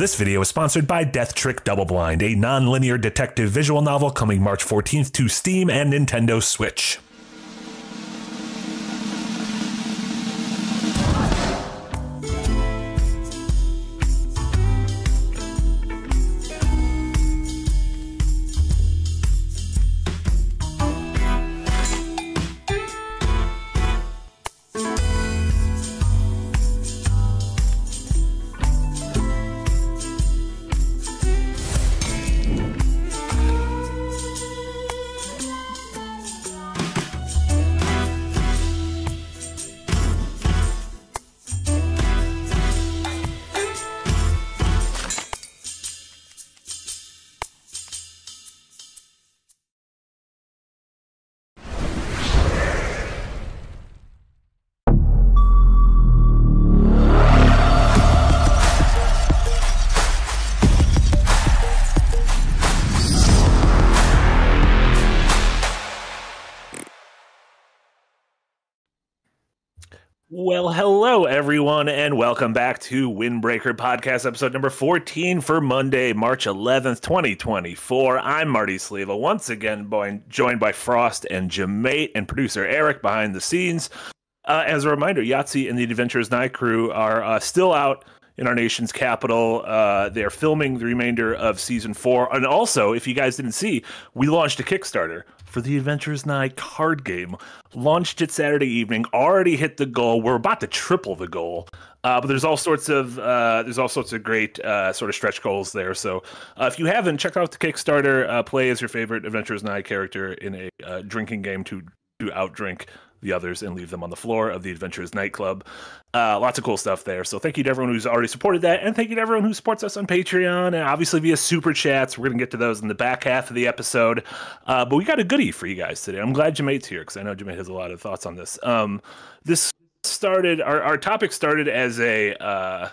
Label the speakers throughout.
Speaker 1: This video is sponsored by Death Trick Double Blind, a non-linear detective visual novel coming March 14th to Steam and Nintendo Switch. Hello everyone, and welcome back to Windbreaker Podcast, episode number 14 for Monday, March 11th, 2024. I'm Marty Sleva, once again joined by Frost and JM8 and producer Eric behind the scenes. Uh, as a reminder, Yahtzee and the Adventure Is Nigh crew are uh, still out in our nation's capital. Uh, they're filming the remainder of season four. And also, if you guys didn't see, we launched a Kickstarter for the Adventure Is Nigh card game. Launched it Saturday evening, already hit the goal. We're about to triple the goal. Uh, but there's all sorts of uh, there's all sorts of great uh, sort of stretch goals there. So uh, if you haven't, check out the Kickstarter. Uh, play as your favorite Adventure Is Nigh character in a uh, drinking game to to outdrink the others and leave them on the floor of the Adventures nightclub. Uh, lots of cool stuff there. So thank you to everyone who's already supported that, and thank you to everyone who supports us on Patreon and obviously via super chats. We're gonna get to those in the back half of the episode. Uh, but we got a goodie for you guys today. I'm glad JM8's here because I know JM8 has a lot of thoughts on this. Um, this started our our topic started as a uh,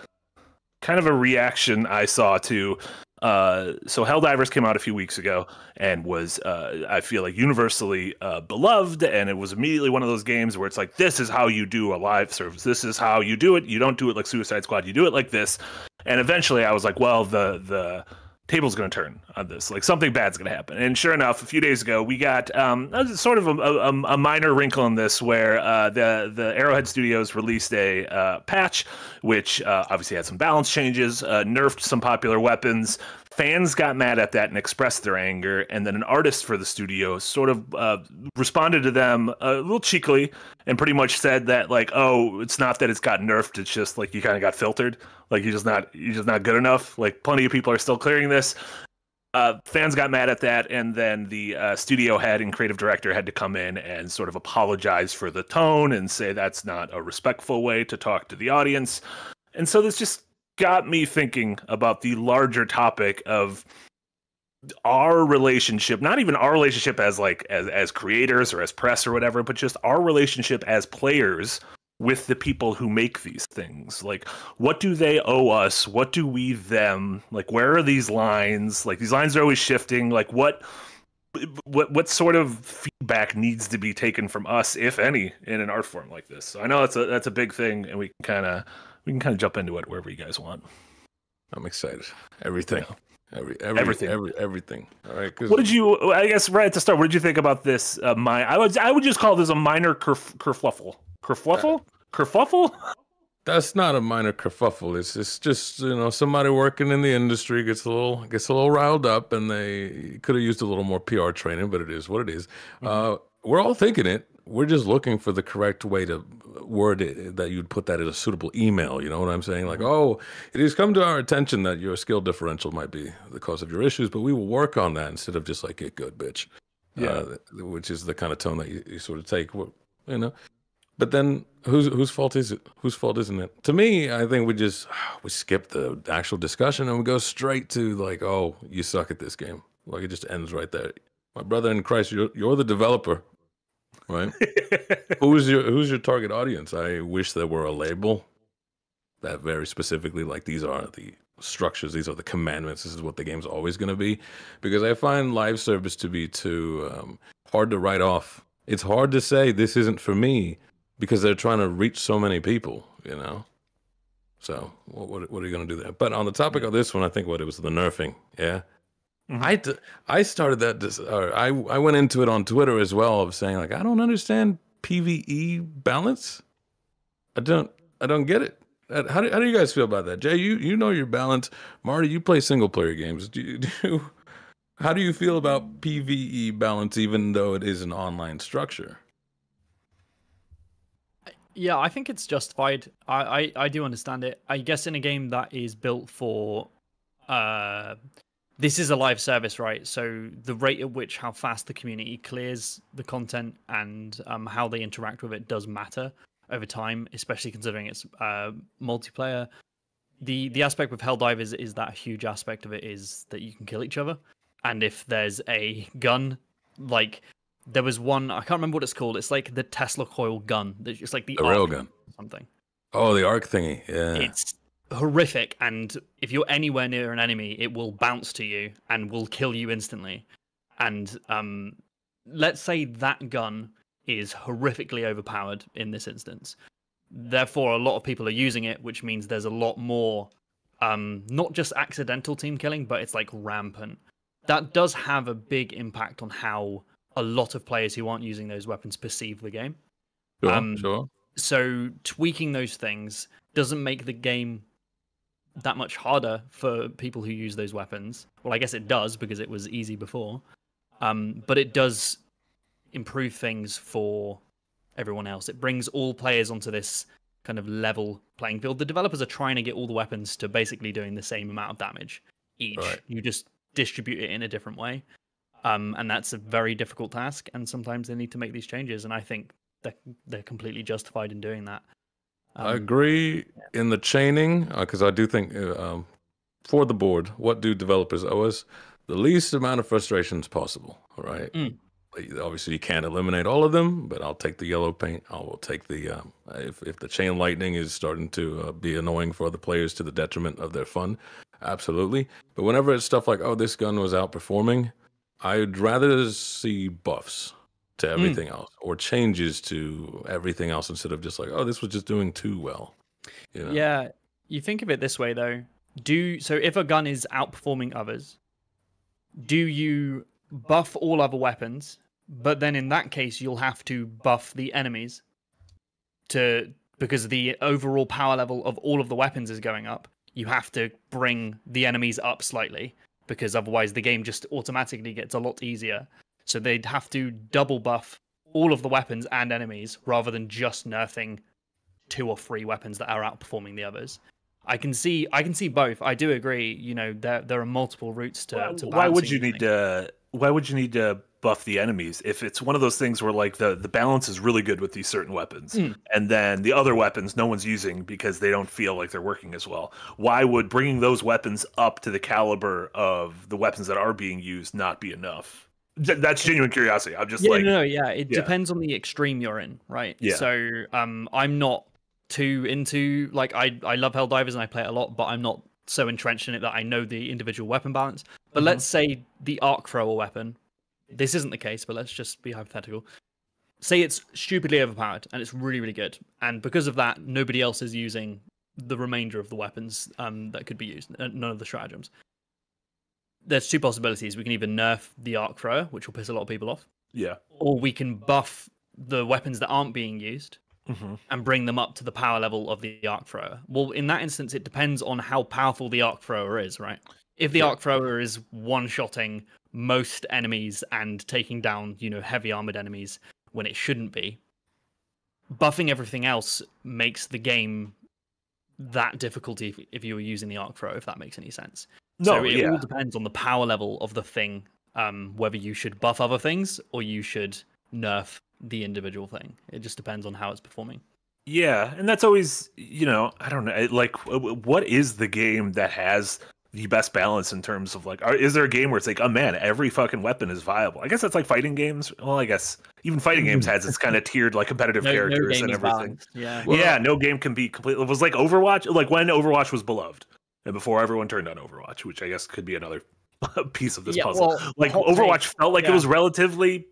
Speaker 1: kind of a reaction I saw to uh, so Helldivers came out a few weeks ago and was, uh, I feel like, universally uh, beloved. And it was immediately one of those games where it's like, this is how you do a live service. This is how you do it. You don't do it like Suicide Squad. You do it like this. And eventually, I was like, well, the the table's going to turn on this. Like something bad's going to happen. And sure enough, a few days ago, we got um, sort of a, a, a, minor wrinkle in this where uh, the the Arrowhead Studios released a uh, patch, which uh, obviously had some balance changes, uh, nerfed some popular weapons. Fans got mad at that and expressed their anger, and then an artist for the studio sort of uh, responded to them a little cheekily and pretty much said that like, oh, it's not that it's got nerfed, it's just like you kind of got filtered, like you're just not you're just not good enough. Like plenty of people are still clearing this, uh, fans got mad at that, and then the uh, studio head and creative director had to come in and sort of apologize for the tone and say that's not a respectful way to talk to the audience. And so this just got me thinking about the larger topic of our relationship not even our relationship as like as as creators or as press or whatever but just our relationship as players with the people who make these things like what do they owe us what do we them like where are these lines like these lines are always shifting like what what what sort of feedback needs to be taken from us if any in an art form like this so i know that's a that's a big thing and we can kind of we can kind of jump into it wherever you guys want
Speaker 2: i'm excited everything yeah. Every, every, everything, every, everything. All right.
Speaker 1: What did you? I guess right at the start. What did you think about this? Uh, my, I would, I would just call this a minor kerf, kerfluffle. Kerfluffle? Kerfuffle?
Speaker 2: That's not a minor kerfuffle. It's it's just you know somebody working in the industry gets a little gets a little riled up, and they could have used a little more PR training, but it is what it is. Mm-hmm. Uh, we're all thinking it. We're just looking for the correct way to word it that you'd put that in a suitable email. You know what I'm saying? Like, mm-hmm. oh, it has come to our attention that your skill differential might be the cause of your issues, but we will work on that instead of just like get good, bitch. Yeah, uh, which is the kind of tone that you, you sort of take. You know, but then whose whose fault is it? Whose fault isn't it? To me, I think we just we skip the actual discussion and we go straight to like, oh, you suck at this game. Like it just ends right there. My brother in Christ, you're you're the developer, right? who's your who's your target audience? I wish there were a label that very specifically like these are the structures, these are the commandments. This is what the game's always going to be, because I find live service to be too um, hard to write off. It's hard to say this isn't for me because they're trying to reach so many people, you know. So what what, what are you going to do there? But on the topic of this one, I think what it was the nerfing. Yeah.
Speaker 1: Mhm.
Speaker 2: I, d- I started that dis- or I I went into it on Twitter as well of saying like I don't understand PVE balance. I don't I don't get it. How do, how do you guys feel about that? Jay, you you know your balance. Marty, you play single player games. Do you, do you- how do you feel about PVE balance even though it is an online structure?
Speaker 3: Yeah, I think it's justified. I, I, I do understand it. I guess in a game that is built for uh this is a live service, right? So the rate at which how fast the community clears the content and um how they interact with it does matter over time, especially considering it's uh multiplayer. The the aspect with Helldivers is that a huge aspect of it is that you can kill each other. And if there's a gun, like there was one I can't remember what it's called. It's like the Tesla coil gun. It's like the,
Speaker 2: The
Speaker 3: arc
Speaker 2: railgun.
Speaker 3: or something.
Speaker 2: Oh, the arc thingy. Yeah.
Speaker 3: It's horrific, and if you're anywhere near an enemy, it will bounce to you and will kill you instantly. And um, let's say that gun is horrifically overpowered in this instance. Therefore, a lot of people are using it, which means there's a lot more, um, not just accidental team killing, but it's like rampant. That does have a big impact on how a lot of players who aren't using those weapons perceive the game
Speaker 2: sure,
Speaker 3: um,
Speaker 2: sure.
Speaker 3: so tweaking those things doesn't make the game that much harder for people who use those weapons. Well, I guess it does because it was easy before. Um, but it does improve things for everyone else. It brings all players onto this kind of level playing field. The developers are trying to get all the weapons to basically doing the same amount of damage each.
Speaker 2: Right.
Speaker 3: You just distribute it in a different way. Um, and that's a very difficult task. And sometimes they need to make these changes. And I think they're, they're completely justified in doing that.
Speaker 2: I
Speaker 3: Um,
Speaker 2: agree in the chaining because I do think uh, um, for the board, what do developers owe us? The least amount of frustrations possible. All right.
Speaker 3: Mm.
Speaker 2: Obviously, you can't eliminate all of them, but I'll take the yellow paint. I will take the um, if if the chain lightning is starting to uh, be annoying for other players to the detriment of their fun, absolutely. But whenever it's stuff like, oh, this gun was outperforming, I'd rather see buffs to hmm. everything else or changes to everything else instead of just like, oh, this was just doing too well. You know?
Speaker 3: Yeah, you think of it this way though. Do so if a gun is outperforming others, do you buff all other weapons? But then in that case, you'll have to buff the enemies to because the overall power level of all of the weapons is going up. You have to bring the enemies up slightly because otherwise the game just automatically gets a lot easier. So they'd have to double buff all of the weapons and enemies rather than just nerfing two or three weapons that are outperforming the others. I can see I can see both. I do agree, you know, there there are multiple routes to,
Speaker 1: Why-
Speaker 3: to
Speaker 1: why would you need to why would you need to buff the enemies if it's one of those things where like the the balance is really good with these certain weapons
Speaker 3: Mm.
Speaker 1: and then the other weapons no one's using because they don't feel like they're working as well why would bringing those weapons up to the caliber of the weapons that are being used not be enough Th- that's genuine curiosity i'm just
Speaker 3: yeah,
Speaker 1: like
Speaker 3: no, no, yeah. It
Speaker 1: yeah.
Speaker 3: depends on the extreme you're in, right?
Speaker 1: Yeah.
Speaker 3: So um I'm not too into like I I love Helldivers and I play it a lot, but I'm not so entrenched in it that I know the individual weapon balance. But
Speaker 1: Mhm.
Speaker 3: let's say the arc thrower weapon. This isn't the case, but let's just be hypothetical. Say it's stupidly overpowered and it's really, really good. And because of that, nobody else is using the remainder of the weapons um, that could be used, none of the stratagems. There's two possibilities. We can either nerf the arc thrower, which will piss a lot of people off,
Speaker 1: yeah
Speaker 3: or we can buff the weapons that aren't being used
Speaker 1: hmm
Speaker 3: and bring them up to the power level of the arc thrower. Well, in that instance, it depends on how powerful the arc thrower is, right? If the
Speaker 2: Yeah.
Speaker 3: arc thrower is one-shotting most enemies and taking down, you know, heavy armored enemies when it shouldn't be, buffing everything else makes the game that difficulty if, if you were using the arc thrower, if that makes any sense.
Speaker 1: no
Speaker 3: so it
Speaker 1: yeah
Speaker 3: all depends on the power level of the thing, um, whether you should buff other things or you should nerf the individual thing. It just depends on how it's performing.
Speaker 1: Yeah, and that's always, you know, I don't know, like, what is the game that has the best balance in terms of like, are, is there a game where it's like, oh man, every fucking weapon is viable? I guess that's like fighting games. Well, I guess even fighting games has its kind of tiered like competitive
Speaker 3: No, no
Speaker 1: characters
Speaker 3: game
Speaker 1: and everything.
Speaker 3: Yeah.
Speaker 2: Well-
Speaker 1: yeah, no game can be completely. It was like Overwatch, like when Overwatch was beloved, and before everyone turned on Overwatch, which I guess could be another piece of this
Speaker 3: Yeah,
Speaker 1: puzzle.
Speaker 3: well,
Speaker 1: like Overwatch
Speaker 3: take,
Speaker 1: felt like it was relatively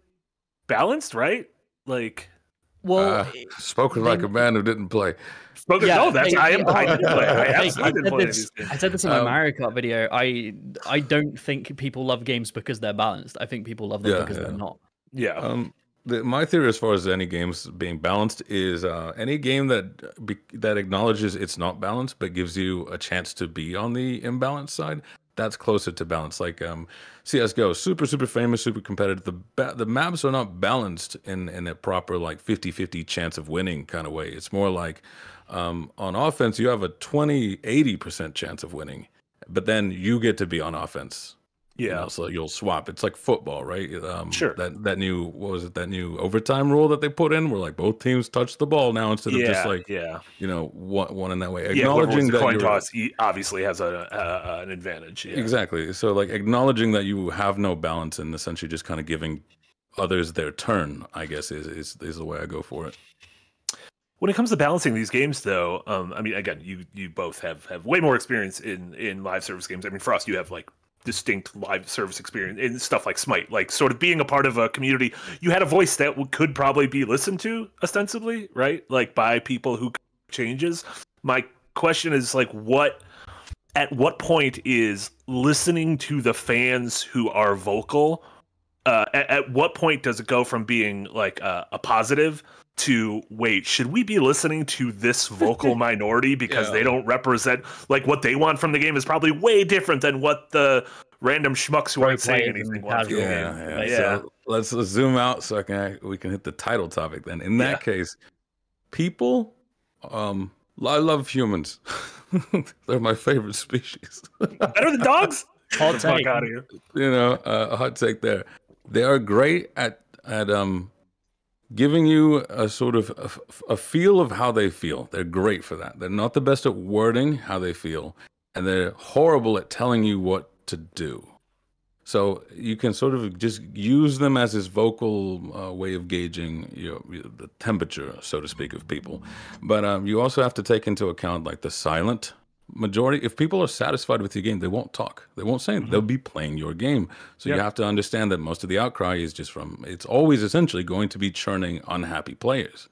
Speaker 1: balanced, right? Like,
Speaker 3: Well,
Speaker 2: Uh, spoken like a man who didn't play.
Speaker 1: Spoken,
Speaker 3: Yeah,
Speaker 1: no, that's
Speaker 3: hey,
Speaker 1: I am. I, did play. I
Speaker 3: I, said this. I said this in my
Speaker 2: Um,
Speaker 3: Mario Kart video. I I don't think people love games because they're balanced. I think people love them
Speaker 2: Yeah,
Speaker 3: because
Speaker 2: yeah.
Speaker 3: they're not.
Speaker 1: Yeah.
Speaker 2: Um, the, my theory, as far as any games being balanced, is uh, any game that be, that acknowledges it's not balanced but gives you a chance to be on the imbalanced side. That's closer to balance. Like um, CS:GO, super super famous, super competitive. The ba- the maps are not balanced in in a proper like 50-50 chance of winning kind of way. It's more like um, on offense, you have a 20 80% chance of winning, but then you get to be on offense. you
Speaker 1: yeah.
Speaker 2: know, so you'll swap. It's like football, right? Um,
Speaker 1: Sure.
Speaker 2: That that new what was it? That new overtime rule that they put in, where like both teams touch the ball now instead of
Speaker 1: yeah.
Speaker 2: just like
Speaker 1: yeah.
Speaker 2: you know one one in that way.
Speaker 1: Yeah.
Speaker 2: Acknowledging
Speaker 1: the
Speaker 2: that
Speaker 1: coin toss obviously has a, a an advantage. Yeah.
Speaker 2: exactly. So like acknowledging that you have no balance and essentially just kind of giving others their turn. I guess is is is the way I go for it.
Speaker 1: When it comes to balancing these games, though, um, I mean, again, you you both have have way more experience in in live service games. I mean, for us, you have like distinct live service experience in stuff like Smite, like sort of being a part of a community. You had a voice that could probably be listened to ostensibly, right? Like by people who changes. My question is like, what at what point is listening to the fans who are vocal? Uh, at, at what point does it go from being like a, a positive to wait should we be listening to this vocal minority because
Speaker 2: Yeah.
Speaker 1: they don't represent like what they want from the game is probably way different than what the random schmucks who
Speaker 3: Pro
Speaker 1: aren't saying anything
Speaker 3: and
Speaker 1: want from the
Speaker 3: casual
Speaker 1: game.
Speaker 2: Yeah, yeah.
Speaker 1: Yeah.
Speaker 2: So let's, let's zoom out so I can we can hit the title topic then. In that case, people, um, I love humans. They're my favorite species.
Speaker 1: better than dogs
Speaker 3: Hot
Speaker 1: the fuck
Speaker 3: take.
Speaker 1: out of here
Speaker 2: you know, uh, a hot take there. They are great at at um giving you a sort of a, a feel of how they feel. They're great for that. They're not the best at wording how they feel, and they're horrible at telling you what to do. So you can sort of just use them as this vocal uh, way of gauging your, your the temperature, so to speak, of people. But um, you also have to take into account like the silent majority. If people are satisfied with your game, they won't talk. They won't say. anything. They'll mm-hmm. be playing your game. So you have to understand that most of the outcry is just from. It's always essentially going to be churning unhappy players.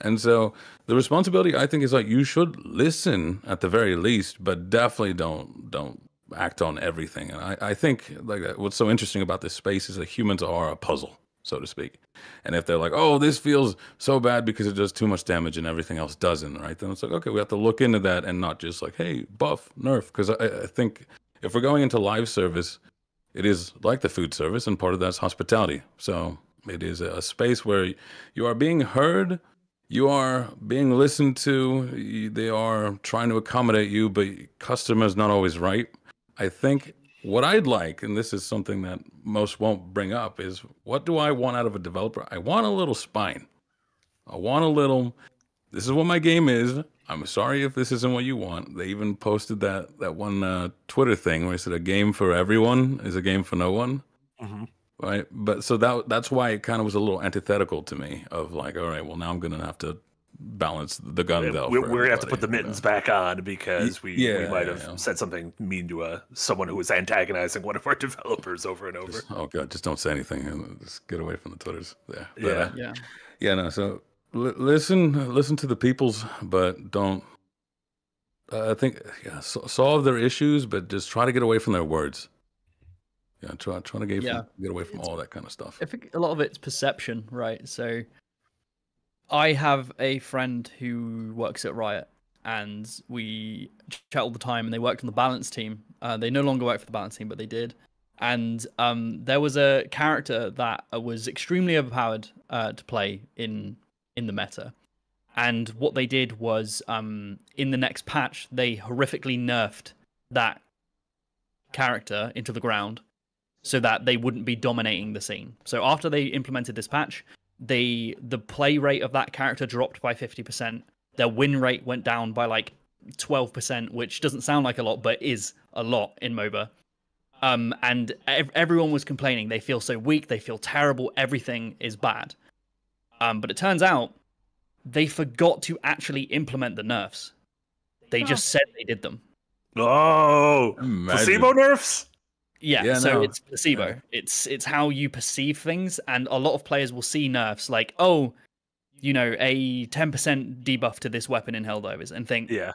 Speaker 2: And so the responsibility, I think, is like you should listen at the very least, but definitely don't don't act on everything. And I, I think like what's so interesting about this space is that humans are a puzzle, so to speak. And if they're like, oh, this feels so bad because it does too much damage and everything else doesn't, right? Then it's like, okay, we have to look into that and not just like, hey, buff, nerf. Because I, I think if we're going into live service, it is like the food service, and part of that's hospitality. So it is a space where you are being heard, you are being listened to, they are trying to accommodate you, but customer's not always right. I think what I'd like, and this is something that most won't bring up, is what do I want out of a developer? I want a little spine. I want a little. This is what my game is. I'm sorry if this isn't what you want. They even posted that that one uh, Twitter thing where it said a game for everyone is a game for no one.
Speaker 1: Mhm.
Speaker 2: Right, but so that that's why it kind of was a little antithetical to me. Of like, all right, well now I'm gonna have to balance the gun belt.
Speaker 1: we're,
Speaker 2: for
Speaker 1: we're gonna have to put the
Speaker 2: everybody, you know?
Speaker 1: mittens back on because we, we might have
Speaker 2: yeah.
Speaker 1: said something mean to a someone who was antagonizing one of our developers over and over
Speaker 2: Just- oh god, just don't say anything and just get away from the twitters. Yeah, But,
Speaker 1: Yeah.
Speaker 2: uh,
Speaker 3: Yeah.
Speaker 2: yeah. No, so li- listen, listen to the peoples, but don't. Uh, I think yeah, so, solve their issues, but just try to get away from their words. Yeah, try trying to get
Speaker 3: Yeah.
Speaker 2: from, get away from all that kind of stuff.
Speaker 3: I think a lot of it's perception, right? So I have a friend who works at Riot and we chat all the time and they worked on the balance team. Uh, they no longer work for the balance team, but they did. And um, there was a character that was extremely overpowered uh, to play in in the meta. And what they did was um, in the next patch, they horrifically nerfed that character into the ground so that they wouldn't be dominating the scene. So after they implemented this patch, they the play rate of that character dropped by 50%. Their win rate went down by like 12%, which doesn't sound like a lot, but is a lot in MOBA. Um, and ev- everyone was complaining. They feel so weak. They feel terrible. Everything is bad. Um, but it turns out they forgot to actually implement the nerfs. They just said they did them.
Speaker 1: oh
Speaker 2: Imagine.
Speaker 1: placebo nerfs
Speaker 3: Yeah,
Speaker 2: Yeah,
Speaker 3: so
Speaker 2: no.
Speaker 3: it's placebo. It's it's how you perceive things, and a lot of players will see nerfs like, oh, you know, a 10% debuff to this weapon in Helldivers and think,
Speaker 1: Yeah.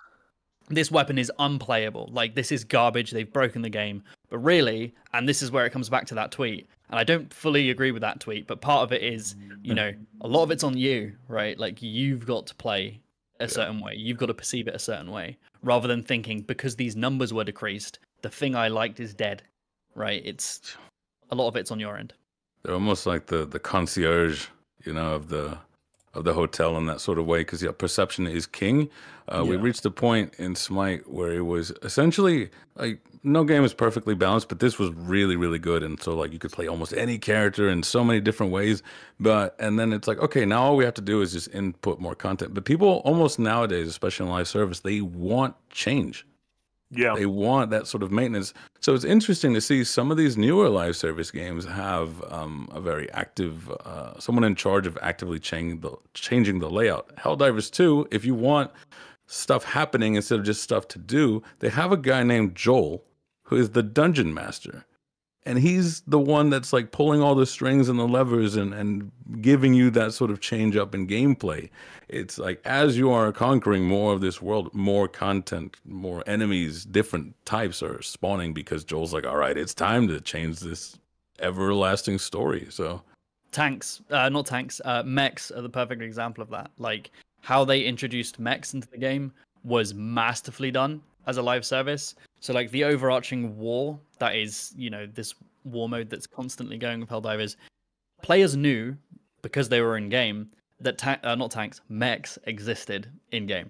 Speaker 3: this weapon is unplayable. Like this is garbage. They've broken the game. But really, and this is where it comes back to that tweet. And I don't fully agree with that tweet, but part of it is, you know, a lot of it's on you, right? Like you've got to play a certain way. You've got to perceive it a certain way, rather than thinking because these numbers were decreased, the thing I liked is dead, right? It's a lot of it's on your end.
Speaker 2: They're almost like the the concierge, you know, of the of the hotel in that sort of way because yeah, perception is king. Uh, We reached a point in Smite where it was essentially like no game is perfectly balanced, but this was really really good, and so like you could play almost any character in so many different ways. But and then it's like okay, now all we have to do is just input more content. But people almost nowadays, especially in live service, they want change
Speaker 1: Yeah.
Speaker 2: they want that sort of maintenance. So it's interesting to see some of these newer live service games have um, a very active, uh, someone in charge of actively changing the changing the layout. Helldivers 2, if you want stuff happening instead of just stuff to do, they have a guy named Joel who is the dungeon master. And he's the one that's like pulling all the strings and the levers and, and giving you that sort of change up in gameplay. It's like as you are conquering more of this world, more content, more enemies, different types are spawning because Joel's like, all right, it's time to change this everlasting story. So
Speaker 3: tanks uh not tanks uh mechs are the perfect example of that like how they introduced mechs into the game was masterfully done as a live service. So like the overarching war that is you know this war mode that's constantly going with helldivers players knew because they were in game that ta- uh, not tanks mechs existed in game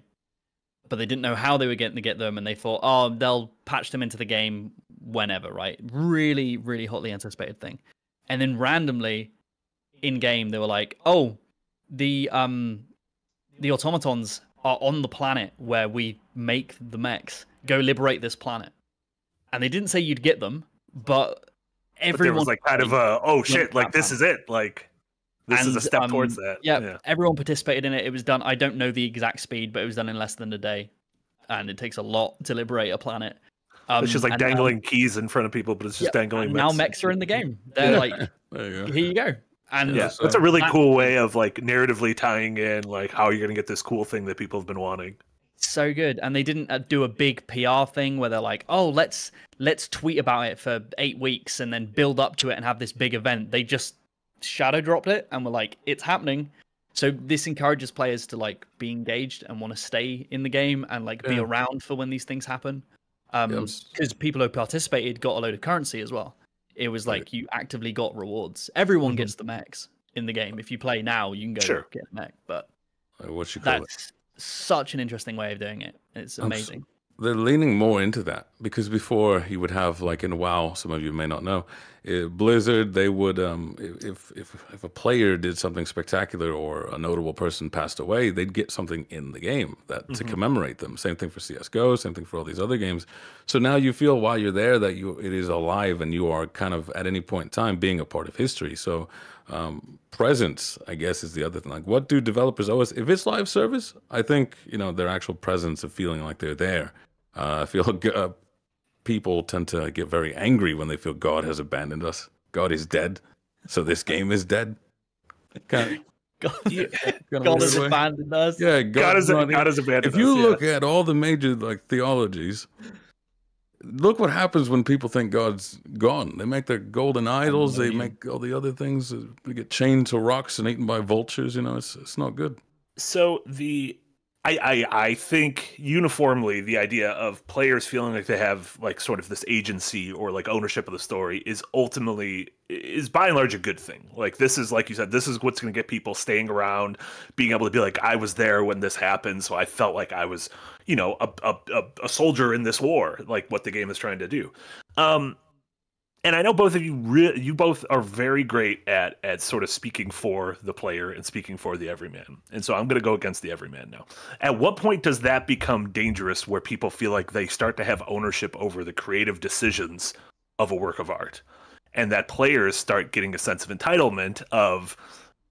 Speaker 3: but they didn't know how they were getting to get them and they thought oh they'll patch them into the game whenever right? Really really hotly anticipated thing. And then randomly in game they were like oh the um the automatons are on the planet where we make the mechs go liberate this planet and they didn't say you'd get them but
Speaker 1: But there
Speaker 3: everyone
Speaker 1: was like kind of a oh shit, like
Speaker 3: that
Speaker 1: this is it. Like this is a
Speaker 3: And,
Speaker 1: step towards
Speaker 3: um,
Speaker 1: that.
Speaker 3: yeah, everyone participated in it. It was done. I don't know the exact speed, but it was done in less than a day, and it takes a lot to liberate a planet. Um,
Speaker 1: It's just like
Speaker 3: and now-
Speaker 1: dangling keys in front of people, but it's just
Speaker 3: yeah,
Speaker 1: dangling.
Speaker 3: and now
Speaker 1: mechs.
Speaker 3: mechs are in the game. They're like,
Speaker 2: there you go.
Speaker 3: here you go. And
Speaker 1: Yeah,
Speaker 2: so-
Speaker 1: that's a really
Speaker 3: that-
Speaker 1: cool way of like narratively tying in like how you're gonna get this cool thing that people have been wanting.
Speaker 3: So good and they didn't uh, do a big pr thing where they're like oh let's let's tweet about it for eight weeks and then build up to it and have this big event they just shadow dropped it and were like it's happening so this encourages players to like be engaged and want to stay in the game and like be around for when these things happen um
Speaker 2: Yes.
Speaker 3: because people who participated got a load of currency as well it was
Speaker 2: Right.
Speaker 3: like you actively got rewards everyone
Speaker 2: Mhm.
Speaker 3: gets the mechs in the game if you play now you can go
Speaker 1: Sure.
Speaker 3: get a mech but
Speaker 2: what you call it?
Speaker 3: Such an interesting way of doing it. It's
Speaker 2: so-
Speaker 3: amazing.
Speaker 2: they're leaning more into that because before you would have like in WoW, some of you may not know, uh, Blizzard they would um, if if if a player did something spectacular or a notable person passed away, they'd get something in the game that to
Speaker 1: Mhm.
Speaker 2: commemorate them. Same thing for CS:GO, same thing for all these other games. So now you feel while you're there that you it is alive and you are kind of at any point in time being a part of history. So um, presence, I guess, is the other thing. Like, what do developers owe us? If it's live service, I think you know their actual presence of feeling like they're there. Uh, I feel uh, people tend to get very angry when they feel God has abandoned us. God is dead, so this game is dead. Kind
Speaker 3: God,
Speaker 1: Yeah.
Speaker 2: of,
Speaker 3: God has abandoned us.
Speaker 2: yeah,
Speaker 1: God
Speaker 2: God's
Speaker 1: is
Speaker 2: not
Speaker 1: God is abandoned.
Speaker 2: if you
Speaker 1: us, yeah.
Speaker 2: look at all the major like theologies look what happens when people think god's gone. They make their golden idols they make all the other things they get chained to rocks and eaten by vultures you know it's it's not good.
Speaker 1: So the I, I I think uniformly the idea of players feeling like they have like sort of this agency or like ownership of the story is ultimately is by and large a good thing. Like this is like you said, this is what's going to get people staying around, being able to be like, I was there when this happened, so I felt like I was, you know, a a, a, a soldier in this war, like what the game is trying to do. Um, and I know both of you re- you both are very great at at sort of speaking for the player and speaking for the everyman. And so I'm going to go against the everyman now. At what point does that become dangerous where people feel like they start to have ownership over the creative decisions of a work of art? And that players start getting a sense of entitlement of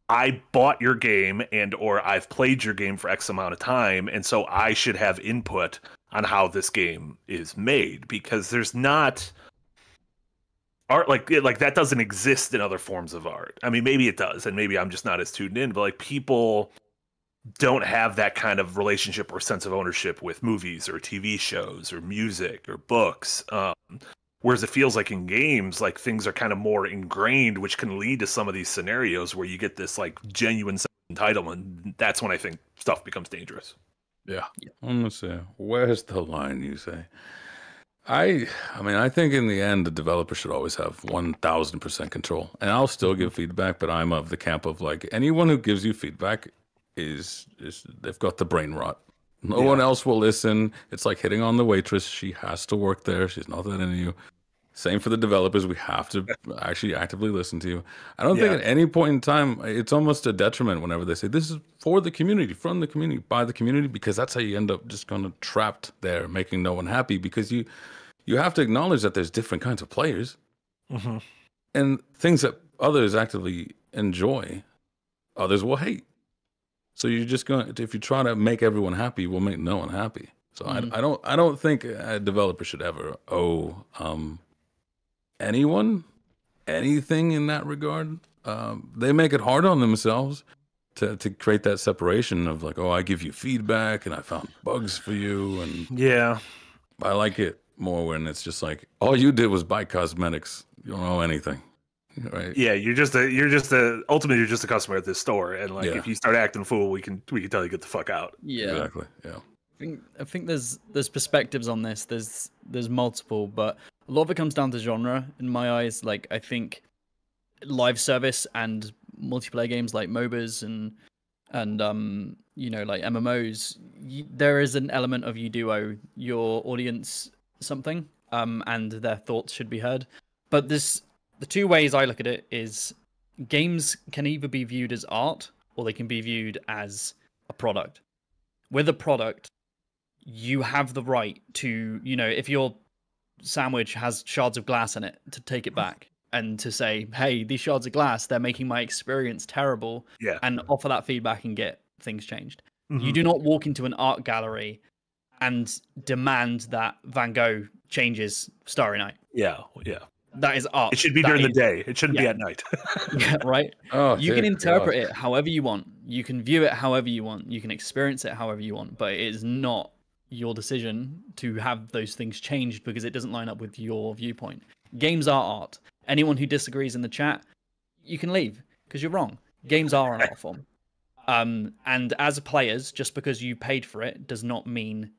Speaker 1: I bought your game and or I've played your game for X amount of time and so I should have input on how this game is made because there's not art like like that doesn't exist in other forms of art. I mean, maybe it does, and maybe I'm just not as tuned in. But like people don't have that kind of relationship or sense of ownership with movies or TV shows or music or books. Um, whereas it feels like in games, like things are kind of more ingrained, which can lead to some of these scenarios where you get this like genuine entitlement. That's when I think stuff becomes dangerous.
Speaker 2: Yeah. I'm gonna say, where's the line? You say. I, I mean, I think in the end, the developer should always have one thousand percent control, and I'll still give mm-hmm. feedback. But I'm of the camp of like anyone who gives you feedback is is they've got the brain rot. No
Speaker 1: Yeah.
Speaker 2: one else will listen. It's like hitting on the waitress. She has to work there. She's not that into you. Same for the developers. We have to actually actively listen to you. I don't think at any point in time it's almost a detriment whenever they say this is for the community, from the community, by the community, because that's how you end up just kind of trapped there, making no one happy. Because you you have to acknowledge that there's different kinds of players
Speaker 1: Mm-hmm.
Speaker 2: and things that others actively enjoy, others will hate. So you're just going to if you try to make everyone happy, will make no one happy. So
Speaker 3: Mhm.
Speaker 2: I, I don't I don't think a developer should ever owe um, anyone anything in that regard. Um, they make it hard on themselves to to create that separation of like, oh, I give you feedback and I found bugs for you, and
Speaker 1: Yeah.
Speaker 2: I like it more when it's just like all you did was buy cosmetics. You don't know anything, right?
Speaker 1: Yeah, you're just a you're just a ultimately you're just a customer at this store, and like
Speaker 2: Yeah.
Speaker 1: if you start acting fool, we can we can tell you get the fuck out.
Speaker 3: Yeah.
Speaker 2: Exactly. Yeah.
Speaker 3: I think I think there's there's perspectives on this. There's there's multiple, but a lot of it comes down to genre in my eyes. Like I think live service and multiplayer games like MOBAs and and um you know like MMOs, y there is an element of you do owe your audience something, um, and their thoughts should be heard. But this the two ways I look at it is games can either be viewed as art or they can be viewed as a product. With a product, you have the right to, you know, if your sandwich has shards of glass in it, to take it back and to say, hey, these shards of glass, they're making my experience terrible,
Speaker 1: Yeah.
Speaker 3: and offer that feedback and get things changed. You
Speaker 1: Mhm.
Speaker 3: do not walk into an art gallery and demand that Van Gogh changes Starry Night.
Speaker 1: Yeah. Yeah.
Speaker 3: That is art.
Speaker 1: It should be
Speaker 3: That
Speaker 1: during the day. It shouldn't be at night.
Speaker 3: Yeah, right?
Speaker 2: Oh,
Speaker 3: you can interpret
Speaker 2: God.
Speaker 3: it however you want. You can view it however you want. You can experience it however you want. But it is not your decision to have those things changed because it doesn't line up with your viewpoint. Games are art. Anyone who disagrees in the chat, you can leave because you're wrong. Games are an art form. Um, and as players, just because you paid for it does not mean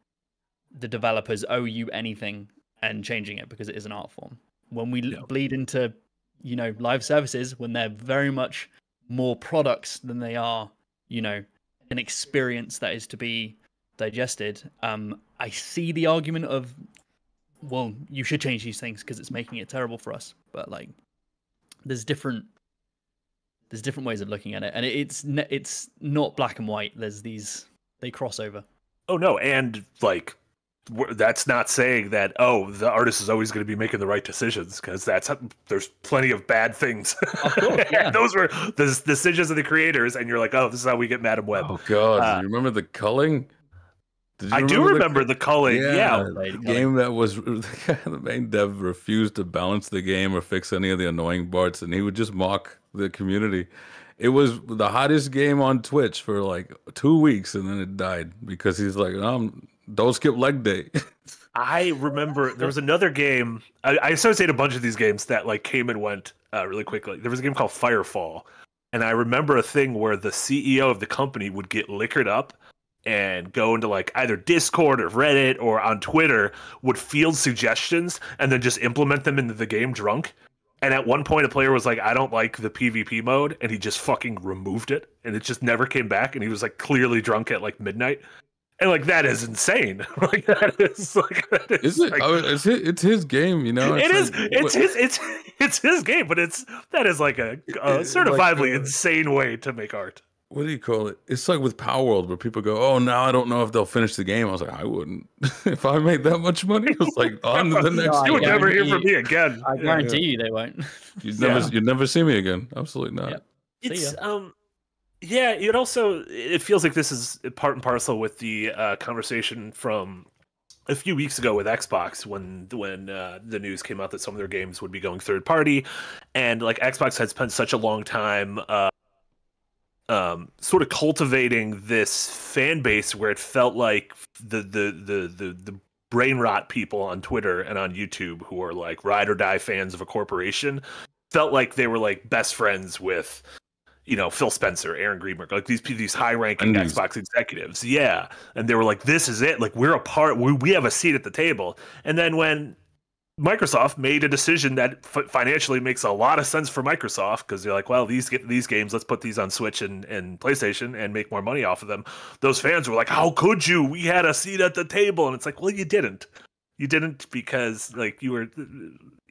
Speaker 3: the developers owe you anything and changing it because it is an art form. When we bleed into, you know, live services, when they're very much more products than they are, you know, an experience that is to be digested, um, I see the argument of, well, you should change these things because it's making it terrible for us. But like, there's different there's different ways of looking at it, and it's ne- it's not black and white. There's these they cross over.
Speaker 1: oh no, and like that's not saying that oh the artist is always going to be making the right decisions because that's there's plenty of bad things.
Speaker 3: Of course, yeah.
Speaker 1: Those were the decisions of the creators, and you're like, oh, this is how we get Madame Web.
Speaker 2: Oh God!
Speaker 1: Uh,
Speaker 2: you remember the culling? Did you
Speaker 1: I do remember the culling. Yeah,
Speaker 2: the
Speaker 3: Played
Speaker 2: game that was the main dev refused to balance the game or fix any of the annoying parts, and he would just mock the community. It was the hottest game on Twitch for like two weeks, and then it died because he's like, um, "Don't skip leg day."
Speaker 1: I remember there was another game. I, I associate a bunch of these games that like came and went uh, really quickly. There was a game called Firefall, and I remember a thing where the CEO of the company would get liquored up and go into like either Discord or Reddit or on Twitter, would field suggestions and then just implement them into the game drunk. And at one point, a player was like, "I don't like the PvP mode," and he just fucking removed it, and it just never came back. And he was like clearly drunk at like midnight. And like that is insane. like that is like that is,
Speaker 2: Is it?
Speaker 1: like,
Speaker 2: Oh, it's his, it's his game, you know.
Speaker 1: it
Speaker 2: It's like-
Speaker 1: It's his. It's it's his game, but it's that is like a, a certifiably
Speaker 2: like, uh,
Speaker 1: insane way to make art.
Speaker 2: What do you call it? It's like with Palworld where people go, "Oh, now I don't know if they'll finish the game." I was like, "I wouldn't if I made that much money." I was like, "On to the next."
Speaker 3: No, I
Speaker 1: You would never hear from me again.
Speaker 3: I guarantee you they won't.
Speaker 2: You'd never,
Speaker 1: Yeah.
Speaker 2: you'd never see me again. Absolutely not.
Speaker 3: Yeah.
Speaker 1: It's um, yeah. It also it feels like this is part and parcel with the uh, conversation from a few weeks ago with Xbox when when uh, the news came out that some of their games would be going third party, and like Xbox had spent such a long time uh, um, sort of cultivating this fan base where it felt like the the the the, the brain rot people on Twitter and on YouTube who are like ride or die fans of a corporation felt like they were like best friends with you know Phil Spencer, Aaron Greenberg, like these these high ranking Xbox executives. Yeah, and they were like, "This is it. Like we're a part. We we have a seat at the table." And then when Microsoft made a decision that f- financially makes a lot of sense for Microsoft because they're like, well, these get these games, let's put these on Switch and, and PlayStation and make more money off of them. Those fans were like, how could you? We had a seat at the table, and it's like, well, you didn't. You didn't because like you were,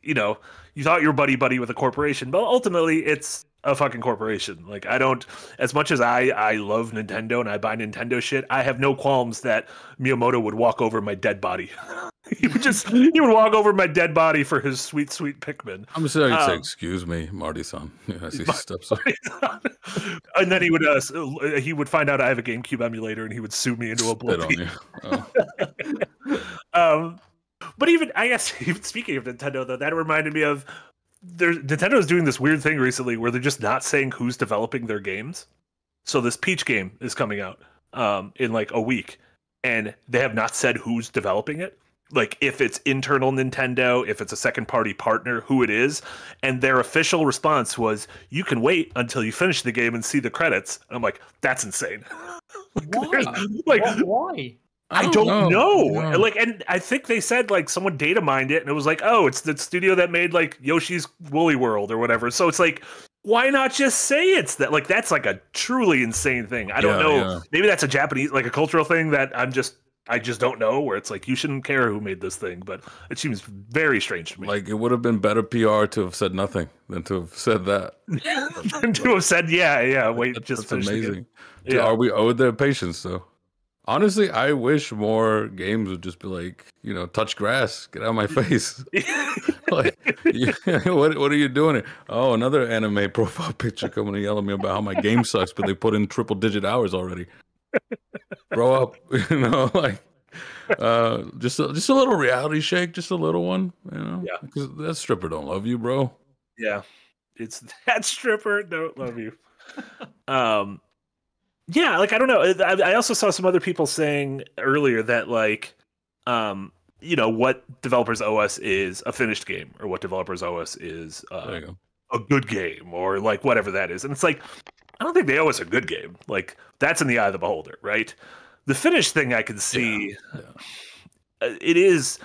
Speaker 1: you know, you thought you were buddy buddy with a corporation, but ultimately it's a fucking corporation. Like I don't as much as I I love Nintendo and I buy Nintendo shit, I have no qualms that Miyamoto would walk over my dead body. he would just he would walk over my dead body for his sweet sweet Pikmin.
Speaker 2: I'm sorry to um, say excuse me, Marty-san. as he steps up.
Speaker 1: and then he would uh, he would find out I have a GameCube emulator and he would sue me into oblivion. Oh. um but even I guess even speaking of Nintendo though, that reminded me of there's Nintendo's doing this weird thing recently where they're just not saying who's developing their games. So this Peach game is coming out um, in like a week, and they have not said who's developing it. Like if it's internal Nintendo, if it's a second party partner, who it is, and their official response was, "You can wait until you finish the game and see the credits." And I'm like, "That's insane."
Speaker 3: why? like why?
Speaker 1: I don't, I don't know. know. Like, and I think they said like someone data mined it, and it was like, oh, it's the studio that made like Yoshi's Woolly World or whatever. So it's like, why not just say it's that? Like, that's like a truly insane thing. I don't yeah, know. Yeah. Maybe that's a Japanese, like a cultural thing that I'm just, I just don't know. Where it's like you shouldn't care who made this thing, but it seems very strange to me.
Speaker 2: Like it would have been better PR to have said nothing than to have said that.
Speaker 1: than to have said, yeah, yeah. Wait,
Speaker 2: that's,
Speaker 1: just
Speaker 2: that's amazing. Yeah. Are we owed their patience though? Honestly, I wish more games would just be like, you know, touch grass, get out of my face. like, what what are you doing? Here? Oh, another anime profile picture coming to yell at me about how my game sucks, but they put in triple digit hours already. Grow up, you know, like uh, just a, just a little reality shake, just a little one, you know.
Speaker 1: Yeah,
Speaker 2: because that stripper don't love you, bro.
Speaker 1: Yeah, it's that stripper don't love you. Um yeah, like I don't know. I, I also saw some other people saying earlier that like, um, you know, what developers OS is a finished game, or what developers OS is uh, go. a good game, or like whatever that is. And it's like, I don't think they owe us a good game. Like that's in the eye of the beholder, right? The finished thing I can see, yeah. Yeah. Uh, it is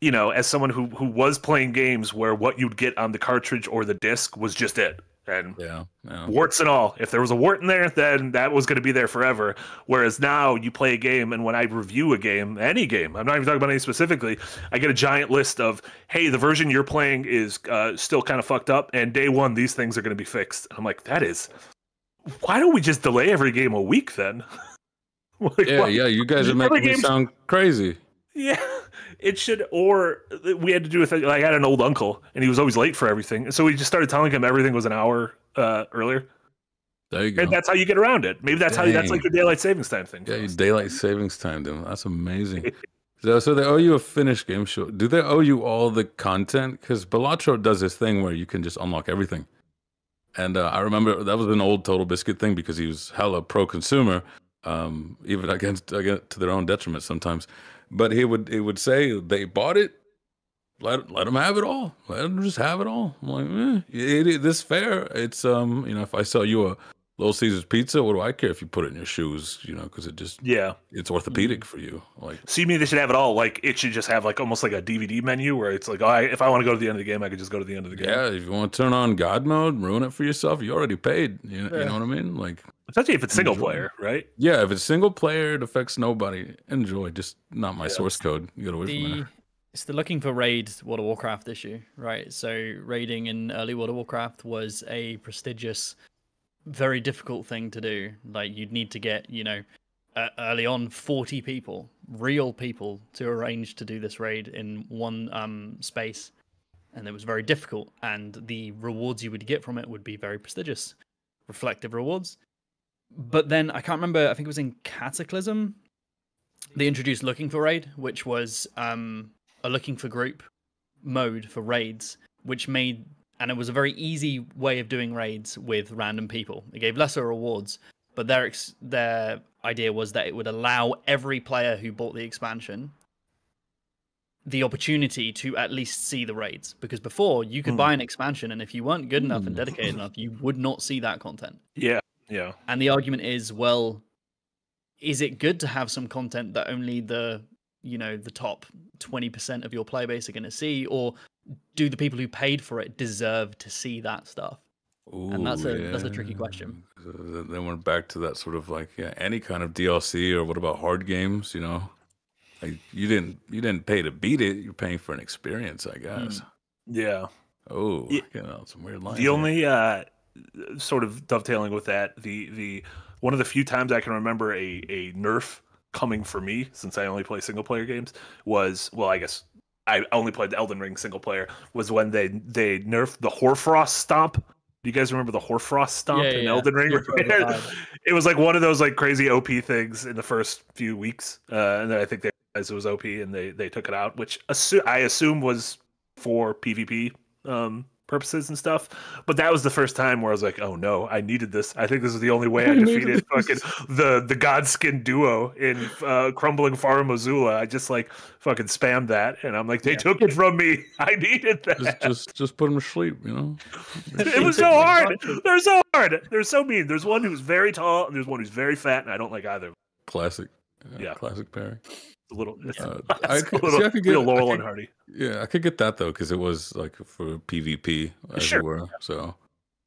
Speaker 1: you know, as someone who who was playing games where what you'd get on the cartridge or the disc was just it and
Speaker 2: yeah,
Speaker 1: yeah, warts and all. If there was a wart in there, then that was going to be there forever. Whereas now you play a game, and when I review a game, any game, I'm not even talking about any specifically, I get a giant list of, hey, the version you're playing is uh, still kind of fucked up, and day one these things are going to be fixed. And I'm like, that is, why don't we just delay every game a week then?
Speaker 2: like, yeah, yeah, you guys are making me sound crazy.
Speaker 1: Yeah it should or we had to do with like I had an old uncle and he was always late for everything. So we just started telling him everything was an hour uh, earlier.
Speaker 2: There you go.
Speaker 1: And that's how you get around it. Maybe that's Dang. how that's like your daylight savings time thing.
Speaker 2: Yeah, daylight savings time. Then that's amazing. so, so they owe you a finished game show. Do they owe you all the content? Because Balatro does this thing where you can just unlock everything. And uh, I remember that was an old Total Biscuit thing because he was hella pro consumer, um, even against, against to their own detriment sometimes. But he would he would say they bought it. Let let them have it all. Let them just have it all. I'm like, eh, it, it, this fair. It's um, you know, if I sell you a Little Caesars pizza, what do I care if you put it in your shoes? You know, because it just
Speaker 1: yeah,
Speaker 2: it's orthopedic for you. Like,
Speaker 1: so me, they should have it all? Like, it should just have like almost like a DVD menu where it's like, oh, I, if I want to go to the end of the game, I could just go to the end of the game.
Speaker 2: Yeah, if you want to turn on God mode, ruin it for yourself. You already paid. You, yeah. you know what I mean? Like,
Speaker 1: especially if it's single enjoy. player, right?
Speaker 2: Yeah, if it's single player, it affects nobody. Enjoy, just not my yeah. source code. You gotta wait the, from there.
Speaker 3: It's the looking for raid World of Warcraft issue, right? So raiding in early World of Warcraft was a prestigious very difficult thing to do. Like you'd need to get, you know, uh, early on 40 people, real people to arrange to do this raid in one um, space. And it was very difficult. And the rewards you would get from it would be very prestigious, reflective rewards. But then I can't remember, I think it was in Cataclysm, they introduced Looking for Raid, which was um, a looking for group mode for raids, which made and it was a very easy way of doing raids with random people. It gave lesser rewards, but their ex- their idea was that it would allow every player who bought the expansion the opportunity to at least see the raids because before you could
Speaker 1: Hmm.
Speaker 3: buy an expansion and if you weren't good enough and
Speaker 2: Hmm.
Speaker 3: dedicated enough you would not see that content
Speaker 1: Yeah, yeah.
Speaker 3: and the argument is well is it good to have some content that only the you know the top 20% of your player base are going to see or do the people who paid for it deserve to see that stuff And that's
Speaker 2: Ooh,
Speaker 3: a- that's a tricky question.
Speaker 2: So th- Then we're back to that sort of like yeah, any kind of DLC or what about hard games? You know, like you didn't you didn't pay to beat it. You're paying for an experience, I guess.
Speaker 1: Yeah.
Speaker 2: Oh,
Speaker 1: Yeah.
Speaker 2: you know, some weird lines.
Speaker 1: The
Speaker 2: here.
Speaker 1: only uh, sort of dovetailing with that, the the one of the few times I can remember a a nerf coming for me since I only play single player games was well, I guess I only played the Elden Ring single player was when they they nerfed the Hoarfrost stomp. Do you guys remember the Hoarfrost stomp
Speaker 3: Yeah,
Speaker 1: in
Speaker 3: yeah,
Speaker 1: Elden Ring? it was like one of those like crazy OP things in the first few weeks, uh, and then I think they realized it was OP and they they took it out, which assu- I assume was for PvP um, purposes and stuff. But that was the first time where I was like, oh no, I needed this. I think this is the only way I
Speaker 2: I
Speaker 1: defeated fucking the the Godskin duo in uh, Crumbling Farum Azula. I just like fucking spammed that, and I'm like, they
Speaker 3: Yeah.
Speaker 1: took it from me. I needed that.
Speaker 2: just just just put them to sleep. You know.
Speaker 1: it was so hard. They're so hard. They're so mean. There's one who's very tall, and there's one who's very fat, and I don't like either.
Speaker 2: Classic.
Speaker 1: Yeah.
Speaker 2: Classic pairing.
Speaker 1: It's a little, it's,
Speaker 2: Uh,
Speaker 1: it's
Speaker 2: I could-
Speaker 1: little,
Speaker 2: see, I could get-
Speaker 1: real
Speaker 2: I
Speaker 1: Laurel
Speaker 2: could-
Speaker 1: and Hardy.
Speaker 2: Yeah, I could get that though because it was like for PvP as
Speaker 1: Sure.
Speaker 2: it were. So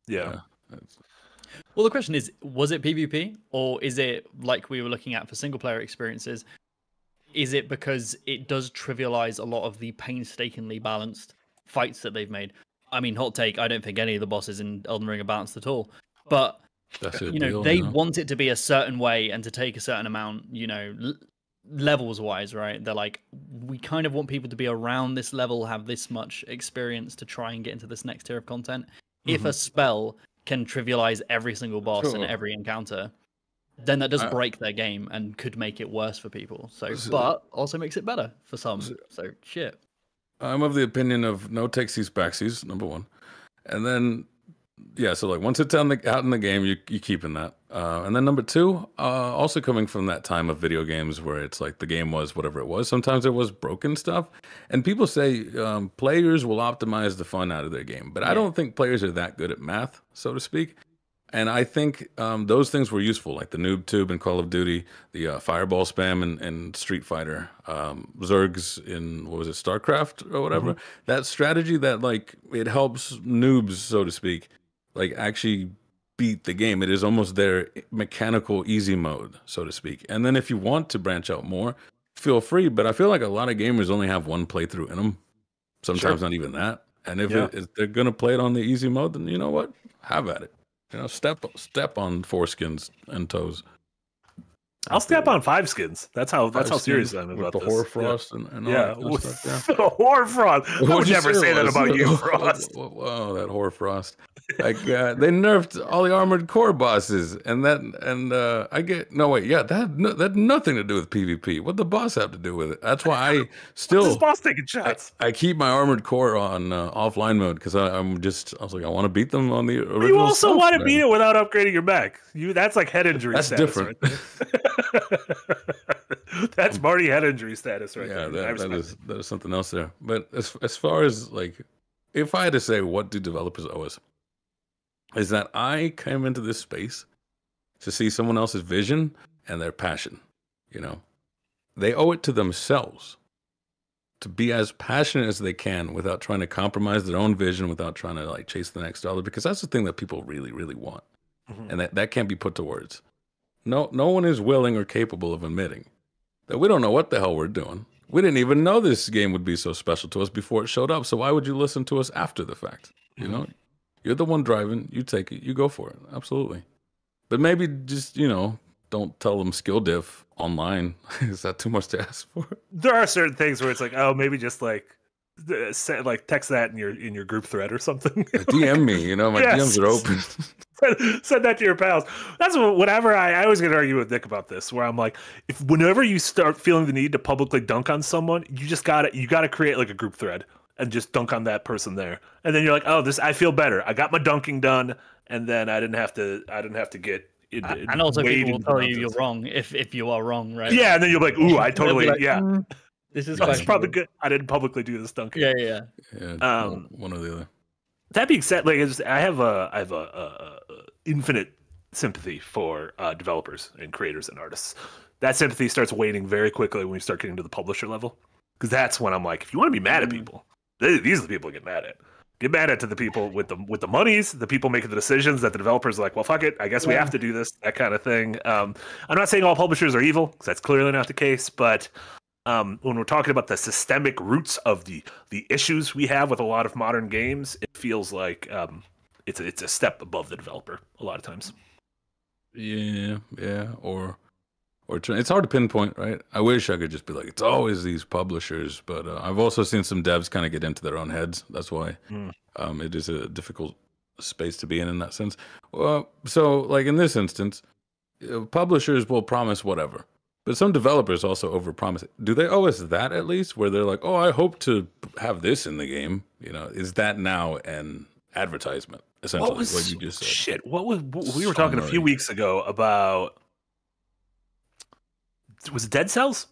Speaker 1: Yeah.
Speaker 2: yeah.
Speaker 3: Well, the question is, was it PvP or is it like we were looking at for single player experiences? Is it because it does trivialize a lot of the painstakingly balanced fights that they've made? I mean, hot take, I don't think any of the bosses in Elden Ring are balanced at all. But
Speaker 2: That's it.
Speaker 3: you know, they want it to be a certain way and to take a certain amount, you know, l- levels wise, right? They're like, we kind of want people to be around this level, have this much experience to try and get into this next tier of content. If mm-hmm. a spell can trivialize every single boss and every encounter, then that does
Speaker 2: I-
Speaker 3: break their game and could make it worse for people. So, but also makes it better for some. So, shit.
Speaker 2: I'm of the opinion of no takesies backsies, number one, and then yeah, so like once it's out in the, out in the game, you you keeping that, uh, and then number two, uh, also coming from that time of video games where it's like the game was whatever it was. Sometimes it was broken stuff, and people say um, players will optimize the fun out of their game, but I don't think players are that good at math, so to speak. And I think um, those things were useful, like the noob tube in Call of Duty, the uh, fireball spam in, in Street Fighter, um, Zergs in what was it, StarCraft or whatever. That strategy that like it helps noobs, so to speak, like actually beat the game. It is almost their mechanical easy mode, so to speak. And then if you want to branch out more, feel free. But I feel like a lot of gamers only have one playthrough in them. Sometimes not even that. And if,
Speaker 1: Yeah.
Speaker 2: it, if they're gonna play it on the easy mode, then you know what? Have at it. You know, step step on foreskins and toes.
Speaker 1: I'll step on five skins. That's how that's how serious I'm about
Speaker 2: the
Speaker 1: this.
Speaker 2: hoarfrost and, and
Speaker 1: Yeah,
Speaker 2: that kind of stuff.
Speaker 1: yeah. Hoarfrost. I would never say that about you, Frost.
Speaker 2: Whoa, whoa, that hoarfrost. Like uh, they nerfed all the armored core bosses, and that and uh, I get no wait, yeah, that no, that nothing to do with PvP. What the boss have to do with it? That's why I still
Speaker 1: boss taking
Speaker 2: I,
Speaker 1: shots.
Speaker 2: I keep my armored core on uh, offline mode because I'm just I was like I want to beat them on the original.
Speaker 1: You also want to beat it without upgrading your mech. You that's like head injury
Speaker 2: That's different.
Speaker 1: Right. that's Marty head injury status right
Speaker 2: yeah,
Speaker 1: there. I
Speaker 2: that, that is that is something else there. But as as far as like, if I had to say what do developers owe us, is that I came into this space to see someone else's vision and their passion. You know, they owe it to themselves to be as passionate as they can without trying to compromise their own vision, without trying to like chase the next dollar, because that's the thing that people really, really want,
Speaker 1: Mhm.
Speaker 2: and that that can't be put to words. No, no one is willing or capable of admitting that we don't know what the hell we're doing. We didn't even know this game would be so special to us before it showed up. So why would you listen to us after the fact? You know, you're the one driving. You take it. You go for it. Absolutely. But maybe just you know, don't tell them skill diff online. Is that too much to ask for?
Speaker 1: There are certain things where it's like, oh, maybe just like like text that in your in your group thread or something.
Speaker 2: DM me. You know, my
Speaker 1: Yes.
Speaker 2: DMs are open.
Speaker 1: send, send that to your pals. That's whatever I, I always get to argue with Nick about this, where I'm like, if whenever you start feeling the need to publicly dunk on someone, you just got to you got to create like a group thread and just dunk on that person there. And then you're like, oh, this I feel better. I got my dunking done, and then I didn't have to. I didn't have to get. In,
Speaker 3: and also, people will tell you you're wrong if if you are wrong, right?
Speaker 1: Yeah, and then you're like, ooh, I totally, like, yeah. Mm,
Speaker 3: this is
Speaker 1: that's probably good. I didn't publicly do this dunking.
Speaker 3: Yeah, yeah,
Speaker 2: yeah. Um, one or the other.
Speaker 1: That being said, like I have a I have a, a, a infinite sympathy for uh, developers and creators and artists. That sympathy starts waning very quickly when we start getting to the publisher level, because that's when I'm like, if you want to be mad at mm. people, these are the people get mad at. Get mad at to the people with the with the monies, the people making the decisions that the developers are like, well, fuck it, I guess yeah. we have to do this, that kind of thing. Um, I'm not saying all publishers are evil, because that's clearly not the case, but um, when we're talking about the systemic roots of the the issues we have with a lot of modern games, feels like um, it's a, it's a step above the developer a lot of times.
Speaker 2: Yeah, yeah, or or it's hard to pinpoint, right? I wish I could just be like, it's always these publishers, but uh, I've also seen some devs kind of get into their own heads. That's why mm. um, it is a difficult space to be in in that sense. Well, so like in this instance, uh, publishers will promise whatever, but some developers also overpromise. Do they owe us that at least, where they're like, oh, I hope to have this in the game? You know, is that now an advertisement? Essentially, what, was, what you just said.
Speaker 1: Shit, what was what, we were talking a few weeks ago about was it Dead Cells?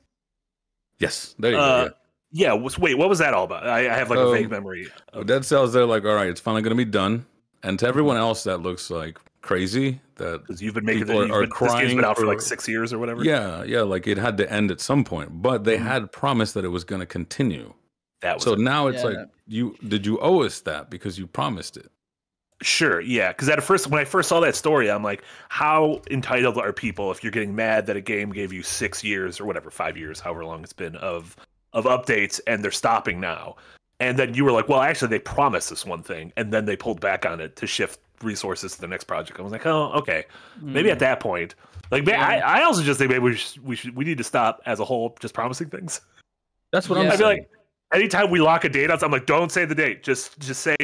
Speaker 2: Yes, there you uh,
Speaker 1: go. Yeah. yeah was, wait, what was that all about? I, I have like a vague memory.
Speaker 2: Of... Dead Cells, they're like, all right, it's finally going to be done. And to everyone else, that looks like crazy. That
Speaker 1: because you've been making the, are, are been, crying this game's been out for, for, like six years or whatever.
Speaker 2: Yeah, yeah, like it had to end at some point, but they mm-hmm. had promised that it was going to continue. That was so it. now it's yeah. like you did you owe us that because you promised it.
Speaker 1: Sure, yeah. Because at first, when I first saw that story, I'm like, how entitled are people if you're getting mad that a game gave you six years or whatever, five years, however long it's been of of updates, and they're stopping now? And then you were like, well, actually, they promised this one thing, and then they pulled back on it to shift resources to the next project. I was like, oh, okay, maybe mm. at that point, like, yeah. I, I also just think maybe we should, we should we need to stop as a whole just promising things.
Speaker 2: That's what yeah. I'm. I feel like
Speaker 1: anytime we lock a date out, I'm like, don't say the date. Just just say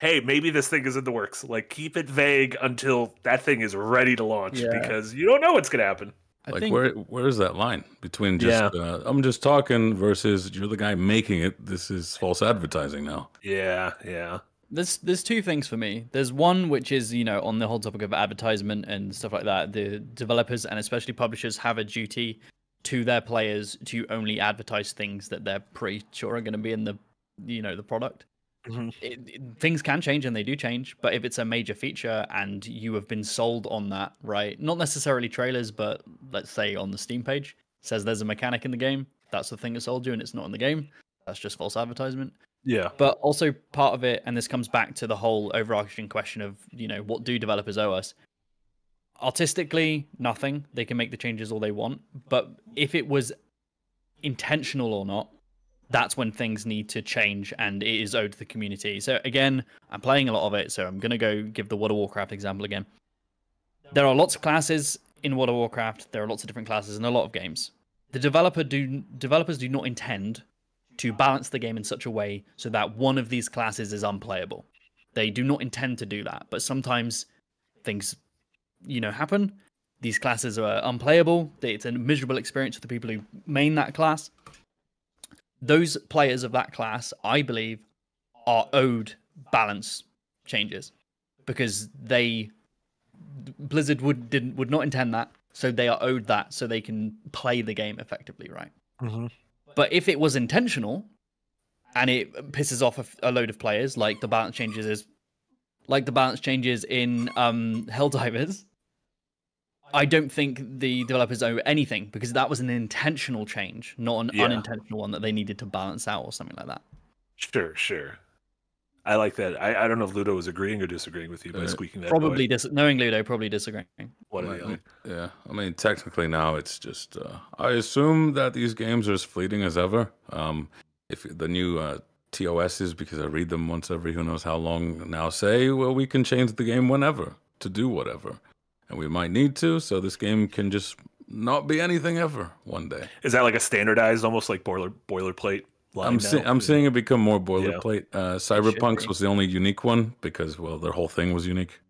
Speaker 1: hey, maybe this thing is in the works. Like keep it vague until that thing is ready to launch yeah. because you don't know what's gonna happen.
Speaker 2: I like think... where where is that line between just yeah. uh, I'm just talking versus you're the guy making it. This is false advertising now.
Speaker 1: Yeah, yeah.
Speaker 3: There's there's two things for me. There's one which is you know on the whole topic of advertisement and stuff like that. The developers and especially publishers have a duty to their players to only advertise things that they're pretty sure are going to be in the you know the product. Mm-hmm. It, it, things can change and they do change, but if it's a major feature and you have been sold on that, right? Not necessarily trailers, but let's say on the Steam page says there's a mechanic in the game. That's the thing that sold you, and it's not in the game. That's just false advertisement.
Speaker 1: Yeah.
Speaker 3: But also part of it, and this comes back to the whole overarching question of you know what do developers owe us? Artistically, nothing. They can make the changes all they want, but if it was intentional or not, that's when things need to change and it is owed to the community. So again, I'm playing a lot of it, so I'm gonna go give the World of Warcraft example again. There are lots of classes in World of Warcraft. There are lots of different classes in a lot of games. The developer do developers do not intend to balance the game in such a way so that one of these classes is unplayable. They do not intend to do that, but sometimes things, you know, happen. These classes are unplayable. It's a miserable experience for the people who main that class those players of that class, I believe, are owed balance changes because they Blizzard would didn't would not intend that, so they are owed that so they can play the game effectively, right?
Speaker 1: Mm-hmm.
Speaker 3: But if it was intentional and it pisses off a, a, load of players, like the balance changes is like the balance changes in um Helldivers, I don't think the developers owe anything because that was an intentional change, not an yeah. unintentional one that they needed to balance out or something like that.
Speaker 1: Sure, sure. I like that. I, I don't know if Ludo was agreeing or disagreeing with you by uh, squeaking that.
Speaker 3: Probably dis- knowing Ludo, probably disagreeing.
Speaker 1: What
Speaker 2: I yeah, I mean, technically now it's just. Uh, I assume that these games are as fleeting as ever. Um, if the new uh, TOSs, because I read them once every who knows how long now, say, well, we can change the game whenever to do whatever and we might need to. So this game can just not be anything ever one day.
Speaker 1: Is that like a standardized, almost like boiler boilerplate?
Speaker 2: I'm see- I'm seeing it become more boilerplate. Yeah. Uh, Cyberpunk's was the only unique one because well, their whole thing was unique.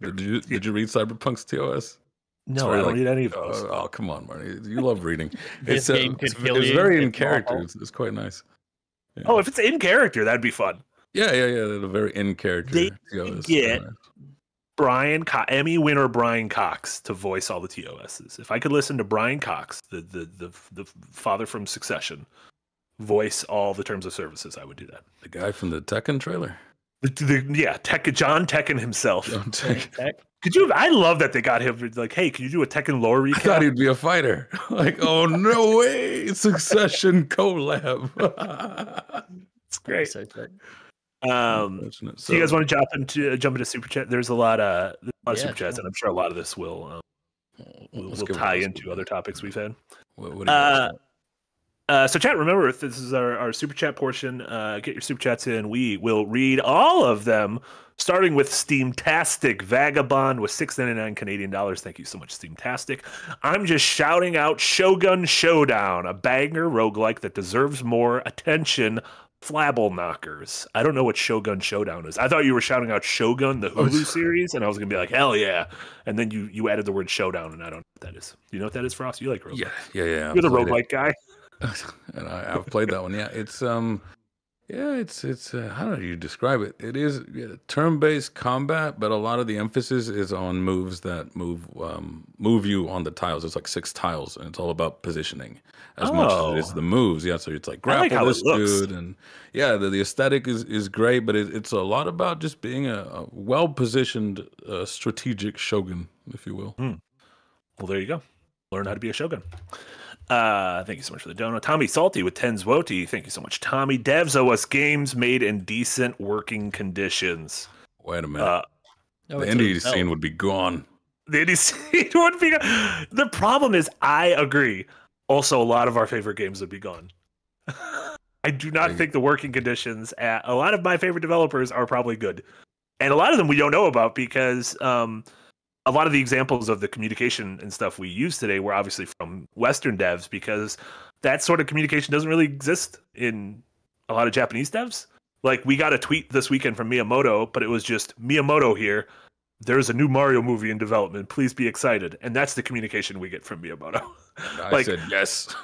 Speaker 2: Did you did you read Cyberpunk's TOS?
Speaker 1: No, I don't like, read any of those.
Speaker 2: Oh, oh, come on, Marty! You love reading. this it's, uh, it's, it's very in character. It's, it's, quite nice.
Speaker 1: Oh, if it's in character, that'd be fun.
Speaker 2: Yeah, yeah, yeah. They're very in character.
Speaker 1: They
Speaker 2: TOS.
Speaker 1: get-
Speaker 2: Uh,
Speaker 1: Brian Co- Emmy winner Brian Cox to voice all the TOSs. If I could listen to Brian Cox, the the the, the father from Succession, voice all the terms of services, I would do that.
Speaker 2: the guy from the Tekken trailer.
Speaker 1: The, the, yeah, Tech, John Tekken himself.
Speaker 2: John Tekken.
Speaker 3: Tech.
Speaker 1: Could you? I love that they got him. Like, hey, can you do a Tekken lore recap?
Speaker 2: I thought he'd be a fighter. Like, oh no way! Succession collab.
Speaker 1: It's great.
Speaker 3: So sick.
Speaker 1: Um,
Speaker 2: Unfortunate.
Speaker 1: so you guys want to jump into uh, jump into super chat? There's a lot of a lot of
Speaker 3: Yeah,
Speaker 1: super chats,
Speaker 3: sure.
Speaker 1: and I'm sure a lot of this will um, will, will tie into other topics we've had.
Speaker 2: What, what do you
Speaker 1: Uh,
Speaker 2: got?
Speaker 1: Uh, so chat, remember if this is our, our super chat portion, uh, get your super chats in. We will read all of them, starting with Steamtastic Vagabond with six ninety nine Canadian dollars. Thank you so much, Steamtastic. I'm just shouting out Shogun Showdown, a banger roguelike that deserves more attention. Flabble knockers. I don't know what Shogun Showdown is. I thought you were shouting out Shogun, the Hulu series, and I was gonna be like, hell yeah. And then you you added the word Showdown, and I don't know what that is. You know what that is, Frost? You like roguelike?
Speaker 2: Yeah, yeah, yeah.
Speaker 1: You're the
Speaker 2: played it.
Speaker 1: roguelike guy.
Speaker 2: and I, I've played that one. Yeah, it's um, yeah, it's it's uh, how do you describe it? It is yeah, turn-based combat, but a lot of the emphasis is on moves that move um move you on the tiles. It's like six tiles, and it's all about positioning as much as it is
Speaker 1: Oh.
Speaker 2: the moves. Yeah, so it's like
Speaker 1: like
Speaker 2: grapple
Speaker 1: it
Speaker 2: this dude, and yeah, the, the aesthetic is is great, but it, it's a lot about just being a, a well-positioned, uh, strategic shogun, if you will.
Speaker 1: Well, there you go. Learn how to be a shogun. Uh, thank you so much for the dono. Tommy Salty with Tens Woti. Thank you so much, Tommy. Devs owe us games made in decent working conditions.
Speaker 2: Wait a minute,
Speaker 1: Uh,
Speaker 3: Oh,
Speaker 2: the indie
Speaker 3: hotel.
Speaker 2: scene would be gone.
Speaker 1: the indie scene would be. gone. The problem is, I agree. Also, a lot of our favorite games would be gone. I do not think the working conditions at a lot of my favorite developers are probably good, and a lot of them we don't know about because um, a lot of the examples of the communication and stuff we use today were obviously from Western devs because that sort of communication doesn't really exist in a lot of Japanese devs. Like we got a tweet this weekend from Miyamoto, but it was just Miyamoto here. There's a new Mario movie in development. Please be excited. And that's the communication we get from Miyamoto.
Speaker 2: I
Speaker 1: Like-
Speaker 2: said yes.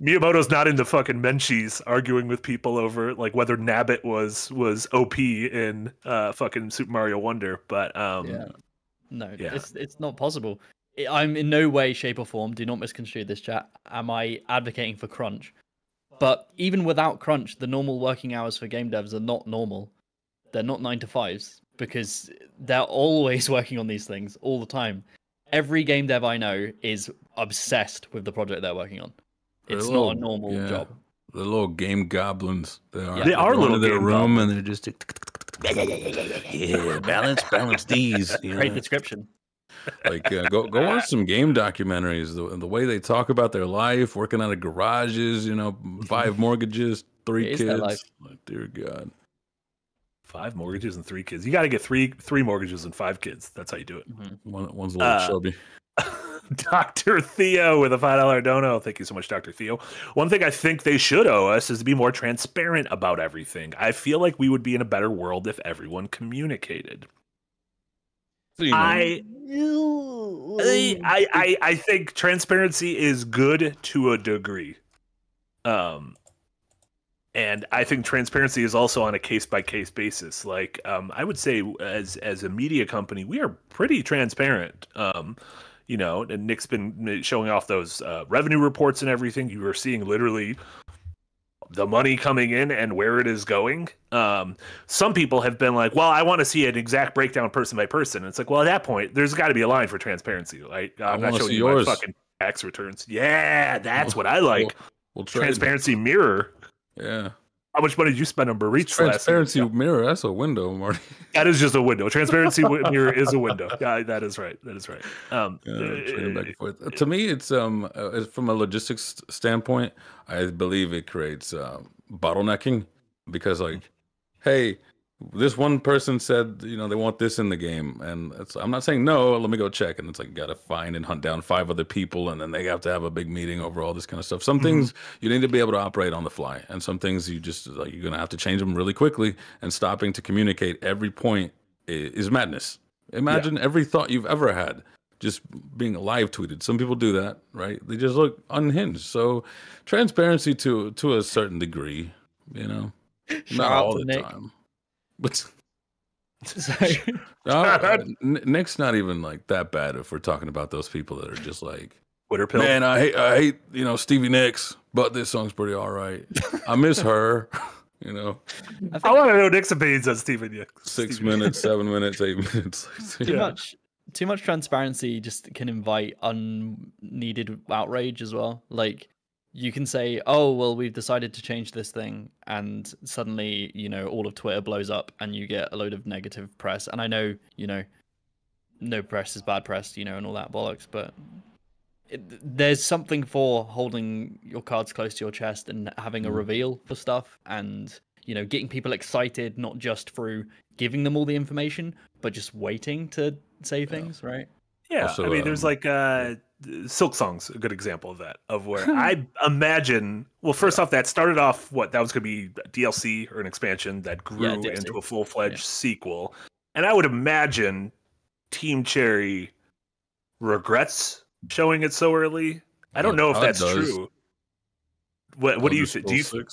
Speaker 1: Miyamoto's not into fucking Menchies arguing with people over like whether Nabbit was was OP in uh fucking Super Mario Wonder, but um
Speaker 3: Yeah. No,
Speaker 1: Yeah.
Speaker 3: it's it's not possible. I- I'm in no way, shape, or form. Do not misconstrue this chat. Am I advocating for crunch? But even without crunch, the normal working hours for game devs are not normal. They're not nine to fives because they're always working on these things all the time. Every game dev I know is obsessed with the project they're working on.
Speaker 2: They're
Speaker 3: It's
Speaker 2: little-
Speaker 3: not a normal
Speaker 2: yeah.
Speaker 3: job.
Speaker 2: The little game goblins. They are.
Speaker 3: Yeah.
Speaker 1: They are
Speaker 2: go
Speaker 1: little
Speaker 2: into their
Speaker 1: game
Speaker 2: room
Speaker 1: goblins.
Speaker 2: and they're just yeah, balance, balance these. you
Speaker 3: Great description.
Speaker 2: like uh, go go watch some game documentaries. The, the way they talk about their life, working out of garages, you know, five mortgages, three
Speaker 3: It is their
Speaker 2: kids.
Speaker 3: life.
Speaker 2: Like, dear God,
Speaker 1: five mortgages and three kids. You got to get three three mortgages and five kids. That's how you do it.
Speaker 3: Mhm.
Speaker 2: one one's a little
Speaker 1: Uh,
Speaker 2: chubby.
Speaker 1: Dr. Theo with a five dollar dono. Thank you so much, Dr. Theo. One thing I think they should owe us is to be more transparent about everything. I feel like we would be in a better world if everyone communicated.
Speaker 2: So, you know,
Speaker 1: I, I I I think transparency is good to a degree. Um and I think transparency is also on a case by case basis. Like um I would say as as a media company, we are pretty transparent. Um you know, and Nick's been showing off those uh, revenue reports and everything. You are seeing literally the money coming in and where it is going. Um, some people have been like, "Well, I want to see an exact breakdown person by person." And it's like, well, at that point, there's got to be a line for transparency. Like, I'm not showing you my fucking tax returns. Yeah, that's what I like.
Speaker 2: we'll trade.
Speaker 1: transparency mirror.
Speaker 2: Yeah,
Speaker 1: How much money did you spend on burritos last
Speaker 2: transparency mirror. That's a window, Marty.
Speaker 1: That is just a window. Transparency mirror is a window. Yeah, that is right. That is right. Um,
Speaker 2: Yeah, trading back and forth. Uh, To me, it's um uh, from a logistics standpoint. I believe it creates uh, bottlenecking because, like, hey, this one person said you know they want this in the game, and it's, I'm not saying no. Let me go check, and it's like you got to find and hunt down five other people, and then they have to have a big meeting over all this kind of stuff. Some things mm-hmm. you need to be able to operate on the fly, and some things you just like you're gonna have to change them really quickly. And stopping to communicate every point is, is madness. Imagine every thought you've ever had just being live tweeted. Some people do that, right? They just look unhinged. So transparency to to a certain degree, you know.
Speaker 3: Shout
Speaker 2: Not all the
Speaker 3: Nick.
Speaker 2: time. But
Speaker 3: So,
Speaker 2: uh, Nick's not even like that bad if we're talking about those people that are just like,
Speaker 1: Twitter pill.
Speaker 2: man, I hate, I hate, you know, Stevie Nicks, but this song's pretty all right. I miss her, you know,
Speaker 3: I
Speaker 1: I want to know Nick's opinions on Stevie Nicks.
Speaker 2: six
Speaker 1: Stephen-
Speaker 2: minutes, seven minutes, eight minutes.
Speaker 3: too
Speaker 1: Yeah.
Speaker 3: much too much transparency just can invite unneeded outrage as well. Like you can say, "Oh, well, we've decided to change this thing," and suddenly, you know, all of Twitter blows up, and you get a load of negative press. And I know, you know, no press is bad press, you know, and all that bollocks, but. It, there's something for holding your cards close to your chest and having a
Speaker 2: Mhm.
Speaker 3: reveal for stuff and you know getting people excited not just through giving them all the information but just waiting to say things right
Speaker 1: Yeah,
Speaker 2: Also,
Speaker 1: I mean, there's
Speaker 2: um,
Speaker 1: like uh, Silksong's a good example of that. Of where I imagine. Well, first off, that started off what that was going to be a DLC or an expansion that grew
Speaker 3: Yeah,
Speaker 1: into a full fledged
Speaker 3: Yeah.
Speaker 1: sequel, and I would imagine Team Cherry regrets showing it so early. I don't
Speaker 2: Yeah,
Speaker 1: know if that's
Speaker 2: does.
Speaker 1: true. What What do you think? Do you, do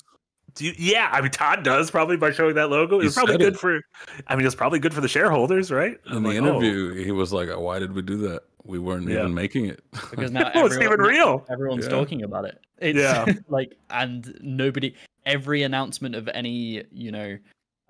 Speaker 1: you? Yeah, I mean, Todd does probably by showing that logo. It
Speaker 2: He
Speaker 1: was probably good
Speaker 2: it.
Speaker 1: for. I mean, it's probably good for the shareholders, right?
Speaker 2: In
Speaker 1: I'm
Speaker 2: the
Speaker 1: like, oh,
Speaker 2: interview, he was like, "Why did we do that? We weren't
Speaker 1: Yeah.
Speaker 2: even making it."
Speaker 3: because now
Speaker 1: Oh, it's even real.
Speaker 3: everyone's
Speaker 2: Yeah.
Speaker 3: talking about it it's
Speaker 1: Yeah.
Speaker 3: like and nobody every announcement of any you know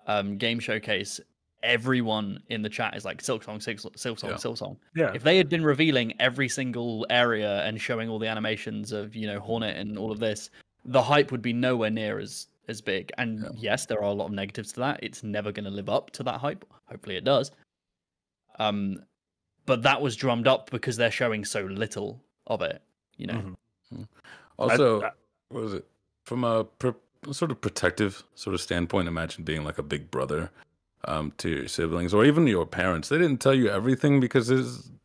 Speaker 3: um game showcase everyone in the chat is like silk song silk, silk song
Speaker 2: Yeah.
Speaker 3: silk song
Speaker 1: Yeah,
Speaker 3: if they had been revealing every single area and showing all the animations of you know hornet and all of this the hype would be nowhere near as as big. And
Speaker 2: Yeah.
Speaker 3: yes there are a lot of negatives to that. It's never going to live up to that hype. Hopefully it does. Um but that was drummed up because they're showing so little of it you know?
Speaker 1: Mhm.
Speaker 2: Also,
Speaker 1: I-
Speaker 2: what was it? From a pr- sort of protective sort of standpoint, imagine being like a big brother um, to your siblings or even your parents. They didn't tell you everything because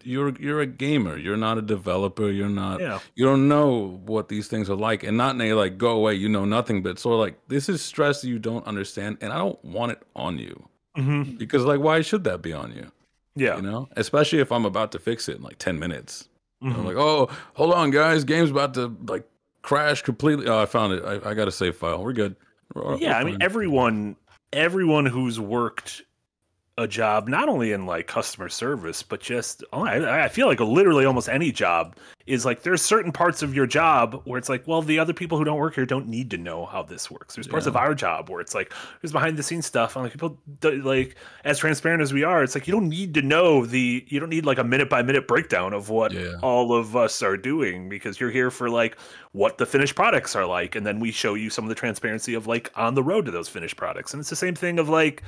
Speaker 2: you're you're a gamer. You're not a developer. You're not.
Speaker 1: yeah.
Speaker 2: You don't know what these things are like, and not in a like go away. You know nothing, but sort of like this is stress you don't understand, and I don't want it on you
Speaker 1: hmm
Speaker 2: because like why should that be on you?
Speaker 1: Yeah.
Speaker 2: You know, especially if I'm about to fix it in like ten minutes.
Speaker 1: Mhm.
Speaker 2: I'm like, oh, hold on, guys, game's about to like crash completely. Oh, I found it. I, I got a save file. We're good. We're-
Speaker 1: yeah,
Speaker 2: we're
Speaker 1: I mean everyone everyone who's worked a job not only in like customer service but just oh, I, I feel like literally almost any job is like there's certain parts of your job where it's like well the other people who don't work here don't need to know how this works there's parts
Speaker 2: Yeah.
Speaker 1: of our job where it's like there's behind the scenes stuff and like people like as transparent as we are it's like you don't need to know the you don't need like a minute by minute breakdown of what
Speaker 2: Yeah.
Speaker 1: all of us are doing because you're here for like what the finished products are like and then we show you some of the transparency of like on the road to those finished products and it's the same thing of like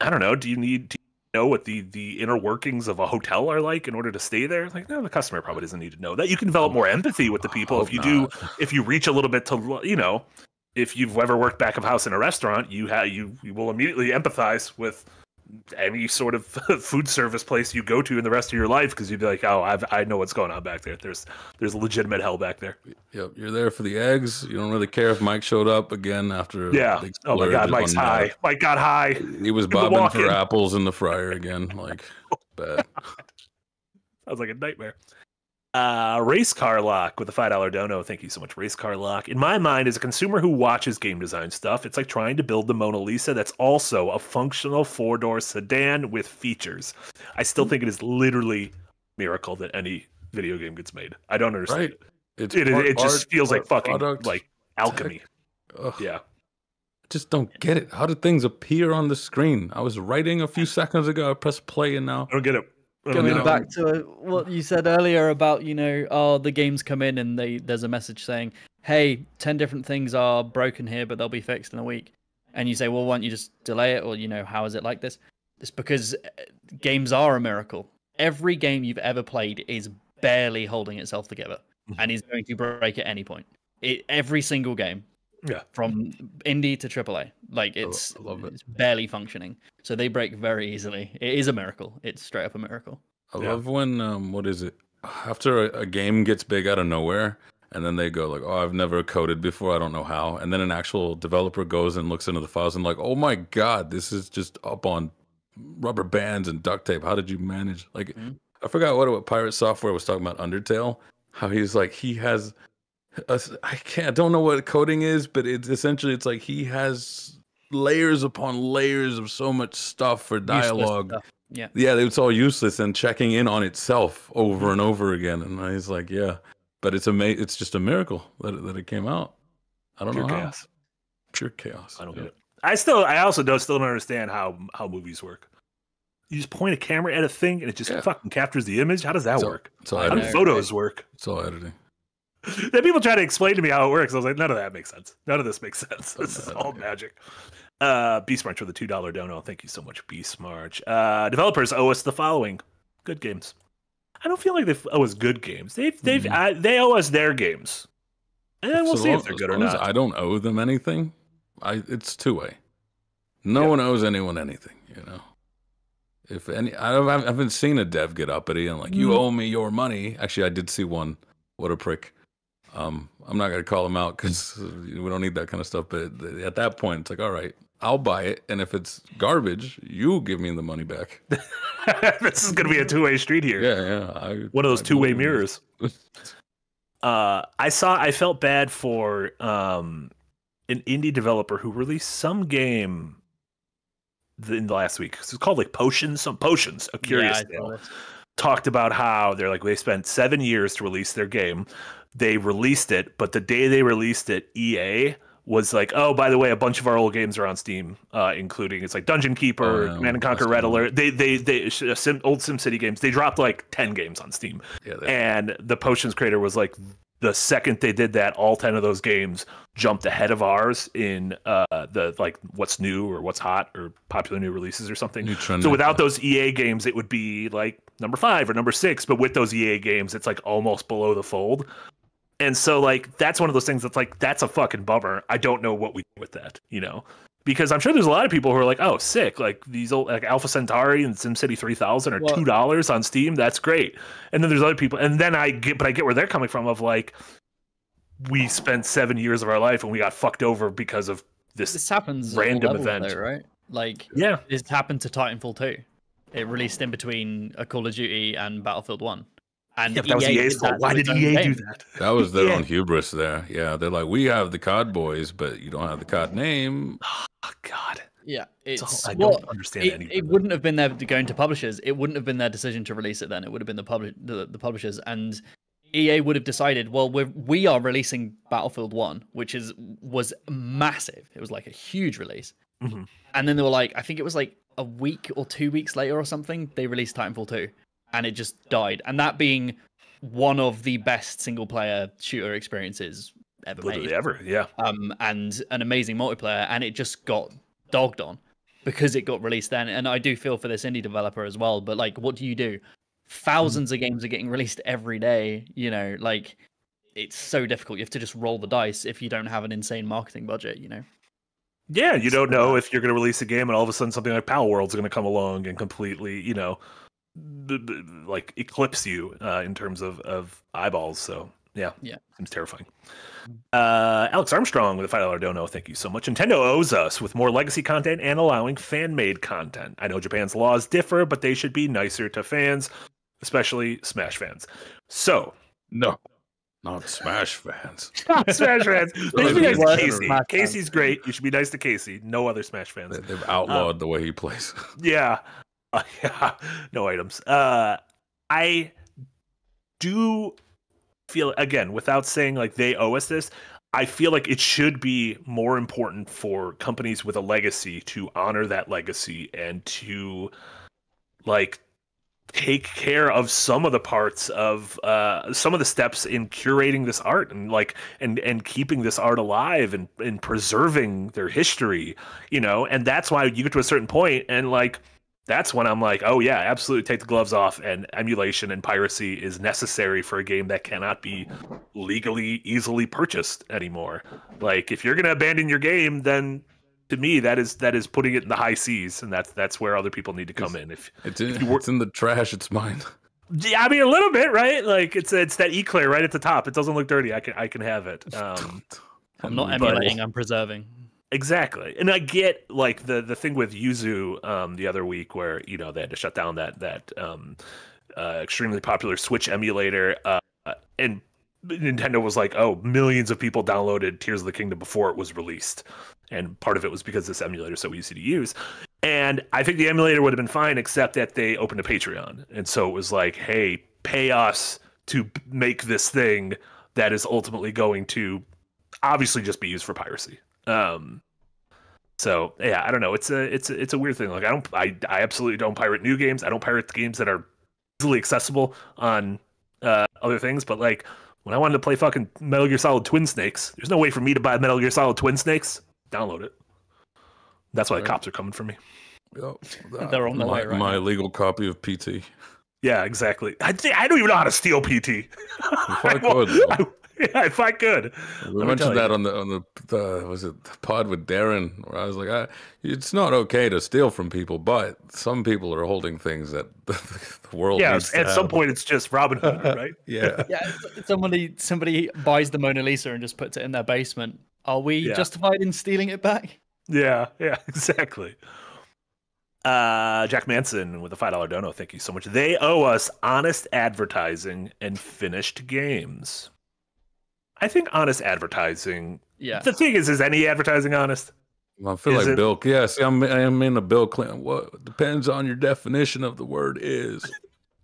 Speaker 1: i don't know do you need to know what the the inner workings of a hotel are like in order to stay there? Like no the customer probably doesn't need to know that. You can develop more empathy with the people if you do if you reach a little bit to you know if you've ever worked back of house in a restaurant you have you, you will immediately empathize with any sort of food service place you go to in the rest of your life because you'd be like oh I've, i know what's going on back there there's there's legitimate hell back there
Speaker 2: Yep, you're there for the eggs. You don't really care if Mike showed up again after.
Speaker 1: yeah oh my god mike's high mike got high
Speaker 2: He was bobbing for apples in the fryer again. Like, bad.
Speaker 1: Sounds like a nightmare. Uh, race car lock with a five dollar dono. Thank you so much, race car lock. In my mind, as a consumer who watches game design stuff, it's like trying to build the Mona Lisa that's also a functional four door sedan with features. I still think it is literally miracle that any video game gets made. I don't understand.
Speaker 2: Right.
Speaker 1: It.
Speaker 2: It's
Speaker 1: It, it just
Speaker 2: art,
Speaker 1: feels like fucking
Speaker 2: product.
Speaker 1: like alchemy. Yeah.
Speaker 2: I just don't get it. How do things appear on the screen? I was writing a few seconds ago. I pressed play, and now
Speaker 1: I don't get it. I don't
Speaker 2: Coming
Speaker 3: Going back to what you said earlier about you know oh the games come in and they there's a message saying hey 10 different things are broken here but they'll be fixed in a week. And you say well why don't you just delay it? Or you know how is it like this? It's because uh, games are a miracle. Every game you've ever played is barely holding itself together
Speaker 1: Mhm.
Speaker 3: and is going to break at any point. It, every single game
Speaker 1: Yeah.
Speaker 3: from indie to AAA like it's
Speaker 2: I love it.
Speaker 3: it's barely functioning so they break very easily it is a miracle it's straight up a miracle
Speaker 2: I
Speaker 1: Yeah.
Speaker 2: love when um what is it? After a, a game gets big out of nowhere and then they go like, "Oh, I've never coded before. I don't know how." And then an actual developer goes and looks into the files and like, "Oh my god, this is just up on rubber bands and duct tape. How did you manage?" Like
Speaker 3: Mhm.
Speaker 2: I forgot what what Pirate Software was talking about Undertale. How he's like he has a, I can't I don't know what coding is, but it's essentially it's like he has layers upon layers of so much stuff for dialogue.
Speaker 3: stuff. Yeah.
Speaker 2: Yeah, it's all useless and checking in on itself over and over again. And I was like, yeah, but it's ama- It's just a miracle that it, that it came out. I don't
Speaker 1: Pure
Speaker 2: know how.
Speaker 1: chaos.
Speaker 2: Pure chaos.
Speaker 1: I don't
Speaker 2: Yeah.
Speaker 1: get it. I still, I also don't still don't understand how how movies work. You just point a camera at a thing and it just
Speaker 2: Yeah.
Speaker 1: fucking captures the image. How does that
Speaker 2: So-
Speaker 1: work?
Speaker 2: It's all
Speaker 3: I
Speaker 1: How do photos work?
Speaker 2: It's all editing.
Speaker 1: then people try to explain to me how it works. I was like, none of that makes sense. None of this makes sense. This is all magic. Uh, Beast March with a two dollar dono. Thank you so much, Beast March. Uh, developers owe us the following: good games. I don't feel like they owe us good games. They've they've
Speaker 2: Mhm.
Speaker 1: I, they owe us their games, and then we'll
Speaker 2: So
Speaker 1: see
Speaker 2: long-
Speaker 1: if they're good or not.
Speaker 2: I don't owe them anything. I it's two way. No
Speaker 1: Yeah.
Speaker 2: one owes anyone anything. You know. If any, I haven't seen a dev get uppity and like you
Speaker 1: Mm.
Speaker 2: owe me your money. Actually, I did see one. What a prick. Um, I'm not gonna call them out because we don't need that kind of stuff. But at that point, it's like, all right, I'll buy it, and if it's garbage, you give me the money back.
Speaker 1: this is going to be a two way street here.
Speaker 2: Yeah, yeah. I,
Speaker 1: One of those two way
Speaker 2: believe in this.
Speaker 1: mirrors. uh, I saw. I felt bad for um, an indie developer who released some game in the last week. It's called like Potions. Some Potions. A Curious
Speaker 3: Yeah, I
Speaker 1: Tale. Talked about how they're like they spent seven years to release their game. They released it, but the day they released it, EA was like, "Oh, by the way, a bunch of our old games are on Steam, uh, including it's like Dungeon Keeper,
Speaker 2: Oh,
Speaker 1: Command and Conquer, Red. Alert. They they they uh, Sim, old SimCity games. They dropped like ten games on Steam."
Speaker 2: Yeah, they-
Speaker 1: and the potions creator was like the second they did that all 10 of those games jumped ahead of ours in uh the like what's new or what's hot or popular new releases or something
Speaker 2: new trend.
Speaker 1: so without those ea games it would be like number five or number six but with those ea games it's like almost below the fold and so like that's one of those things that's like that's a fucking bummer i don't know what we do with that you know because i'm sure there's a lot of people who are like oh sick like these old like alpha centauri and simcity 3000 are
Speaker 3: Well-
Speaker 1: two dollars on steam that's great and then there's other people and then i get but i get where they're coming from of like we spent seven years of our life and we got fucked over because of this
Speaker 3: This happens
Speaker 1: Random event.
Speaker 3: though, right? Like
Speaker 1: yeah
Speaker 3: this happened to Titanfall 2. It released in between a Call of Duty and Battlefield 1. And
Speaker 1: yeah but that was
Speaker 3: EA
Speaker 1: ea's
Speaker 3: did
Speaker 1: fault why did
Speaker 3: its own
Speaker 1: ea do that
Speaker 2: That was their
Speaker 1: Yeah.
Speaker 2: own hubris there. Yeah, they're like, we have the COD boys, but you don't have the COD name.
Speaker 1: oh god
Speaker 3: Yeah,
Speaker 1: it's
Speaker 3: it's
Speaker 1: all, i
Speaker 3: well,
Speaker 1: don't understand
Speaker 3: it,
Speaker 1: any
Speaker 3: it wouldn't have been their going to publishers. It wouldn't have been their decision to release it. Then it would have been the public the, the publishers and EA would have decided. Well, we're we are releasing Battlefield One, which is was massive. It was like a huge release.
Speaker 1: Mhm.
Speaker 3: And then they were like, I think it was like a week or two weeks later or something. They released Titanfall Two, and it just died. And that being one of the best single player shooter experiences ever
Speaker 1: literally
Speaker 3: made
Speaker 1: ever yeah
Speaker 3: um, and an amazing multiplayer, and it just got dogged on because it got released then. And I do feel for this indie developer as well. But like, what do you do? Thousands of games are getting released every day. You know, like it's so difficult. You have to just roll the dice if you don't have an insane marketing budget. You know.
Speaker 1: Yeah, you don't know if you're going to release a game and all of a sudden something like Palworld's going to come along and completely, you know, like eclipse you uh, in terms of, of eyeballs. So yeah,
Speaker 3: Yeah.
Speaker 1: seems terrifying. Uh, Alex Armstrong with a five dollar dono. Thank you so much. Nintendo owes us with more legacy content and allowing fan made content. I know Japan's laws differ, but they should be nicer to fans, especially Smash fans. So
Speaker 2: No, not Smash fans.
Speaker 1: Smash fans, you should be nice to Casey. Casey's great. You should be nice to Casey. No other Smash fans.
Speaker 2: They- They've outlawed the way he plays.
Speaker 1: Yeah. Yeah. No items. Uh I do feel again, without saying like they owe us this, I feel like it should be more important for companies with a legacy to honor that legacy and to like take care of some of the parts of uh some of the steps in curating this art and like and and keeping this art alive and and preserving their history you know and that's why you get to a certain point and like that's when I'm like, oh yeah, absolutely take the gloves off and emulation and piracy is necessary for a game that cannot be legally easily purchased anymore. Like if you're gonna abandon your game, then to me that is that is putting it in the high seas and that's that's where other people need to come in. If
Speaker 2: It's in,
Speaker 1: you were-
Speaker 2: it's in the trash. It's mine.
Speaker 1: yeah, I mean a little bit, right? Like it's it's that eclair right at the top. It doesn't look dirty. I can I can have it. Um
Speaker 3: I'm not
Speaker 2: But-
Speaker 3: emulating. I'm preserving.
Speaker 1: Exactly, and I get like the the thing with Yuzu um, the other week where you know they had to shut down that that um, uh, extremely popular Switch emulator, uh, and Nintendo was like, "Oh, millions of people downloaded Tears of the Kingdom before it was released," and part of it was because this emulator is so easy to use. And I think the emulator would have been fine, except that they opened a Patreon, and so it was like, hey, pay us to make this thing that is ultimately going to obviously just be used for piracy. Um, so yeah, I don't know. It's a it's a, it's a weird thing. Like I don't I I absolutely don't pirate new games. I don't pirate games that are easily accessible on uh, other things. But like when I wanted to play fucking Metal Gear Solid Twin Snakes, there's no way for me to buy Metal Gear Solid Twin Snakes. Download it. That's why the
Speaker 2: Right.
Speaker 1: cops are coming for me.
Speaker 2: Yep.
Speaker 3: They're on the
Speaker 2: my,
Speaker 3: way right
Speaker 2: my
Speaker 3: now.
Speaker 2: legal copy of PT.
Speaker 1: Yeah, exactly. I thi- I don't even know how to steal PT.
Speaker 2: If I could, though.
Speaker 1: Yeah, if I could.
Speaker 2: We
Speaker 1: Let
Speaker 2: mentioned
Speaker 1: tell
Speaker 2: that
Speaker 1: you.
Speaker 2: on the on the, the was it the pod with Darren, where I was like, I, it's not okay to steal from people, but some people are holding things that the, world
Speaker 1: Yeah,
Speaker 2: needs to
Speaker 1: at some
Speaker 2: have.
Speaker 1: point it's just Robin Hood, right?
Speaker 2: Yeah,
Speaker 3: Yeah, somebody somebody buys the Mona Lisa and just puts it in their basement. Are we
Speaker 1: Yeah.
Speaker 3: justified in stealing it back?
Speaker 1: Yeah, yeah, exactly. Uh, Jack Manson with a five dollar dono. Thank you so much. They owe us honest advertising and finished games. I think honest advertising.
Speaker 3: Yeah.
Speaker 1: The thing is, is any advertising honest?
Speaker 2: I feel
Speaker 1: Is
Speaker 2: like
Speaker 1: it-
Speaker 2: Bill. Yeah, see, I'm I'm in a Bill Clinton. What depends on your definition of the word is.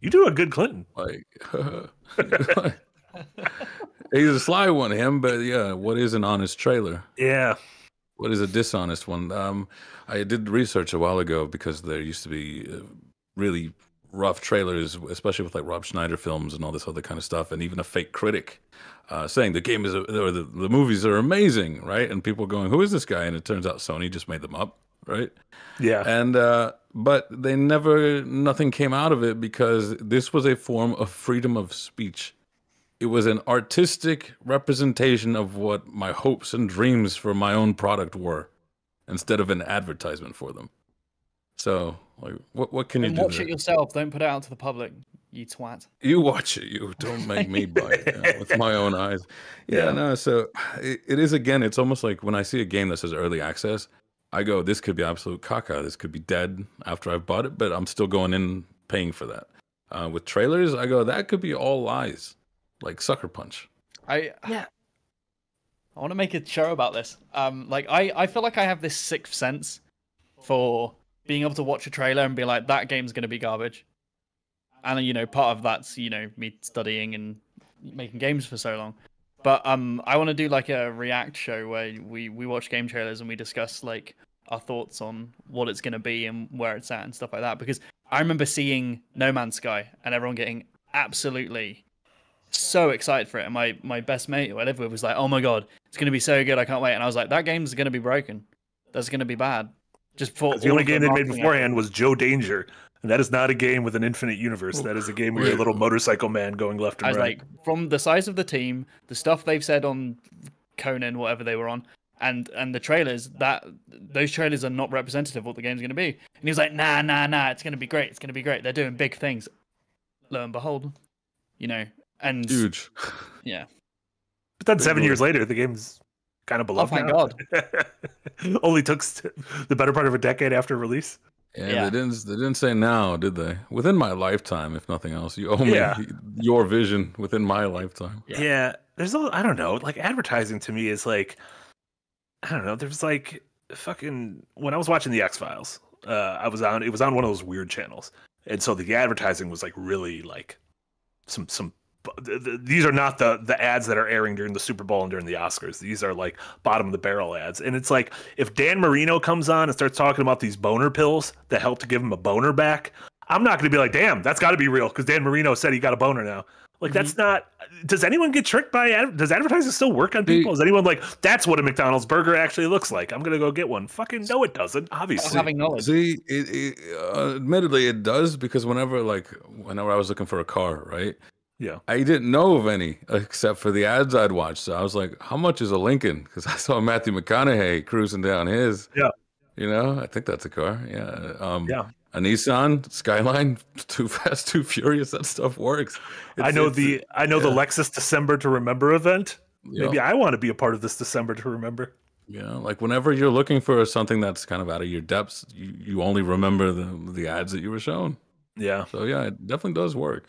Speaker 1: You do a good Clinton.
Speaker 2: Like, he's a sly one, him. But yeah, what is an honest trailer?
Speaker 1: Yeah,
Speaker 2: What is a dishonest one? Um, I did research a while ago because there used to be uh, really rough trailers, especially with like Rob Schneider films and all this other kind of stuff, and even a fake critic uh, saying the game is or the, the movies are amazing, right? And people going, "Who is this guy?" And it turns out Sony just made them up, right?
Speaker 1: yeah,
Speaker 2: And uh, but they never nothing came out of it because this was a form of freedom of speech. It was an artistic representation of what my hopes and dreams for my own product were, instead of an advertisement for them. So, like, what what can you do?
Speaker 3: watch
Speaker 2: there?
Speaker 3: it yourself. Don't put it out to the public. You twat.
Speaker 2: You watch it. You don't make me buy it you know, with my own eyes. Yeah,
Speaker 1: Yeah.
Speaker 2: no. So it, it is again. It's almost like when I see a game that says early access, I go, "This could be absolute caca. This could be dead after I've bought it." But I'm still going in paying for that. Uh, with trailers, I go, "That could be all lies, like Sucker Punch."
Speaker 3: I
Speaker 1: Yeah.
Speaker 3: I want to make a show about this. Um, like I, I feel like I have this sixth sense for being able to watch a trailer and be like, that game's gonna be garbage. And you know, part of that's you know me studying and making games for so long. But um, I want to do like a react show where we we watch game trailers and we discuss like our thoughts on what it's gonna be and where it's at and stuff like that. Because I remember seeing No Man's Sky and everyone getting absolutely so excited for it. And my my best mate who I live with was like, "Oh my god, it's gonna be so good! I can't wait." And I was like, "That game's gonna be broken. That's gonna be bad." Just for
Speaker 1: the only game they made beforehand was Joe Danger, and that is not a game with an infinite universe. That is a game where you're a little motorcycle man going left and
Speaker 3: I was
Speaker 1: right.
Speaker 3: like, from the size of the team, the stuff they've said on Conan, whatever they were on, and and the trailers, that those trailers are not representative of what the game's going to be. And he was like, nah, nah, nah, it's going to be great. It's going to be great. They're doing big things. Lo and behold, you know, and
Speaker 2: Huge.
Speaker 3: yeah,
Speaker 1: but then seven
Speaker 2: Big
Speaker 1: years later, the game's kind of beloved.
Speaker 3: Oh, thank
Speaker 1: now.
Speaker 3: God.
Speaker 1: Only took the better part of a decade after release.
Speaker 2: Yeah,
Speaker 3: Yeah.
Speaker 2: they didn't. They didn't say now, did they? Within my lifetime, if nothing else, you owe me
Speaker 1: Yeah.
Speaker 2: your vision within my lifetime.
Speaker 3: Yeah.
Speaker 1: Yeah. there's a I don't know, like advertising to me is like I don't know, there's like fucking when I was watching the X Files, uh I was on it was on one of those weird channels. And so the advertising was like really like some some th- th- these are not the the ads that are airing during the Super Bowl and during the Oscars. These are like bottom of the barrel ads. And it's like if Dan Marino comes on and starts talking about these boner pills that help to give him a boner back, I'm not going to be like, "Damn, that's got to be real" because Dan Marino said he got a boner now. Like that's not. Does anyone get tricked by? ad- Does advertising still work on people? Is anyone like that's what a McDonald's burger actually looks like? I'm gonna go get one. Fucking no, it doesn't. Obviously,
Speaker 3: having knowledge.
Speaker 2: See, it, it, uh, admittedly, it does because whenever, like, whenever I was looking for a car, right,
Speaker 1: yeah.
Speaker 2: I didn't know of any except for the ads I'd watched. So I was like, "How much is a Lincoln?" Because I saw Matthew McConaughey cruising down his.
Speaker 1: Yeah.
Speaker 2: You know, I think that's a car. Yeah. Um,
Speaker 1: Yeah.
Speaker 2: A Nissan Skyline, Too Fast, Too Furious. That stuff works.
Speaker 1: I know
Speaker 2: it's-
Speaker 1: the I know the. Lexus December to Remember event.
Speaker 2: yeah.
Speaker 1: Maybe I want to be a part of this December to Remember.
Speaker 2: Yeah, like whenever you're looking for something that's kind of out of your depths, you, you only remember the the ads that you were shown.
Speaker 1: Yeah,
Speaker 2: So yeah, it definitely does work.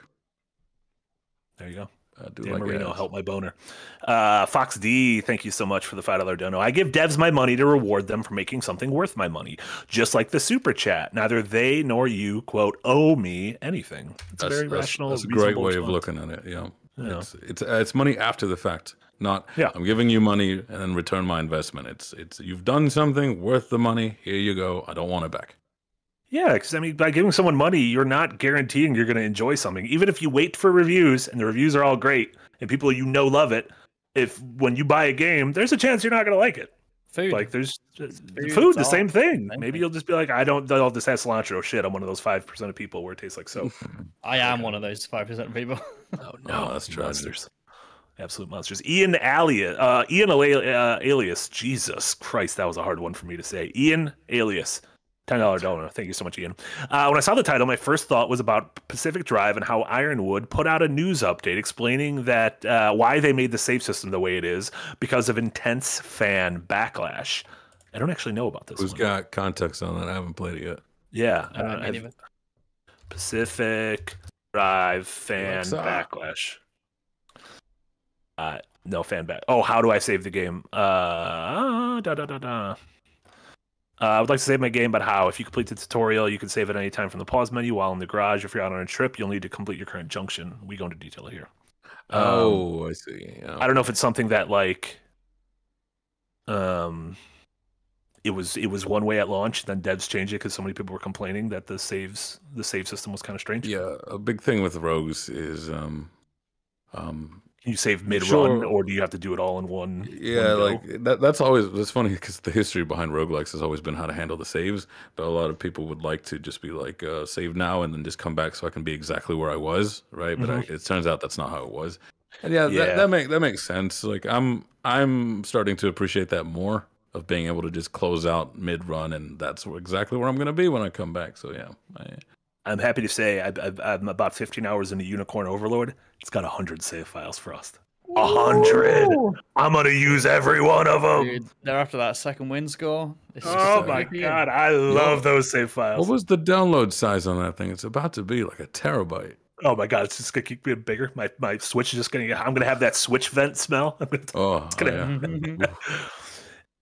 Speaker 1: There you go.
Speaker 2: I do
Speaker 1: Dan
Speaker 2: like
Speaker 1: Marino, help my boner. Uh, Fox D, thank you so much for the five dollar dono. I give devs my money to reward them for making something worth my money, just like the super chat. Neither they nor you quote owe me anything. It's
Speaker 2: That's,
Speaker 1: very
Speaker 2: that's-
Speaker 1: rational.
Speaker 2: that's a great way of looking at it. Yeah,
Speaker 1: Yeah.
Speaker 2: it's it's uh, it's money after the fact. Not
Speaker 1: Yeah.
Speaker 2: I'm giving you money and then return my investment. It's it's you've done something worth the money. Here you go. I don't want it back.
Speaker 1: Yeah, because I mean, by giving someone money, you're not guaranteeing you're going to enjoy something. Even if you wait for reviews and the reviews are all great and people you know love it, if when you buy a game, there's a chance you're not going to like it.
Speaker 3: Food.
Speaker 1: Like there's
Speaker 3: food,
Speaker 1: food, the same thing.
Speaker 3: same
Speaker 1: Maybe
Speaker 3: thing.
Speaker 1: you'll just be like, I don't, all this has cilantro. Shit, I'm one of those five percent of people where it tastes like soap.
Speaker 3: I am one of those five percent of people.
Speaker 1: oh
Speaker 2: no, that's tragic.
Speaker 1: monsters. Absolute monsters. Ian Alias, uh, Ian Ala- uh, Alias. Jesus Christ, that was a hard one for me to say. Ian Alias. Ten dollar donor. Thank you so much, Ian. Uh, when I saw the title, my first thought was about Pacific Drive and how Ironwood put out a news update explaining that uh, why they made the save system the way it is because of intense fan backlash. I don't actually know about this.
Speaker 2: Who's
Speaker 1: one.
Speaker 2: got context on that? I haven't played it yet.
Speaker 1: Yeah,
Speaker 3: I don't know,
Speaker 1: I've- Pacific Drive fan
Speaker 2: Alexa.
Speaker 1: backlash. Uh, no fan back. Oh, how do I save the game? Uh, da da da da. Uh, I would like to save my game, but how? If you complete the tutorial, you can save it any time from the pause menu while in the garage. If you're out on a trip, you'll need to complete your current junction. We go into detail here. Um,
Speaker 2: Oh, I see. Yeah.
Speaker 1: I don't know if it's something that like, um, it was it was one way at launch, then devs changed it because so many people were complaining that the saves the save system was kind of strange.
Speaker 2: Yeah, a big thing with rogues is um, um,
Speaker 1: Can you save mid run,
Speaker 2: Sure.
Speaker 1: or do you have to do it all in one?
Speaker 2: yeah,
Speaker 1: one
Speaker 2: like that. That's always that's funny because the history behind roguelikes has always been how to handle the saves. But a lot of people would like to just be like, uh, save now and then just come back so I can be exactly where I was, right? But I, it turns out that's not how it was. And yeah,
Speaker 1: Yeah.
Speaker 2: That, that make that makes sense. Like I'm I'm starting to appreciate that more of being able to just close out mid run, and that's exactly where I'm going to be when I come back. So yeah, I,
Speaker 1: I'm happy to say I, I, I'm about 15 hours into Unicorn Overlord. It's got 100 save files for us. Hundred. I'm gonna use every one of them.
Speaker 3: Dude, they're after that second win score. It's
Speaker 1: Oh
Speaker 3: so
Speaker 1: my
Speaker 3: good.
Speaker 1: god, I love those save files.
Speaker 2: what was the download size on that thing? It's about to be like a terabyte.
Speaker 1: Oh my god, it's just gonna keep getting bigger. My my switch is just gonna get. I'm gonna have that switch vent smell. I'm gonna-
Speaker 2: Oh,
Speaker 1: gonna-
Speaker 2: oh, yeah. Mm-hmm.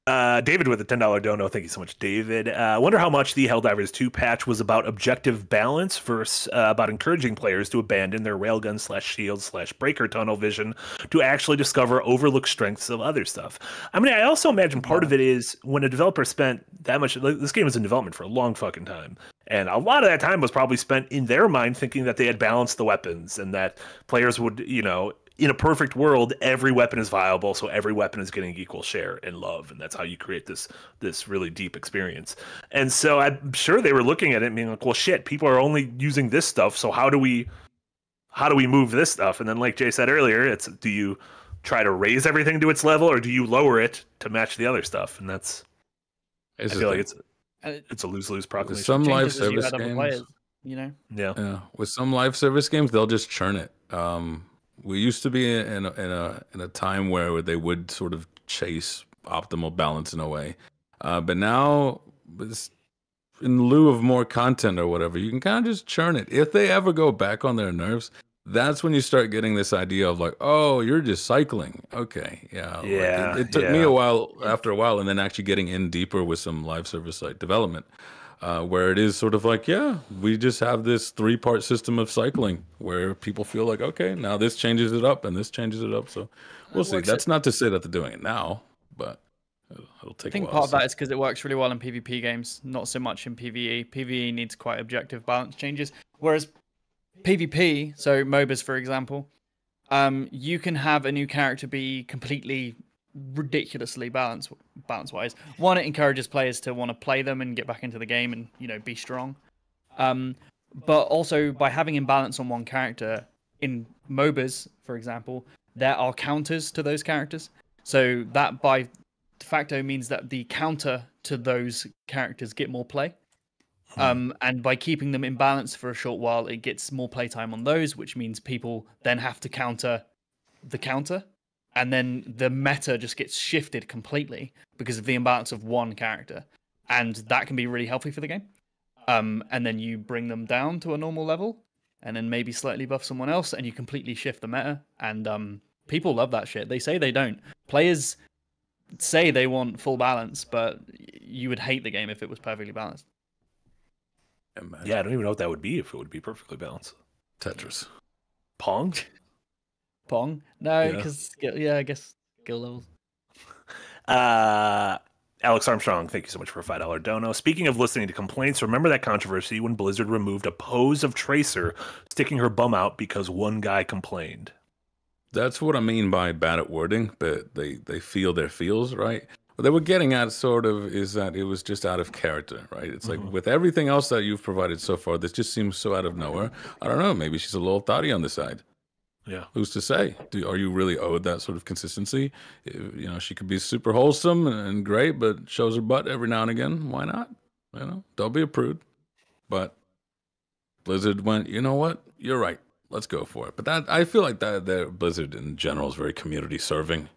Speaker 1: Uh, David with a ten dollar dono. Thank you so much, David. Uh, I wonder how much the Helldivers two patch was about objective balance versus uh, about encouraging players to abandon their railgun slash shield slash breaker tunnel vision to actually discover overlooked strengths of other stuff. I mean, I also imagine part of it is when a developer spent that much. like, This game was in development for a long fucking time, and a lot of that time was probably spent in their mind thinking that they had balanced the weapons and that players would, you know, in a perfect world, every weapon is viable, so every weapon is getting equal share and love, and that's how you create this this really deep experience. And so I'm sure they were looking at it and being like, "Well, shit, people are only using this stuff, so how do we how do we move this stuff?" And then, like Jay said earlier, it's do you try to raise everything to its level, or do you lower it to match the other stuff? And that's
Speaker 2: It's
Speaker 1: I feel like it's it's a lose lose proclamation.
Speaker 2: some live
Speaker 3: changes you
Speaker 2: service games.
Speaker 3: players, you know.
Speaker 1: yeah,
Speaker 2: Yeah, with some live service games, they'll just churn it. Um, we used to be in a, in a in a time where they would sort of chase optimal balance in a way, uh, but now in lieu of more content or whatever, you can kind of just churn it. If they ever go back on their nerfs, that's when you start getting this idea of like, oh, you're just cycling. Okay, yeah, like,
Speaker 1: Yeah,
Speaker 2: it, it took me a while after a while, and then actually getting in deeper with some live service like development uh, where it is sort of like, yeah, we just have this three part system of cycling where people feel like, okay, now this changes it up and this changes it up. So we'll see. That's not to say that they're doing it now, but it'll, it'll take
Speaker 3: I think part of that is because it works really well in PvP games, not so much in PvE. PvE needs quite objective balance changes, whereas PvP, so MOBAs for example, um, you can have a new character be completely ridiculously balance balance wise. One, it encourages players to want to play them and get back into the game and you know be strong. Um, but also by having imbalance on one character in MOBAs, for example, there are counters to those characters. So that by de facto means that the counter to those characters get more play. Um, and by keeping them in balance for a short while, it gets more playtime on those, which means people then have to counter the counter. And then the meta just gets shifted completely because of the imbalance of one character. And that can be really healthy for the game. Um, and then you bring them down to a normal level. and then maybe slightly buff someone else, and you completely shift the meta. And um, people love that shit. They say they don't. Players say they want full balance, but you would hate the game if it was perfectly balanced.
Speaker 2: Imagine.
Speaker 1: Yeah, I don't even know what that would be if it would be perfectly balanced.
Speaker 2: Tetris.
Speaker 1: Pong?
Speaker 3: Pong? No, because yeah. I guess skill levels.
Speaker 1: Uh, Alex Armstrong, thank you so much for a five dollar dono. Speaking of listening to complaints, remember that controversy when Blizzard removed a pose of Tracer sticking her bum out because one guy complained.
Speaker 2: That's what I mean by bad at wording, but they they feel their feels, right? What they were getting at sort of is that it was just out of character, right? It's like with everything else that you've provided so far, this just seems so out of nowhere. I don't know, maybe she's a little thotty on the side.
Speaker 1: Yeah.
Speaker 2: Who's to say? Do are you really owed that sort of consistency? You know, she could be super wholesome and, and great, but shows her butt every now and again. Why not? You know, don't be a prude. But Blizzard went, you know what? You're right. Let's go for it. But that I feel like that that Blizzard in general is very community serving,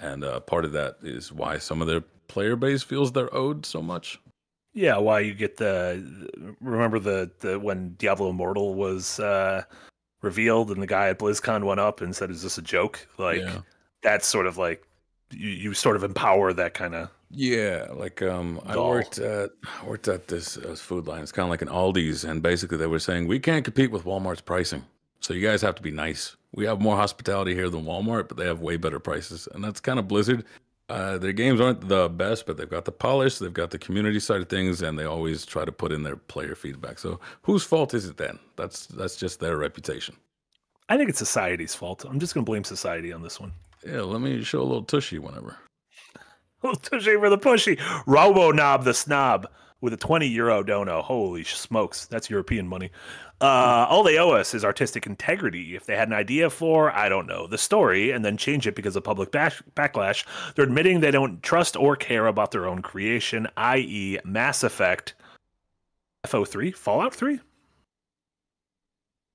Speaker 2: and uh, part of that is why some of their player base feels they're owed so much.
Speaker 1: Yeah, why you get the remember the the when Diablo Immortal was uh revealed and the guy at BlizzCon went up and said, "Is this a joke?" Like
Speaker 2: yeah.
Speaker 1: that's sort of like you, you sort of empower that kind of
Speaker 2: Yeah, like um, I worked at I worked at this uh, food line. It's kind of like an Aldi's, and basically they were saying we can't compete with Walmart's pricing, so you guys have to be nice. We have more hospitality here than Walmart, but they have way better prices, and that's kind of Blizzard. Uh, their games aren't the best, but they've got the polish, they've got the community side of things, and they always try to put in their player feedback. So whose fault is it then? That's that's just their reputation.
Speaker 1: I think it's society's fault. I'm just going to blame society on this one.
Speaker 2: Yeah, let me show a little tushy whenever.
Speaker 1: a little Tushy for the pushy. Robo Knob the Snob with a 20 euro dono. Holy smokes. That's European money. Uh, all they owe us is artistic integrity. If they had an idea for, I don't know, the story and then change it because of public bash- backlash, they're admitting they don't trust or care about their own creation, i.e., Mass Effect. FO3? Fallout 3?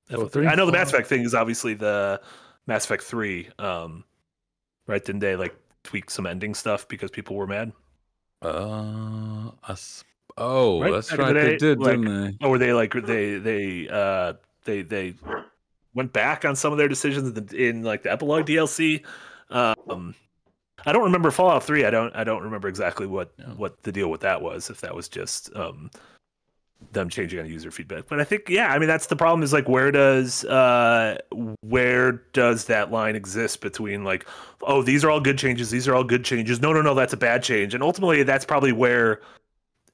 Speaker 2: FO3?
Speaker 1: I know the Mass Effect thing is obviously the Mass Effect 3. Um, right? Didn't they like tweak some ending stuff because people were mad?
Speaker 2: Uh, us. Oh,
Speaker 1: Right,
Speaker 2: that's
Speaker 1: back
Speaker 2: right.
Speaker 1: the
Speaker 2: They did,
Speaker 1: like-
Speaker 2: didn't they?
Speaker 1: or were they like they they uh they they went back on some of their decisions in, in like the epilogue DLC. Um, I don't remember Fallout Three. I don't I don't remember exactly what
Speaker 2: Yeah.
Speaker 1: what the deal with that was. If that was just um them changing on user feedback, but I think yeah, I mean that's the problem. Is like where does uh where does that line exist between like oh these are all good changes, these are all good changes. No no no that's a bad change, and ultimately that's probably where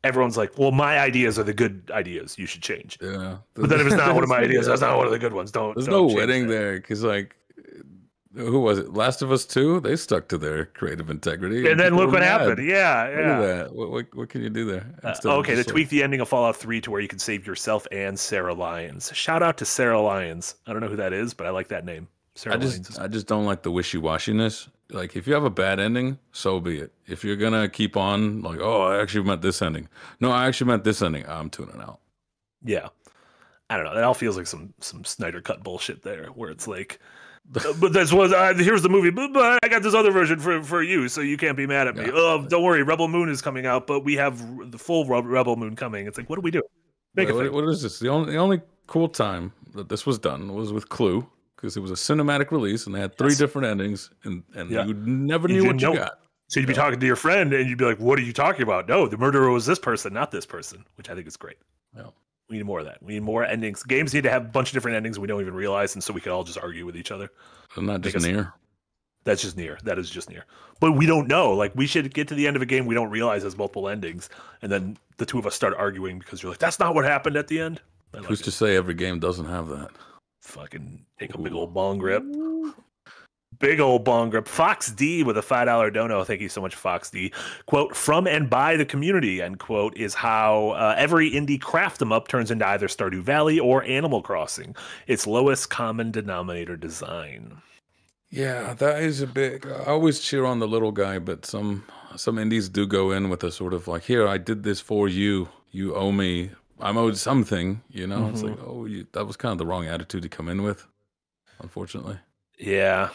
Speaker 1: everyone's like well my ideas are the good ideas you should change
Speaker 2: Yeah.
Speaker 1: but then if it's not one of my ideas, that's not one of the good ones. Don't.
Speaker 2: There's
Speaker 1: don't
Speaker 2: no winning
Speaker 1: that.
Speaker 2: there because, like, who was it? Last of Us Two. They stuck to their creative integrity,
Speaker 1: And then look what
Speaker 2: mad.
Speaker 1: happened. Yeah,
Speaker 2: Look
Speaker 1: yeah.
Speaker 2: at that. What, what, what can you do there?
Speaker 1: Uh, okay, to tweak the ending of Fallout 3 to where you can save yourself and Sarah Lyons. Shout out to Sarah Lyons. I don't know who that is, but I like that name. Sarah
Speaker 2: I just, I just don't like the wishy washiness. Like, if you have a bad ending, so be it. If you're gonna keep on, like, oh, I actually meant this ending. No, I actually meant this ending. I'm tuning out.
Speaker 1: yeah. I don't know. It all feels like some some Snyder cut bullshit there, where it's like, "Uh, but this was uh, here's the movie, but, but I got this other version for for you, so you can't be mad at me.
Speaker 2: Yeah.
Speaker 1: Oh, don't worry, Rebel Moon is coming out, but we have the full Rebel Moon coming. It's like, what do we do? Make a
Speaker 2: What- what is this? The only, the only cool time that this was done was with Clue because it was a cinematic release and they had three
Speaker 1: Yes.
Speaker 2: different endings and, and
Speaker 1: Yeah.
Speaker 2: you never
Speaker 1: You
Speaker 2: knew what
Speaker 1: didn't
Speaker 2: you
Speaker 1: know.
Speaker 2: got.
Speaker 1: So you'd be talking to your friend and you'd be like, What are you talking about? No, the murderer was this person, not this person, which I think is great.
Speaker 2: Yeah.
Speaker 1: We need more of that. We need more endings. Games need to have a bunch of different endings we don't even realize, and so we can all just argue with each other.
Speaker 2: I'm not just near.
Speaker 1: That's just near. That is just near. But we don't know. Like we should get to the end of a game we don't realize has multiple endings, and then the two of us start arguing because you're like, That's not what happened at the end. Like
Speaker 2: Who's
Speaker 1: it.
Speaker 2: to say every game doesn't have that?
Speaker 1: Fucking take a big old bong grip. Big old bong grip. Fox D with a five dollar dono. Thank you so much, Fox D. Quote from and by the community. End quote is how uh, every indie craft them up turns into either Stardew Valley or Animal Crossing. Its lowest common denominator design.
Speaker 2: Yeah, that is a big. I always cheer on the little guy, but some some indies do go in with a sort of like, "Here, I did this for you. You owe me. I'm owed something." You know, it's like, oh, you, that was kind of the wrong attitude to come in with, unfortunately.
Speaker 1: Yeah,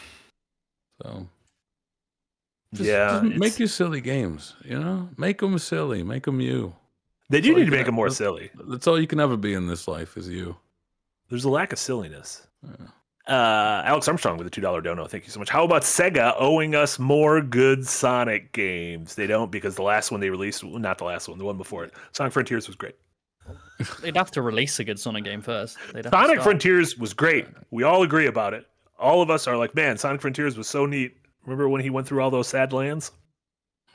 Speaker 2: So just,
Speaker 1: yeah.
Speaker 2: just make your silly games. You know, make them silly. Make them you.
Speaker 1: they do need to make them more silly.
Speaker 2: That's all you can ever be in this life is you.
Speaker 1: There's a lack of silliness. Uh, Alex Armstrong with a two dollar dono. Thank you so much. How about Sega owing us more good Sonic games? They don't because the last one they released, not the last one, the one before it, Sonic Frontiers was great.
Speaker 3: They'd have to release a good Sonic game first. They'd have to
Speaker 1: Sonic
Speaker 3: start.
Speaker 1: Frontiers was great. We all agree about it. All of us are like, man, Sonic Frontiers was so neat. Remember when he went through all those sad lands?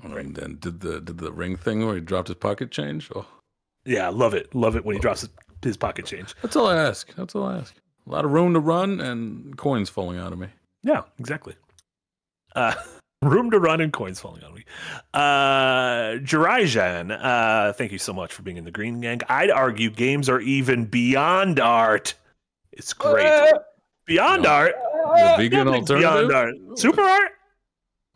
Speaker 2: And then did the did the ring thing where he dropped his pocket change. Oh,
Speaker 1: Yeah, love it. Love it when he drops his, his pocket change.
Speaker 2: that's all I ask. That's all I ask. A lot of room to run and coins falling out of me.
Speaker 1: Yeah, exactly. Uh, room to run and coins falling on me. Uh, Jirijan, uh, thank you so much for being in the Green Gang. I'd argue games are even beyond art. It's great. Beyond
Speaker 2: Beyond-
Speaker 1: art.
Speaker 2: The vegan alternative.
Speaker 1: Beyond art. Super art.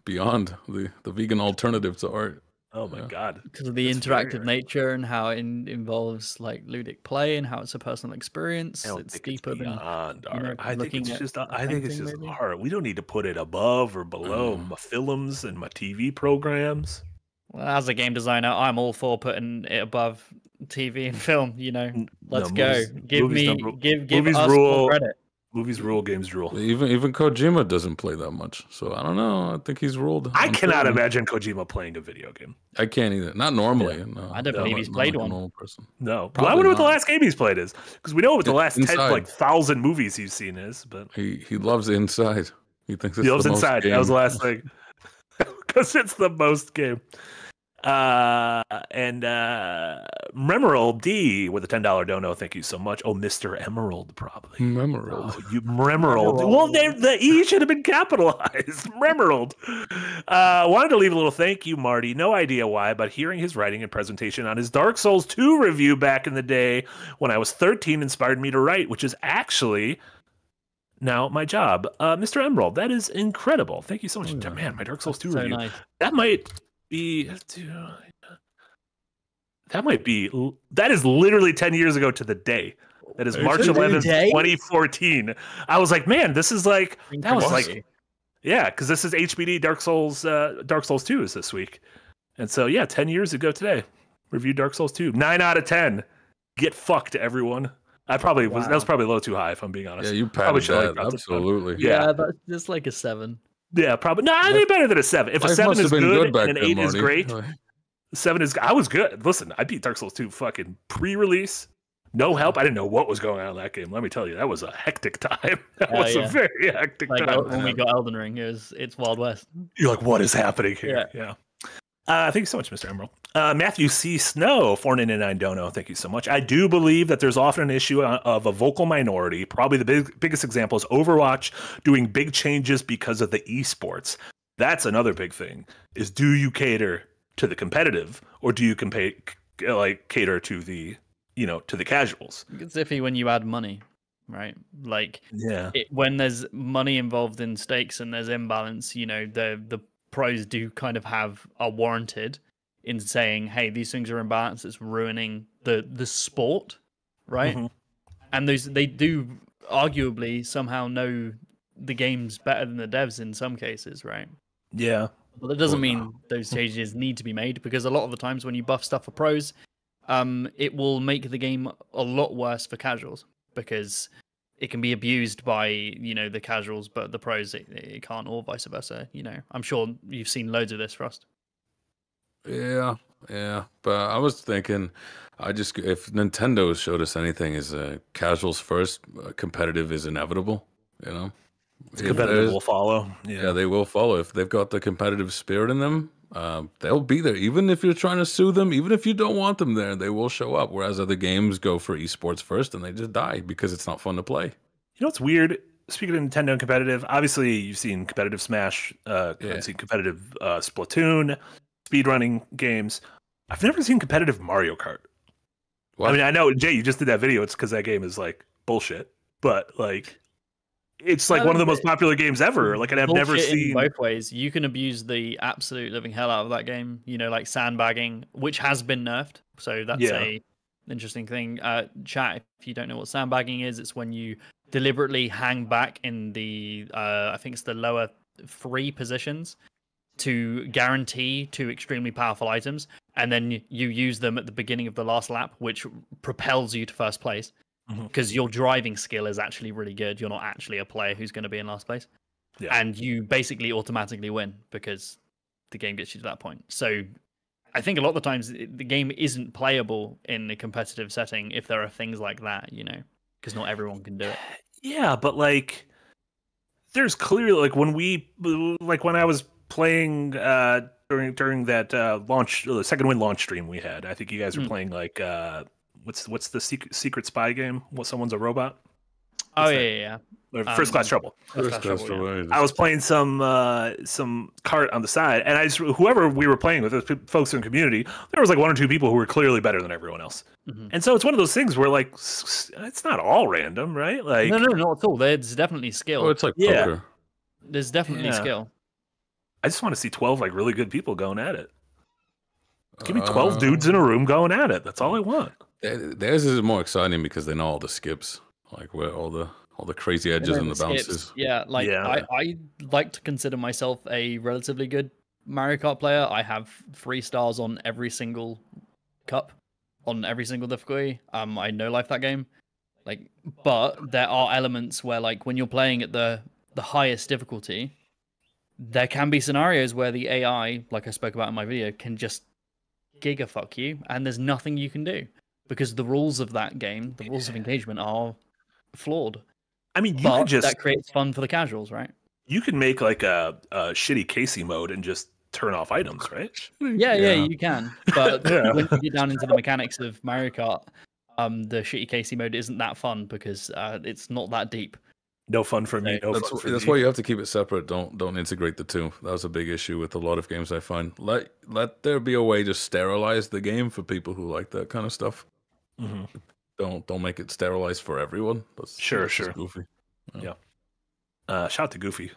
Speaker 2: Beyond the the vegan alternative to art.
Speaker 1: Oh my
Speaker 2: Yeah.
Speaker 1: god.
Speaker 3: because of the
Speaker 1: That's
Speaker 3: interactive
Speaker 1: right.
Speaker 3: nature and how it involves like ludic play and how it's a personal experience. It's deeper
Speaker 1: it's
Speaker 3: than
Speaker 1: beyond
Speaker 3: you know.
Speaker 1: I think it's just. I think it's just
Speaker 3: maybe?
Speaker 1: art. We don't need to put it above or below
Speaker 2: Mm.
Speaker 1: my films and my TV programs.
Speaker 3: Well, as a game designer, I'm all for putting it above TV and film. You know, let's
Speaker 1: no,
Speaker 3: go. give me,
Speaker 1: don't
Speaker 3: give, give us
Speaker 1: rule-
Speaker 3: credit.
Speaker 1: Movies rule, games rule.
Speaker 2: Even even Kojima doesn't play that much, so I don't know. I think he's ruled.
Speaker 1: I
Speaker 2: on
Speaker 1: cannot
Speaker 2: film.
Speaker 1: imagine Kojima playing a video game.
Speaker 2: I can't either. Not normally. No,
Speaker 3: I don't
Speaker 2: No,
Speaker 3: believe
Speaker 2: not-
Speaker 3: he's
Speaker 2: not
Speaker 3: played
Speaker 2: like a
Speaker 3: one.
Speaker 2: normal person.
Speaker 1: No, well, I
Speaker 2: Probably
Speaker 1: wonder what the last game he's played is, because we know what the
Speaker 2: In-
Speaker 1: last ten like thousand movies he's seen is. But
Speaker 2: He he loves inside. He thinks it's
Speaker 1: he loves
Speaker 2: the most
Speaker 1: inside. That was the last thing, because it's the most game. Uh, and uh, Remerald D with a ten dollar dono. Thank you so much. Oh, Mister Emerald, probably.
Speaker 2: Memorable.
Speaker 1: Oh, you Remerald. Well, they, the E should have been capitalized. Remerald. Uh, wanted to leave a little thank you, Marty. No idea why, but hearing his writing and presentation on his Dark Souls 2 review back in the day when I was 13 inspired me to write, which is actually now my job. Uh, Mr. Emerald, that is incredible. Thank you so much.
Speaker 2: Oh, yeah.
Speaker 1: Man, my Dark Souls 2
Speaker 3: So
Speaker 1: review.
Speaker 3: nice.
Speaker 1: That might be. That might be. That is literally 10 years ago to the day. That is
Speaker 2: Are
Speaker 1: March 11th, 2014. I was like, man, this is like that was like yeah, because this is HBD Dark Souls. Uh, Dark Souls Two is this week, and so yeah, ten years ago today, reviewed Dark Souls Two. Nine out of ten. Get fucked, everyone. I probably was that was probably a little too high if I'm being honest.
Speaker 2: Yeah, you
Speaker 1: Probably should, like,
Speaker 2: that.
Speaker 1: drop this down.
Speaker 2: Absolutely.
Speaker 1: Yeah.
Speaker 3: yeah, that's just like a seven.
Speaker 1: Yeah, probably. No, I think better than a seven. If a seven is good,
Speaker 2: good
Speaker 1: and an
Speaker 2: then,
Speaker 1: eight is great, seven is. I was good. Listen, I beat Dark Souls Two fucking pre-release. No help. I didn't know what was going on in that game. Let me tell you, that was a hectic time. That
Speaker 3: Oh,
Speaker 1: was
Speaker 3: yeah.
Speaker 1: a very hectic
Speaker 3: Like
Speaker 1: time.
Speaker 3: When we got Elden Ring, it was it's Wild West.
Speaker 1: You're like, what is happening here? Yeah. Uh, thank you so much, Mr. Emerald. Uh, Matthew C. Snow, 499 Dono. Thank you so much. I do believe that there's often an issue uh, of a vocal minority. Probably the big, biggest example is Overwatch doing big changes because of the esports. That's another big thing. Is do you cater to the competitive or do you compa- c- like cater to the you know to the casuals?
Speaker 3: It's iffy when you add money, right? Like
Speaker 1: Yeah.
Speaker 3: it, when there's money involved in stakes and there's imbalance, you know, the the pros do kind of have are warranted in saying, "Hey, these things are imbalanced. It's ruining the the sport," right?
Speaker 1: Mhm.
Speaker 3: And those they do arguably somehow know the games better than the devs in some cases, right?
Speaker 1: Yeah.
Speaker 3: But that doesn't mean those changes need to be made because a lot of the times when you buff stuff for pros, um, it will make the game a lot worse for casuals because it can be abused by you know the casuals, but the pros it, it can't, or vice versa. You know, I'm sure you've seen loads of this, Frost.
Speaker 2: Yeah, yeah. But I was thinking, I just if Nintendo showed us anything, is uh, casuals first, uh, competitive is inevitable. You know, If
Speaker 1: Competitive will follow.
Speaker 2: Yeah, they will follow if they've got the competitive spirit in them. Um, they'll be there, even if you're trying to sue them, even if you don't want them there, they will show up. Whereas other games go for esports first, and they just die because it's not fun to play.
Speaker 1: You know what's weird? Speaking of Nintendo and competitive, obviously you've seen competitive Smash, uh,
Speaker 2: Yeah.
Speaker 1: Seen competitive uh, Splatoon, speedrunning games. I've never seen competitive Mario Kart.
Speaker 2: What?
Speaker 1: I mean, I know Jay, you just did that video. It's because that game is like bullshit, but like, it's like
Speaker 3: No,
Speaker 1: one of the most popular games ever. Like, and I've never seen.
Speaker 3: both ways. You can abuse the absolute living hell out of that game. You know, like sandbagging, which has been nerfed. So that's
Speaker 1: Yeah.
Speaker 3: a interesting thing. Uh, chat, if you don't know what sandbagging is, it's when you deliberately hang back in the, uh, I think it's the lower three positions to guarantee two extremely powerful items, and then you use them at the beginning of the last lap, which propels you to first place. Because your driving skill is actually really good. You're not actually a player who's going to be in last place,
Speaker 1: Yeah.
Speaker 3: and you basically automatically win because the game gets you to that point. So. I think a lot of the times the game isn't playable in a competitive setting if there are things like that, you know, because not everyone can do it.
Speaker 1: Yeah, but like there's clearly like when we like when I was playing uh during during that uh launch the second win launch stream we had. I think you guys were
Speaker 3: Mm.
Speaker 1: playing like uh what's what's the secret secret spy game? What someone's a robot?
Speaker 3: Oh yeah, yeah, yeah.
Speaker 1: Or First class
Speaker 3: Um,
Speaker 1: trouble.
Speaker 3: First
Speaker 2: First
Speaker 3: class
Speaker 2: class
Speaker 3: trouble, yeah.
Speaker 1: I was playing some uh some cart on the side and I just whoever we were playing with, those folks in the community, there was like one or two people who were clearly better than everyone else.
Speaker 3: Mhm.
Speaker 1: And so it's one of those things where like s- s- it's not all random, right? Like
Speaker 3: no, no, not at all. There's definitely skill.
Speaker 2: Oh, it's like
Speaker 1: Yeah.
Speaker 2: poker.
Speaker 3: There's definitely
Speaker 1: Yeah.
Speaker 3: skill.
Speaker 1: I just want to see 12 like really good people going at it. Give me 12
Speaker 2: Uh,
Speaker 1: dudes in a room going at it. That's all I want.
Speaker 2: Th- Theirs is more exciting because they know all the skips, like where all the all the crazy edges and the
Speaker 3: Skips,
Speaker 2: bounces.
Speaker 3: Yeah, like
Speaker 1: Yeah.
Speaker 3: I, I like to consider myself a relatively good Mario Kart player. I have three stars on every single cup, on every single difficulty. Um, I know life that game. Like, but there are elements where, like, when you're playing at the the highest difficulty, there can be scenarios where the AI, like I spoke about in my video, can just giga fuck you, and there's nothing you can do because the rules of that game, the rules of engagement, are flawed
Speaker 1: I mean, you
Speaker 3: but
Speaker 1: could just
Speaker 3: that creates fun for the casuals, right?
Speaker 1: you can make like a, a shitty Casey mode and just turn off items, right?
Speaker 3: Yeah, yeah, you can. But
Speaker 1: Yeah.
Speaker 3: when you get down into the mechanics of Mario Kart, um, the shitty Casey mode isn't that fun because uh, it's not that deep.
Speaker 1: No fun for me. No
Speaker 2: that's
Speaker 1: fun for
Speaker 2: that's
Speaker 1: me.
Speaker 2: why you have to keep it separate. Don't don't integrate the two. That was a big issue with a lot of games I find. Let let there be a way to sterilize the game for people who like that kind of stuff.
Speaker 1: Mhm.
Speaker 2: Don't don't make it sterilized for everyone. That's
Speaker 1: Sure,
Speaker 2: that's
Speaker 1: sure.
Speaker 2: Goofy.
Speaker 1: Uh, shout out to Goofy,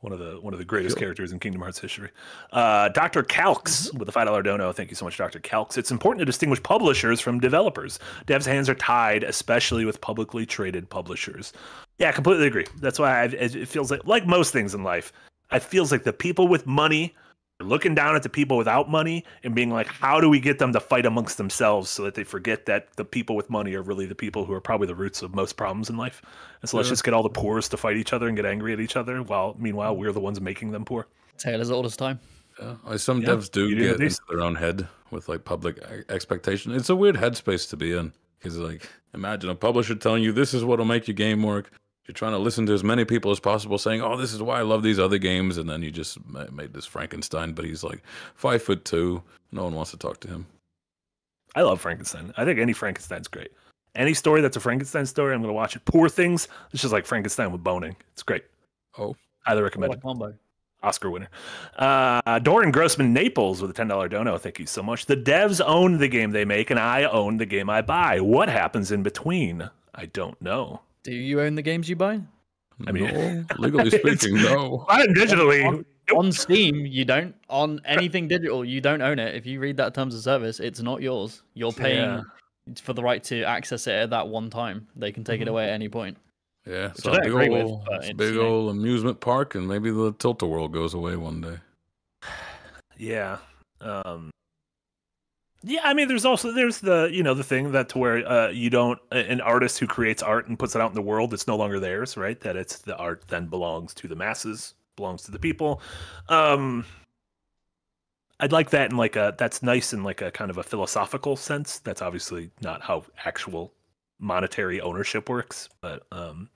Speaker 1: one of the one of the greatest
Speaker 2: Sure.
Speaker 1: characters in Kingdom Hearts history. Uh, Dr. Calx with a five dollar dono. Thank you so much, Dr. Calx. It's important to distinguish publishers from developers. Devs' hands are tied, especially with publicly traded publishers. Yeah, I completely agree. That's why I, it feels like like most things in life. It feels like the people with money looking down at the people without money and being like, how do we get them to fight amongst themselves so that they forget that the people with money are really the people who are probably the roots of most problems in life. And so let's just get all the poorest to fight each other and get angry at each other, while meanwhile we're the ones making them poor.
Speaker 3: Tale as old as time.
Speaker 2: Yeah, some
Speaker 1: Yeah,
Speaker 2: devs do
Speaker 1: do
Speaker 2: get into their own head with like public e- expectation. It's a weird headspace to be in because like imagine a publisher telling you this is what'll make your game work. You're trying to listen to as many people as possible saying, "Oh, this is why I love these other games," and then you just made this Frankenstein, but he's like five foot two. No one wants to talk to him.
Speaker 1: I love Frankenstein. I think any Frankenstein's great. Any story that's a Frankenstein story, I'm going to watch it. Poor Things, it's just like Frankenstein with boning. It's great.
Speaker 2: Oh,
Speaker 1: Highly recommend
Speaker 3: a
Speaker 1: it.
Speaker 3: combo.
Speaker 1: Oscar winner. Uh, Doran Grossman Naples with a $10 dono. Thank you so much. The devs own the game they make, and I own the game I buy. What happens in between? I don't know.
Speaker 3: Do you own the games you buy?
Speaker 1: I mean-
Speaker 2: no, legally speaking, no.
Speaker 1: I'm digitally.
Speaker 3: On, on Steam, you don't. On anything digital, you don't own it. If you read that terms of service, it's not yours. You're paying
Speaker 1: Yeah.
Speaker 3: for the right to access it at that one time. They can take it
Speaker 1: Mhm.
Speaker 3: away at any point.
Speaker 2: Yeah, so
Speaker 3: I
Speaker 2: big
Speaker 3: agree with,
Speaker 2: it's a
Speaker 3: it's,
Speaker 2: big
Speaker 3: you know.
Speaker 2: old amusement park, and maybe the tilt a whirl goes away one day.
Speaker 1: Yeah. Um Yeah, I mean there's also there's the, you know, the thing that to where uh you don't an artist who creates art and puts it out in the world, it's no longer theirs, right? That it's the art then belongs to the masses, belongs to the people. Um I'd like that in like a that's nice in like a kind of a philosophical sense. That's obviously not how actual monetary ownership works, but um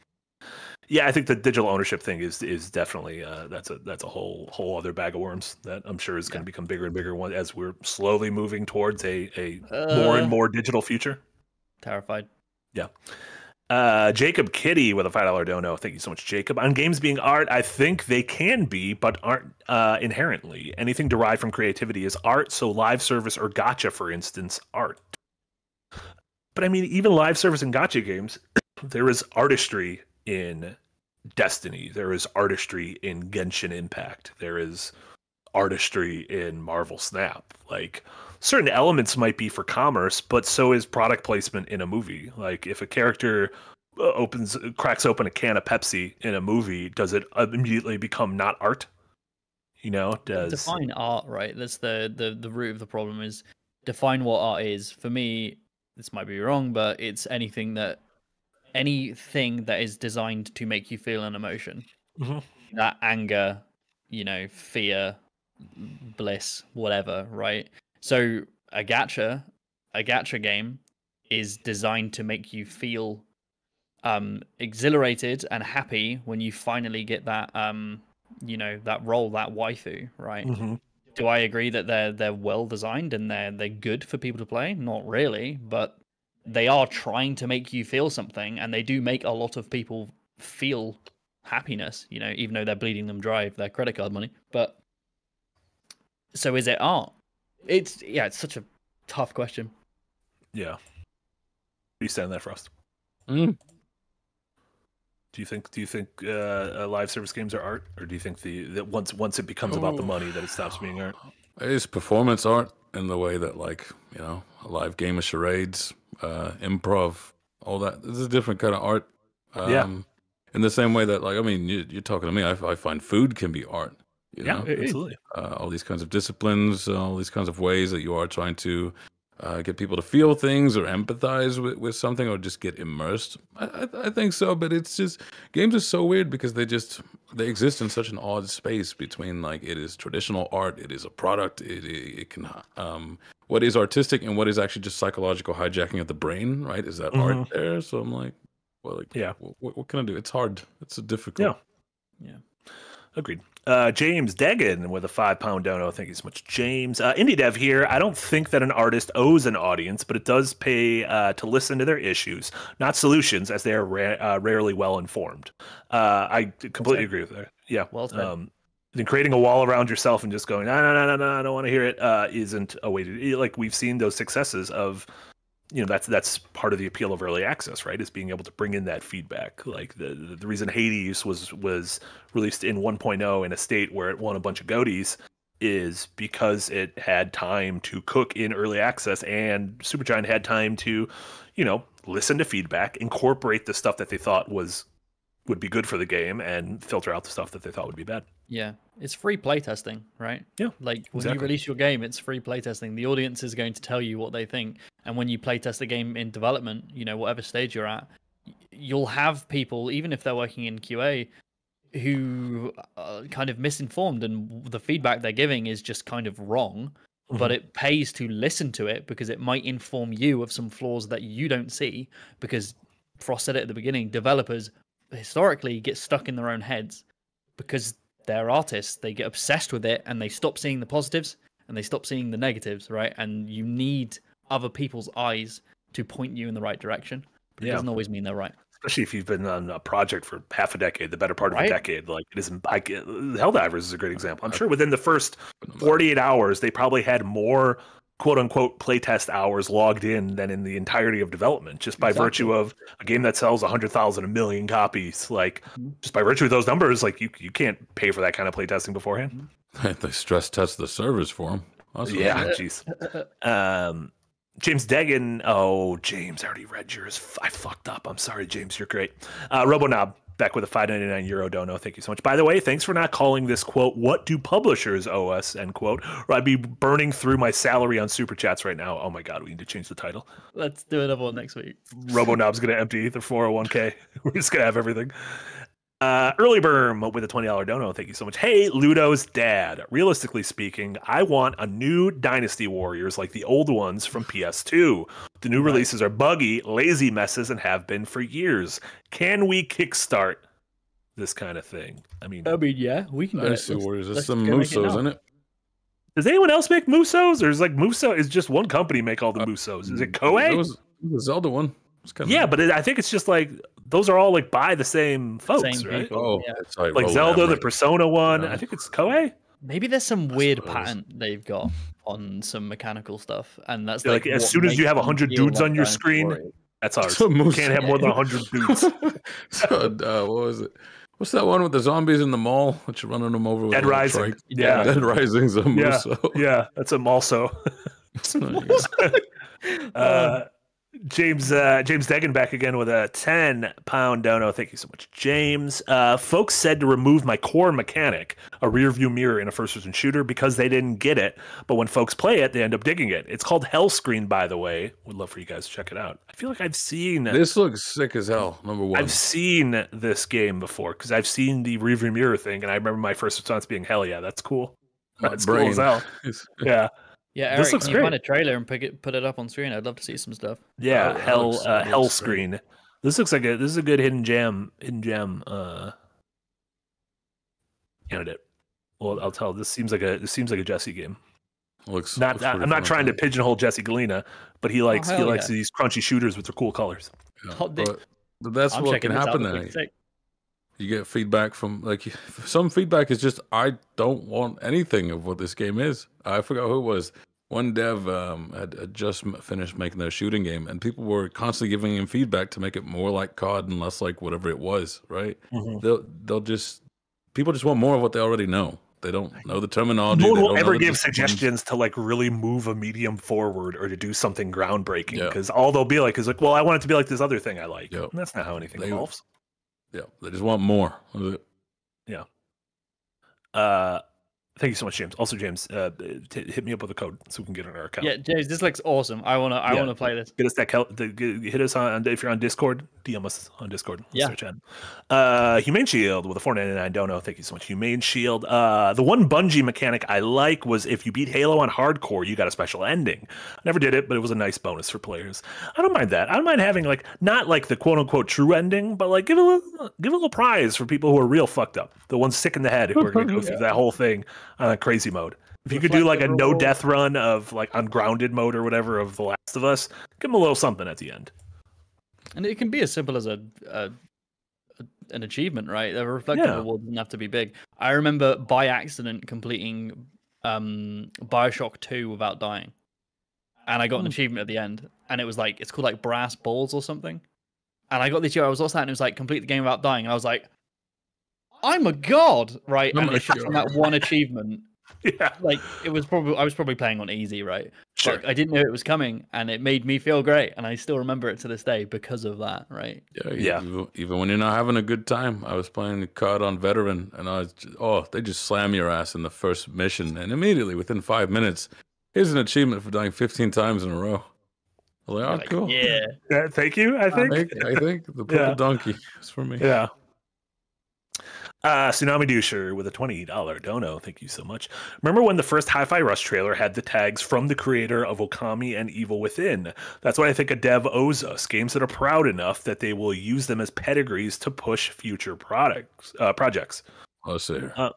Speaker 1: yeah, I think the digital ownership thing is is definitely uh, that's a that's a whole whole other bag of worms that I'm sure is going to become bigger and bigger one as we're slowly moving towards a a more and
Speaker 3: Uh,
Speaker 1: more digital future.
Speaker 3: Terrified. Yeah.
Speaker 1: Uh, Jacob Kitty with a five dollar dono. Thank you so much, Jacob. On games being art, I think they can be, but aren't uh, inherently. Anything derived from creativity is art. So live service or gacha, for instance, art. But I mean, even live service and gacha games, there is artistry in Destiny. There is artistry in Genshin Impact. There is artistry in Marvel Snap. Like certain elements might be for commerce, but so is product placement in a movie. Like if a character uh, opens cracks open a can of Pepsi in a movie, does it immediately become not art? You know, does
Speaker 3: define art right that's the, the the root of the problem is define what art is for me this might be wrong but it's anything that anything that is designed to make you feel an emotion.
Speaker 1: Mhm.
Speaker 3: That anger, you know, fear, bliss, whatever, right? So a gacha, a gacha game is designed to make you feel um exhilarated and happy when you finally get that um you know that role that waifu right
Speaker 1: Mhm.
Speaker 3: do i agree that they're they're well designed and they're they're good for people to play not really but they are trying to make you feel something and they do make a lot of people feel happiness you know even though they're bleeding them dry of their credit card money but so is it art it's yeah it's such a tough question
Speaker 1: Yeah. Do you stand that, Frost?
Speaker 2: Mm.
Speaker 1: Do you think do you think uh, uh, live service games are art, or do you think the that once once it becomes about the money that it stops being art?
Speaker 2: It's performance art in the way that, like, you know, a live game of charades, uh, improv, all that. This is a different kind of art. Um,
Speaker 1: Yeah.
Speaker 2: In the same way that, like, I mean, you, you're talking to me. I, I find food can be art. You know?
Speaker 1: absolutely.
Speaker 2: uh, all these kinds of disciplines, uh, all these kinds of ways that you are trying to uh, get people to feel things or empathize with, with something or just get immersed. I, I, I think so, but it's just games are so weird because they just they exist in such an odd space between like it is traditional art, it is a product, it it, it can um, what is artistic and what is actually just psychological hijacking of the brain, right? Is that art there? So I'm like, well, like,
Speaker 1: Yeah.
Speaker 2: what, what can I do? It's hard. It's a difficult.
Speaker 1: Yeah. Agreed. Uh, James Degan with a five pound dono. Thank you so much, James. Uh, Indie Dev here. I don't think that an artist owes an audience, but it does pay uh, to listen to their issues, not solutions, as they are ra- uh, rarely well informed. Uh, I completely agree with that. Yeah.
Speaker 3: Well said.
Speaker 1: Um, then creating a wall around yourself and just going, no, no, no, no, no, I don't want to hear it, uh, isn't a way to. Like we've seen those successes of you know that's that's part of the appeal of early access right? Is being able to bring in that feedback. Like the the reason hades was was released in 1.0 in a state where it won a bunch of GOTYs is because it had time to cook in early access and supergiant had time to you know listen to feedback incorporate the stuff that they thought was would be good for the game and filter out the stuff that they thought would be bad
Speaker 3: Yeah, it's free playtesting, right?
Speaker 1: Yeah,
Speaker 3: Like when
Speaker 1: exactly.
Speaker 3: you release your game, it's free playtesting. The audience is going to tell you what they think, and when you playtest the game in development, you know whatever stage you're at, you'll have people, even if they're working in QA, who are kind of misinformed, and the feedback they're giving is just kind of wrong. Mm-hmm. But it pays to listen to it because it might inform you of some flaws that you don't see. Because Frost said it at the beginning, developers historically get stuck in their own heads because they're artists. They get obsessed with it and they stop seeing the positives and they stop seeing the negatives, right? And you need other people's eyes to point you in the right direction. But
Speaker 1: Yeah.
Speaker 3: it doesn't always mean they're right.
Speaker 1: especially if you've been on a project for half a decade, the better part of
Speaker 3: Right.
Speaker 1: a decade. Like it isn't. I get, uh, Helldivers is a great example. I'm uh, sure within the first 48 hours, they probably had more quote unquote playtest hours logged in than in the entirety of development, just by
Speaker 3: Exactly.
Speaker 1: virtue of a game that sells 100,000, a million copies. Like
Speaker 3: Mhm.
Speaker 1: just by virtue of those numbers, like you you can't pay for that kind of playtesting beforehand.
Speaker 2: they stress test the servers for them.
Speaker 1: Yeah, jeez. Um, James Degan. Oh, James, I already read yours. I fucked up. I'm sorry, James. You're great. Uh, Robonob back with a 5.99 euro dono. Thank you so much. By the way, thanks for not calling this quote. What do publishers owe us? End quote. Or I'd be burning through my salary on super chats right now. Oh my god, we need to change the title.
Speaker 3: Let's do another one next week.
Speaker 1: Robonob's gonna empty the 401k. We're just gonna have everything. Uh, early Berm with a $20 dono. Thank you so much. Hey, Ludo's dad. Realistically speaking, I want a new Dynasty Warriors like the old ones from PS2. The new releases are buggy, lazy messes, and have been for years. Can we kickstart this kind of thing? I mean,
Speaker 3: I mean, yeah, we can.
Speaker 2: Dynasty
Speaker 3: Let's-
Speaker 2: Warriors. There's
Speaker 3: let's
Speaker 2: some
Speaker 3: go make it
Speaker 2: Musous
Speaker 3: now.
Speaker 2: in it.
Speaker 1: does anyone else make Musous? Or is like Musou is just one company make all the
Speaker 2: Uh,
Speaker 1: Musous? Is it
Speaker 2: There
Speaker 1: it
Speaker 2: was the Zelda one. It's kind
Speaker 1: Yeah, but it, I think it's just like those are all like by the same folks,
Speaker 3: Same
Speaker 1: right?
Speaker 3: people.
Speaker 2: oh,
Speaker 3: yeah.
Speaker 2: that's
Speaker 1: like
Speaker 2: Roland
Speaker 1: Zelda, the Persona one.
Speaker 2: Yeah.
Speaker 1: I think it's Koei.
Speaker 3: Maybe there's some weird
Speaker 2: suppose.
Speaker 3: patent they've got on some mechanical stuff, and that's
Speaker 1: Yeah, like,
Speaker 3: like,
Speaker 1: as soon as you have
Speaker 3: them
Speaker 1: 100 dudes
Speaker 3: like
Speaker 1: on your screen,
Speaker 3: Warriors.
Speaker 1: That's ours.
Speaker 2: So Musou-
Speaker 1: Can't have more than 100 dudes.
Speaker 2: so, uh, what was it? What's that one with the zombies in the mall? That you're running them over with
Speaker 1: Dead Rising.
Speaker 2: trike?
Speaker 1: Yeah.
Speaker 2: Dead Rising's a
Speaker 1: Yeah.
Speaker 2: Musou.
Speaker 1: yeah, that's him also. Uh, James uh, James Degan back again with a ten pound dono. Thank you so much, James. Uh, folks said to remove my core mechanic, a rear view mirror in a first person shooter, because they didn't get it. But when folks play it, they end up digging it. It's called Hell Screen, by the way. Would love for you guys to check it out. I feel like I've seen
Speaker 2: This looks sick as hell. Number one.
Speaker 1: I've seen this game before because I've seen the rear view mirror thing, and I remember my first response being, "Hell yeah, that's cool."
Speaker 2: My
Speaker 1: That's cool as hell.
Speaker 2: is-
Speaker 1: Yeah.
Speaker 3: Yeah,
Speaker 1: This
Speaker 3: Eric,
Speaker 1: looks
Speaker 3: can you find a trailer and pick it, put it up on screen? I'd love to see some stuff.
Speaker 1: Yeah,
Speaker 2: Oh,
Speaker 1: hell,
Speaker 2: looks-
Speaker 1: uh, hell
Speaker 2: looks great.
Speaker 1: screen. This looks like a this is a good hidden gem, hidden gem uh candidate. Well, I'll tell. This seems like a this seems like a Jesse game.
Speaker 2: looks.
Speaker 1: Not
Speaker 2: looks
Speaker 1: I'm
Speaker 2: pretty
Speaker 1: not
Speaker 2: fun,
Speaker 1: trying to pigeonhole Jesse Galena, but he likes he likes
Speaker 3: yeah.
Speaker 1: these crunchy shooters with their cool colors.
Speaker 2: Yeah, But, but that's
Speaker 3: I'm
Speaker 2: what can
Speaker 3: this
Speaker 2: happen
Speaker 3: out.
Speaker 2: Now.
Speaker 3: Looks sick.
Speaker 2: You get feedback from like some feedback is just I don't want anything of what this game is. I forgot who it was. One dev um, had, had just finished making their shooting game, and people were constantly giving him feedback to make it more like COD and less like whatever it was. Right? They'll they'll just people just want more of what they already know. They don't know the terminology.
Speaker 1: No one will ever give suggestions to like really move a medium forward or to do something groundbreaking
Speaker 2: Yeah.
Speaker 1: because all they'll be like is like, well, I want it to be like this other thing I like.
Speaker 2: Yep.
Speaker 1: And that's not how anything
Speaker 2: They-
Speaker 1: evolves.
Speaker 2: Yeah, they just want more. Yeah.
Speaker 1: Uh, thank you so much, James. Also, James, uh, t- hit me up with a code so we can get on our account.
Speaker 3: Yeah, James, this looks awesome. I wanna, I
Speaker 1: Yeah.
Speaker 3: wanna play this.
Speaker 1: Get us that cal- the, get- hit us on if you're on Discord. DM us on Discord.
Speaker 3: Yeah.
Speaker 1: Uh, Humane Shield with a 499 dono. Thank you so much, Humane Shield. Uh, the one Bungie mechanic I like was if you beat Halo on hardcore, you got a special ending. I never did it, but it was a nice bonus for players. I don't mind that. I don't mind having like not like the quote unquote true ending, but like give a little, give a little prize for people who are real fucked up. The ones sick in the head who are going to go through that whole thing on a crazy mode. If you could do like a no death run of like ungrounded mode or whatever of The Last of Us, give them a little something at the end.
Speaker 3: And it can be as simple as a, a, a an achievement, right? A reflective
Speaker 1: Yeah.
Speaker 3: reward doesn't have to be big. I remember by accident completing um Bioshock 2 without dying. And I got an
Speaker 1: Hmm.
Speaker 3: achievement at the end. And it was like it's called like brass balls or something. And I got this year, I was lost that and it was like complete the game without dying. And I was like, I'm a god, right?
Speaker 2: I'm
Speaker 3: and
Speaker 2: a
Speaker 3: it's just that one achievement.
Speaker 1: Yeah,
Speaker 3: Like it was probably I was probably playing on easy, right?
Speaker 1: sure.
Speaker 3: Like, I didn't know it was coming, and it made me feel great, and I still remember it to this day because of that, right?
Speaker 2: Yeah,
Speaker 1: Yeah.
Speaker 2: Even, even when you're not having a good time, I was playing COD on veteran, and I was just, oh, they just slam your ass in the first mission, and immediately within five minutes, here's an achievement for dying 15 times in a row. I was like, oh,
Speaker 3: Like,
Speaker 2: cool.
Speaker 3: Yeah,
Speaker 1: Yeah, thank you. I
Speaker 2: I
Speaker 1: think.
Speaker 2: think, I think the purple
Speaker 1: Yeah.
Speaker 2: donkey is for me.
Speaker 1: Yeah. Uh, Tsunami Doucher with a $20 dono. Thank you so much. Remember when the first Hi Fi Rush trailer had the tags from the creator of Okami and Evil Within? That's what I think a dev owes us. Games that are proud enough that they will use them as pedigrees to push future products, uh, projects.
Speaker 2: Let's see.
Speaker 1: Uh,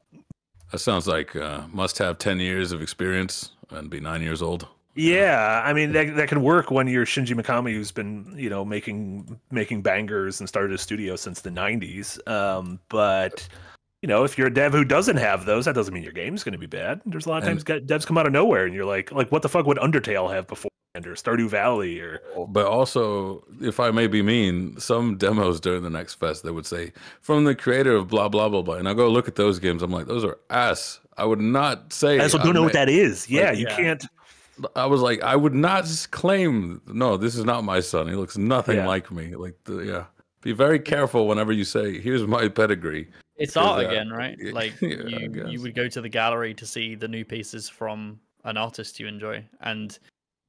Speaker 2: that sounds like uh, must have 10 years of experience and be nine years old.
Speaker 1: Yeah, I mean that that could work when you're Shinji Mikami, who's been you know making making bangers and started a studio since the '90s. Um, but you know, if you're a dev who doesn't have those, that doesn't mean your game's going to be bad. There's a lot of
Speaker 2: And-
Speaker 1: times got- devs come out of nowhere, and you're like, like what the fuck would Undertale have before? Or Stardew Valley, or
Speaker 2: But also, if I may be mean, some demos during the next fest they would say from the creator of blah blah blah blah, and I go look at those games. I'm like, those are ass. I would not say.
Speaker 1: I also don't know what that is. Yeah,
Speaker 2: Like,
Speaker 1: you
Speaker 3: yeah.
Speaker 1: can't.
Speaker 2: I was like, I would not claim. No, this is not my son. He looks nothing
Speaker 1: Yeah.
Speaker 2: like me. Like, the, yeah. Be very careful whenever you say, "Here's my pedigree."
Speaker 3: it's art
Speaker 2: uh,
Speaker 3: again, right? Like
Speaker 2: yeah,
Speaker 3: you, you would go to the gallery to see the new pieces from an artist you enjoy, and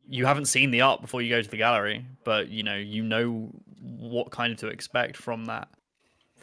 Speaker 3: you haven't seen the art before you go to the gallery, but you know you know what kind of to expect from that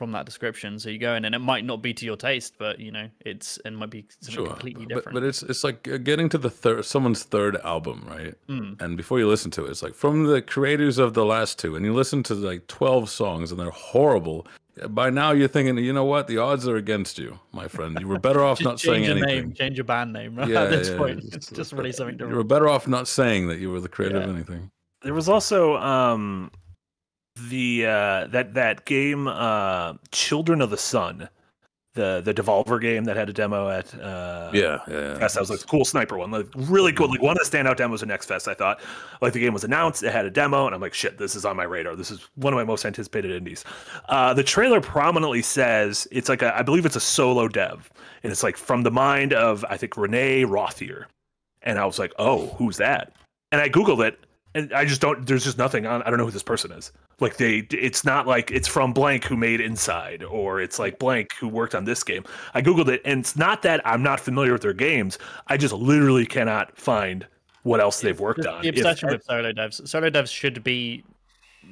Speaker 3: from that description. So you go in, and it might not be to your taste, but you know it's it might be something
Speaker 2: Sure,
Speaker 3: completely
Speaker 2: but,
Speaker 3: different.
Speaker 2: but it's it's like uh, getting to the third someone's third album, right?
Speaker 3: Mm.
Speaker 2: And before you listen to it, it's like from the creators of the last two, and you listen to like twelve songs, and they're horrible. By now, you're thinking, you know what? The odds are against you, my friend. You were better off not saying
Speaker 3: change your
Speaker 2: anything.
Speaker 3: name, change your band name. Right?
Speaker 2: Yeah,
Speaker 3: At this
Speaker 2: yeah,
Speaker 3: point,
Speaker 2: just-
Speaker 3: it's just really something to.
Speaker 2: You were better off not saying that you were the creator of anything.
Speaker 1: There was also um the uh that that game uh Children of the Sun, the the Devolver game that had a demo at uh
Speaker 2: Yeah, yeah.
Speaker 1: Fest. That was like cool sniper one, like really cool. Like one of the standout demos at Next Fest. I thought, like the game was announced, it had a demo, and I'm like, shit, this is on my radar. This is one of my most anticipated indies. Uh, the trailer prominently says it's like a, I believe it's a solo dev, and it's like from the mind of I think Renee Rothier, and I was like, oh, who's that? And I googled it. And I just don't. There's just nothing on. I don't know who this person is. Like they, it's not like it's from blank who made Inside, or it's like blank who worked on this game. I googled it, and it's not that I'm not familiar with their games. I just literally cannot find what else they've worked
Speaker 3: the,
Speaker 1: on.
Speaker 3: The
Speaker 1: If-
Speaker 3: obsession with solo devs. Solo devs should be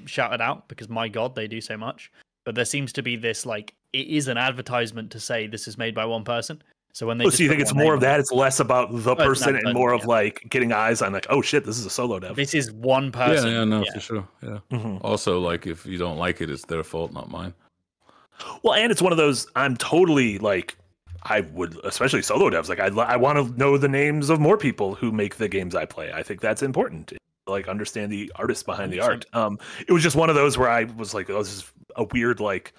Speaker 3: shouted out because my god, they do so much. But there seems to be this like it is an advertisement to say this is made by one person. So when they
Speaker 1: Oh,
Speaker 3: just
Speaker 1: so you think it's more of that? It's less about the
Speaker 3: an
Speaker 1: person and more of
Speaker 3: advertisement,
Speaker 1: like getting eyes on like, oh shit, this is a solo dev.
Speaker 3: This is one
Speaker 2: Yeah,
Speaker 3: person.
Speaker 2: yeah, yeah, no, for sure. Yeah.
Speaker 1: Mhm.
Speaker 2: Also, like if you don't like it, it's their fault, not mine.
Speaker 1: Well, and it's one of those I'm totally like I would, especially solo devs. Like I, I want to know the names of more people who make the games I play. I think that's important. Like understand the artists behind the art. Um, it was just one of those where I was like, oh, this is a weird like,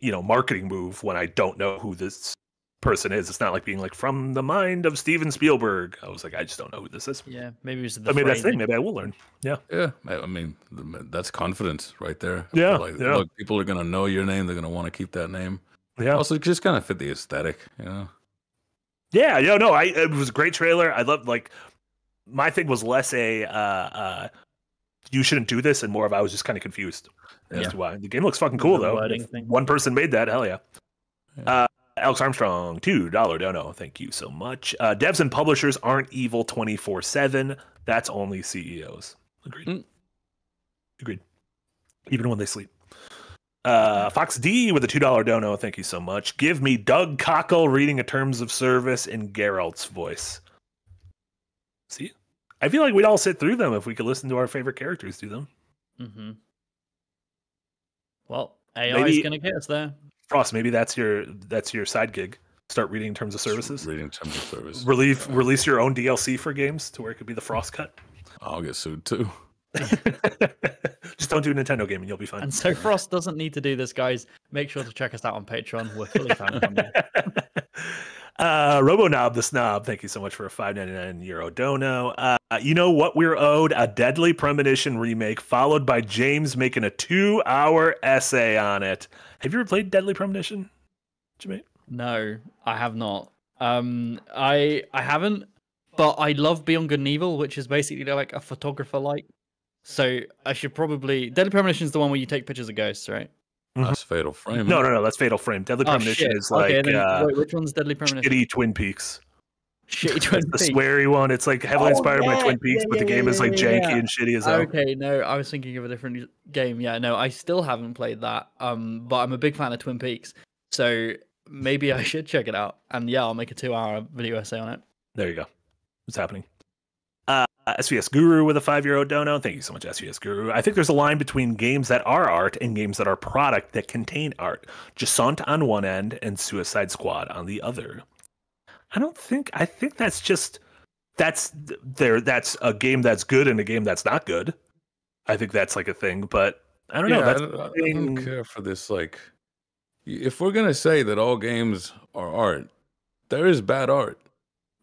Speaker 1: you know, marketing move when I don't know who this person is. It's not like being like from the mind of Steven Spielberg. I was like, I just don't know who this is.
Speaker 3: Yeah, maybe it's. was the
Speaker 1: But maybe that's the thing. Maybe I will learn.
Speaker 2: Yeah, Yeah. I mean that's confidence right there.
Speaker 1: Yeah,
Speaker 2: like,
Speaker 1: yeah.
Speaker 2: Look, people are gonna know your name. They're gonna want to keep that name.
Speaker 1: Yeah.
Speaker 2: Also, just kind of fit the aesthetic. You know.
Speaker 1: Yeah, yo, no, I it was a great trailer. I loved like my thing was less a uh uh you shouldn't do this and more of I was just kind of confused as to why. The game looks fucking cool
Speaker 3: The
Speaker 1: though.
Speaker 3: wording
Speaker 1: If
Speaker 3: thing.
Speaker 1: one person made that, hell yeah.
Speaker 2: Yeah.
Speaker 1: Uh Alex Armstrong, two dollar dono. Thank you so much. Uh, devs and publishers aren't evil twenty four seven. That's only CEOs. Agreed.
Speaker 3: Mm.
Speaker 1: Agreed. Even when they sleep. Uh, Fox D with a two dollar dono. Thank you so much. Give me Doug Cockle reading a terms of service in Geralt's voice. See, I feel like we'd all sit through them if we could listen to our favorite characters do them.
Speaker 3: Mm-hmm. Well, AI
Speaker 1: Maybe-
Speaker 3: is going to get us there.
Speaker 1: Frost, maybe that's your that's your side gig. Start reading terms of services.
Speaker 2: Reading terms of service.
Speaker 1: Relieve, release your own DLC for games to where it could be the Frost cut.
Speaker 2: I'll get sued too.
Speaker 1: Just don't do a Nintendo game and you'll be fine.
Speaker 3: And so Frost doesn't need to do this, guys. Make sure to check us out on Patreon. We're fully fan funded.
Speaker 1: uh, RoboKnob the Snob, thank you so much for a 5.99 euro dono. Uh, you know what we're owed? A Deadly Premonition remake, followed by James making a two-hour essay on it. Have you ever played Deadly Premonition, Jimmy?
Speaker 3: No, I have not. Um, I I haven't, but I love Beyond Good and Evil, which is basically like a photographer like. So I should probably Deadly Premonition is the one where you take pictures of ghosts, right?
Speaker 1: Mhm.
Speaker 2: That's Fatal Frame.
Speaker 1: No, no, no. That's Fatal Frame. Deadly
Speaker 3: Oh
Speaker 1: Premonition
Speaker 3: shit!
Speaker 1: is like
Speaker 3: okay, then,
Speaker 1: uh,
Speaker 3: wait, which one's Deadly Premonition?
Speaker 1: shitty Twin Peaks.
Speaker 3: Shitty Twin
Speaker 1: the
Speaker 3: Peaks.
Speaker 1: sweary one. It's like heavily
Speaker 3: Oh,
Speaker 1: inspired by Twin Peaks,
Speaker 3: yeah,
Speaker 1: but the
Speaker 3: yeah,
Speaker 1: game is like
Speaker 3: yeah,
Speaker 1: janky
Speaker 3: yeah.
Speaker 1: and shitty as hell.
Speaker 3: Okay, no, I was thinking of a different game. Yeah, no, I still haven't played that. Um, but I'm a big fan of Twin Peaks, so maybe I should check it out. And yeah, I'll make a two-hour video essay on it.
Speaker 1: There you go. What's happening? Uh, SVS Guru with a five-year-old dono. Thank you so much, SVS Guru. I think there's a line between games that are art and games that are product that contain art. Jusant on one end and Suicide Squad on the other. I don't think. I think that's just that's there. That's a game that's good and a game that's not good. I think that's like a thing, but I don't know. That's
Speaker 2: I, don't, I don't care for this. Like, if we're gonna say that all games are art, there is bad art.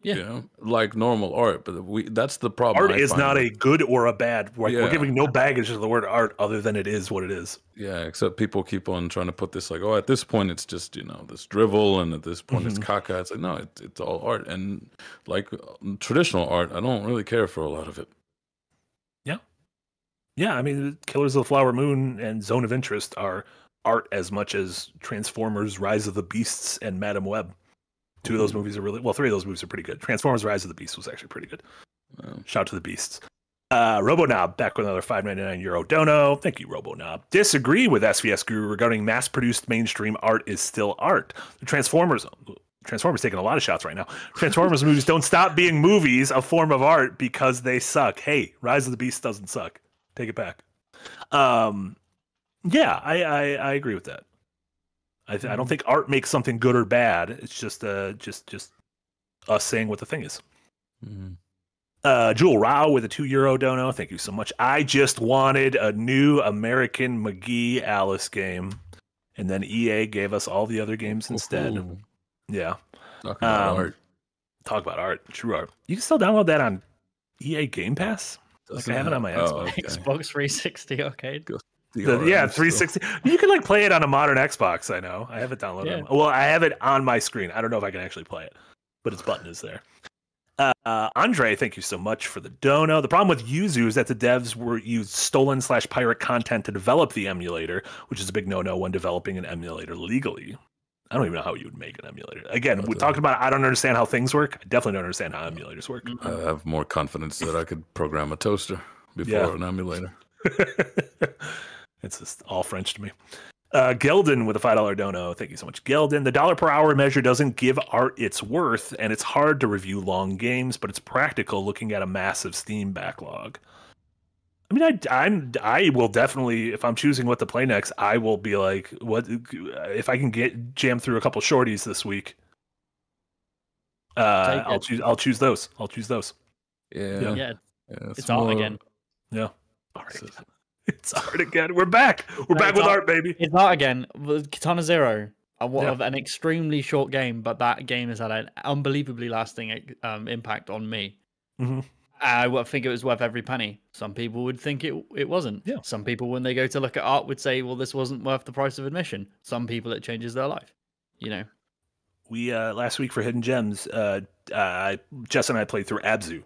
Speaker 3: Yeah.
Speaker 2: you know, like normal art. But we that's the problem.
Speaker 1: art
Speaker 2: I
Speaker 1: is
Speaker 2: find
Speaker 1: not a good or a bad. Like, We're giving no baggage to the word art other than it is what it is.
Speaker 2: yeah. Except people keep on trying to put this like, oh, at this point it's just you know this drivel, and at this point
Speaker 1: Mhm.
Speaker 2: it's caca. It's like no, it, it's all art, and like traditional art, I don't really care for a lot of it.
Speaker 1: Yeah, yeah, I mean, Killers of the Flower Moon and Zone of Interest are art as much as Transformers: Rise of the Beasts and Madame Web. Two of those movies are really well. Three of those movies are pretty good. Transformers: Rise of the Beasts was actually pretty good.
Speaker 2: Um,
Speaker 1: Shout out to the Beasts. Uh, RoboKnob back with another 5.99 euro dono. Thank you, RoboKnob. Disagree with SVS Guru regarding mass-produced mainstream art is still art. The Transformers. Transformers taking a lot of shots right now. Transformers movies don't stop being movies, a form of art, because they suck. Hey, Rise of the Beast doesn't suck. Take it back. Um, yeah, I I, I agree with that. I, th- I don't think art makes something good or bad. It's just uh just just us saying what the thing is.
Speaker 2: mhm.
Speaker 1: Uh, Jewel Rao with a two euro dono. Thank you so much. I just wanted a new American McGee Alice game, and then EA gave us all the other games instead.
Speaker 2: Ooh,
Speaker 1: Yeah,
Speaker 2: talking about
Speaker 1: Um,
Speaker 2: art.
Speaker 1: talk about art, true art. You can still download that on EA Game Pass. like I
Speaker 2: Doesn't
Speaker 1: have it on my
Speaker 2: oh,
Speaker 1: Xbox.
Speaker 2: okay.
Speaker 3: Xbox 360 arcade.
Speaker 2: The
Speaker 1: The- yeah,
Speaker 2: art is still-
Speaker 1: 360. You can like play it on a modern Xbox. I know. I have it downloaded.
Speaker 3: Yeah.
Speaker 1: on- Well, I have it on my screen. I don't know if I can actually play it, but its button is there. Uh, Andre, thank you so much for the dono. The problem with Yuzu is that the devs were used stolen slash pirate content to develop the emulator, which is a big no no when developing an emulator legally. I don't even know how you would make an emulator. Again, we talked about I don't understand how things work. I definitely don't understand how emulators work.
Speaker 2: I have more confidence that I could program a toaster before
Speaker 1: Yeah.
Speaker 2: an emulator.
Speaker 1: it's just all French to me. Uh, Gelden with a five dollar dono. Thank you so much, Gelden. The dollar per hour measure doesn't give art its worth, and it's hard to review long games, but it's practical looking at a massive Steam backlog. I mean, I I'm I will definitely if I'm choosing what to play next, I will be like, what if I can get jam through a couple shorties this week? Uh, I'll choose. I'll choose those. I'll choose those.
Speaker 2: Yeah,
Speaker 1: Yeah.
Speaker 3: Yeah,
Speaker 2: yeah,
Speaker 3: it's
Speaker 2: all
Speaker 3: again.
Speaker 1: Yeah. Art
Speaker 2: It's-
Speaker 1: again. It's art again. We're back. We're
Speaker 3: No,
Speaker 1: back with
Speaker 3: art.
Speaker 1: art, baby.
Speaker 3: It's art again. With Katana Zero, wa-
Speaker 1: Yeah.
Speaker 3: of an extremely short game, but that game has had an unbelievably lasting um, impact on me.
Speaker 1: Mhm.
Speaker 3: I would think it was worth every penny. Some people would think it it wasn't.
Speaker 1: Yeah.
Speaker 3: Some people, when they go to look at art, would say, "Well, this wasn't worth the price of admission." Some people, it changes their life. You know.
Speaker 1: we uh last week for hidden gems uh, uh jess and i played through abzu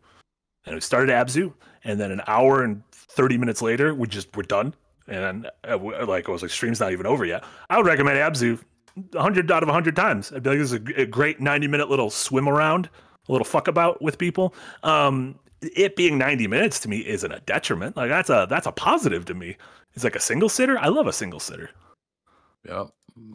Speaker 1: and we started abzu and then an hour and 30 minutes later we just we're done. And uh, like i was like stream's not even over yet. I would recommend abzu 100 out of 100 times. I'd be like this is a great 90 minute little swim around a little fuck about with people. Um it being 90 minutes to me isn't a detriment. Like that's a that's a positive to me. It's like a single sitter. I love a single sitter.
Speaker 2: Yep.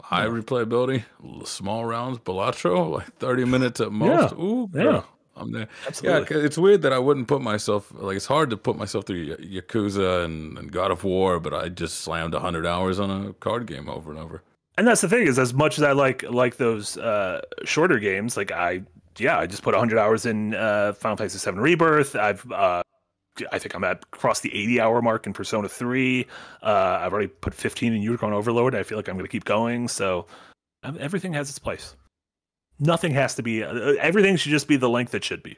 Speaker 2: High replayability, small rounds, Balatro, like 30 minutes at most. Ooh,
Speaker 1: yeah.
Speaker 2: I'm there. Yeah, it's weird that I wouldn't put myself, like, it's hard to put myself through Y- Yakuza and, and God of War, but I just slammed 100 hours on a card game over and over.
Speaker 1: and that's the thing is as much as i like like those uh shorter games like i yeah i just put 100 hours in uh final fantasy 7 rebirth i've uh I think I'm at across the 80 hour mark in Persona 3. Uh, I've already put 15 in Unicorn Overlord. I feel like I'm going to keep going. So um, everything has its place. Nothing has to be. Uh, everything should just be the length it should be.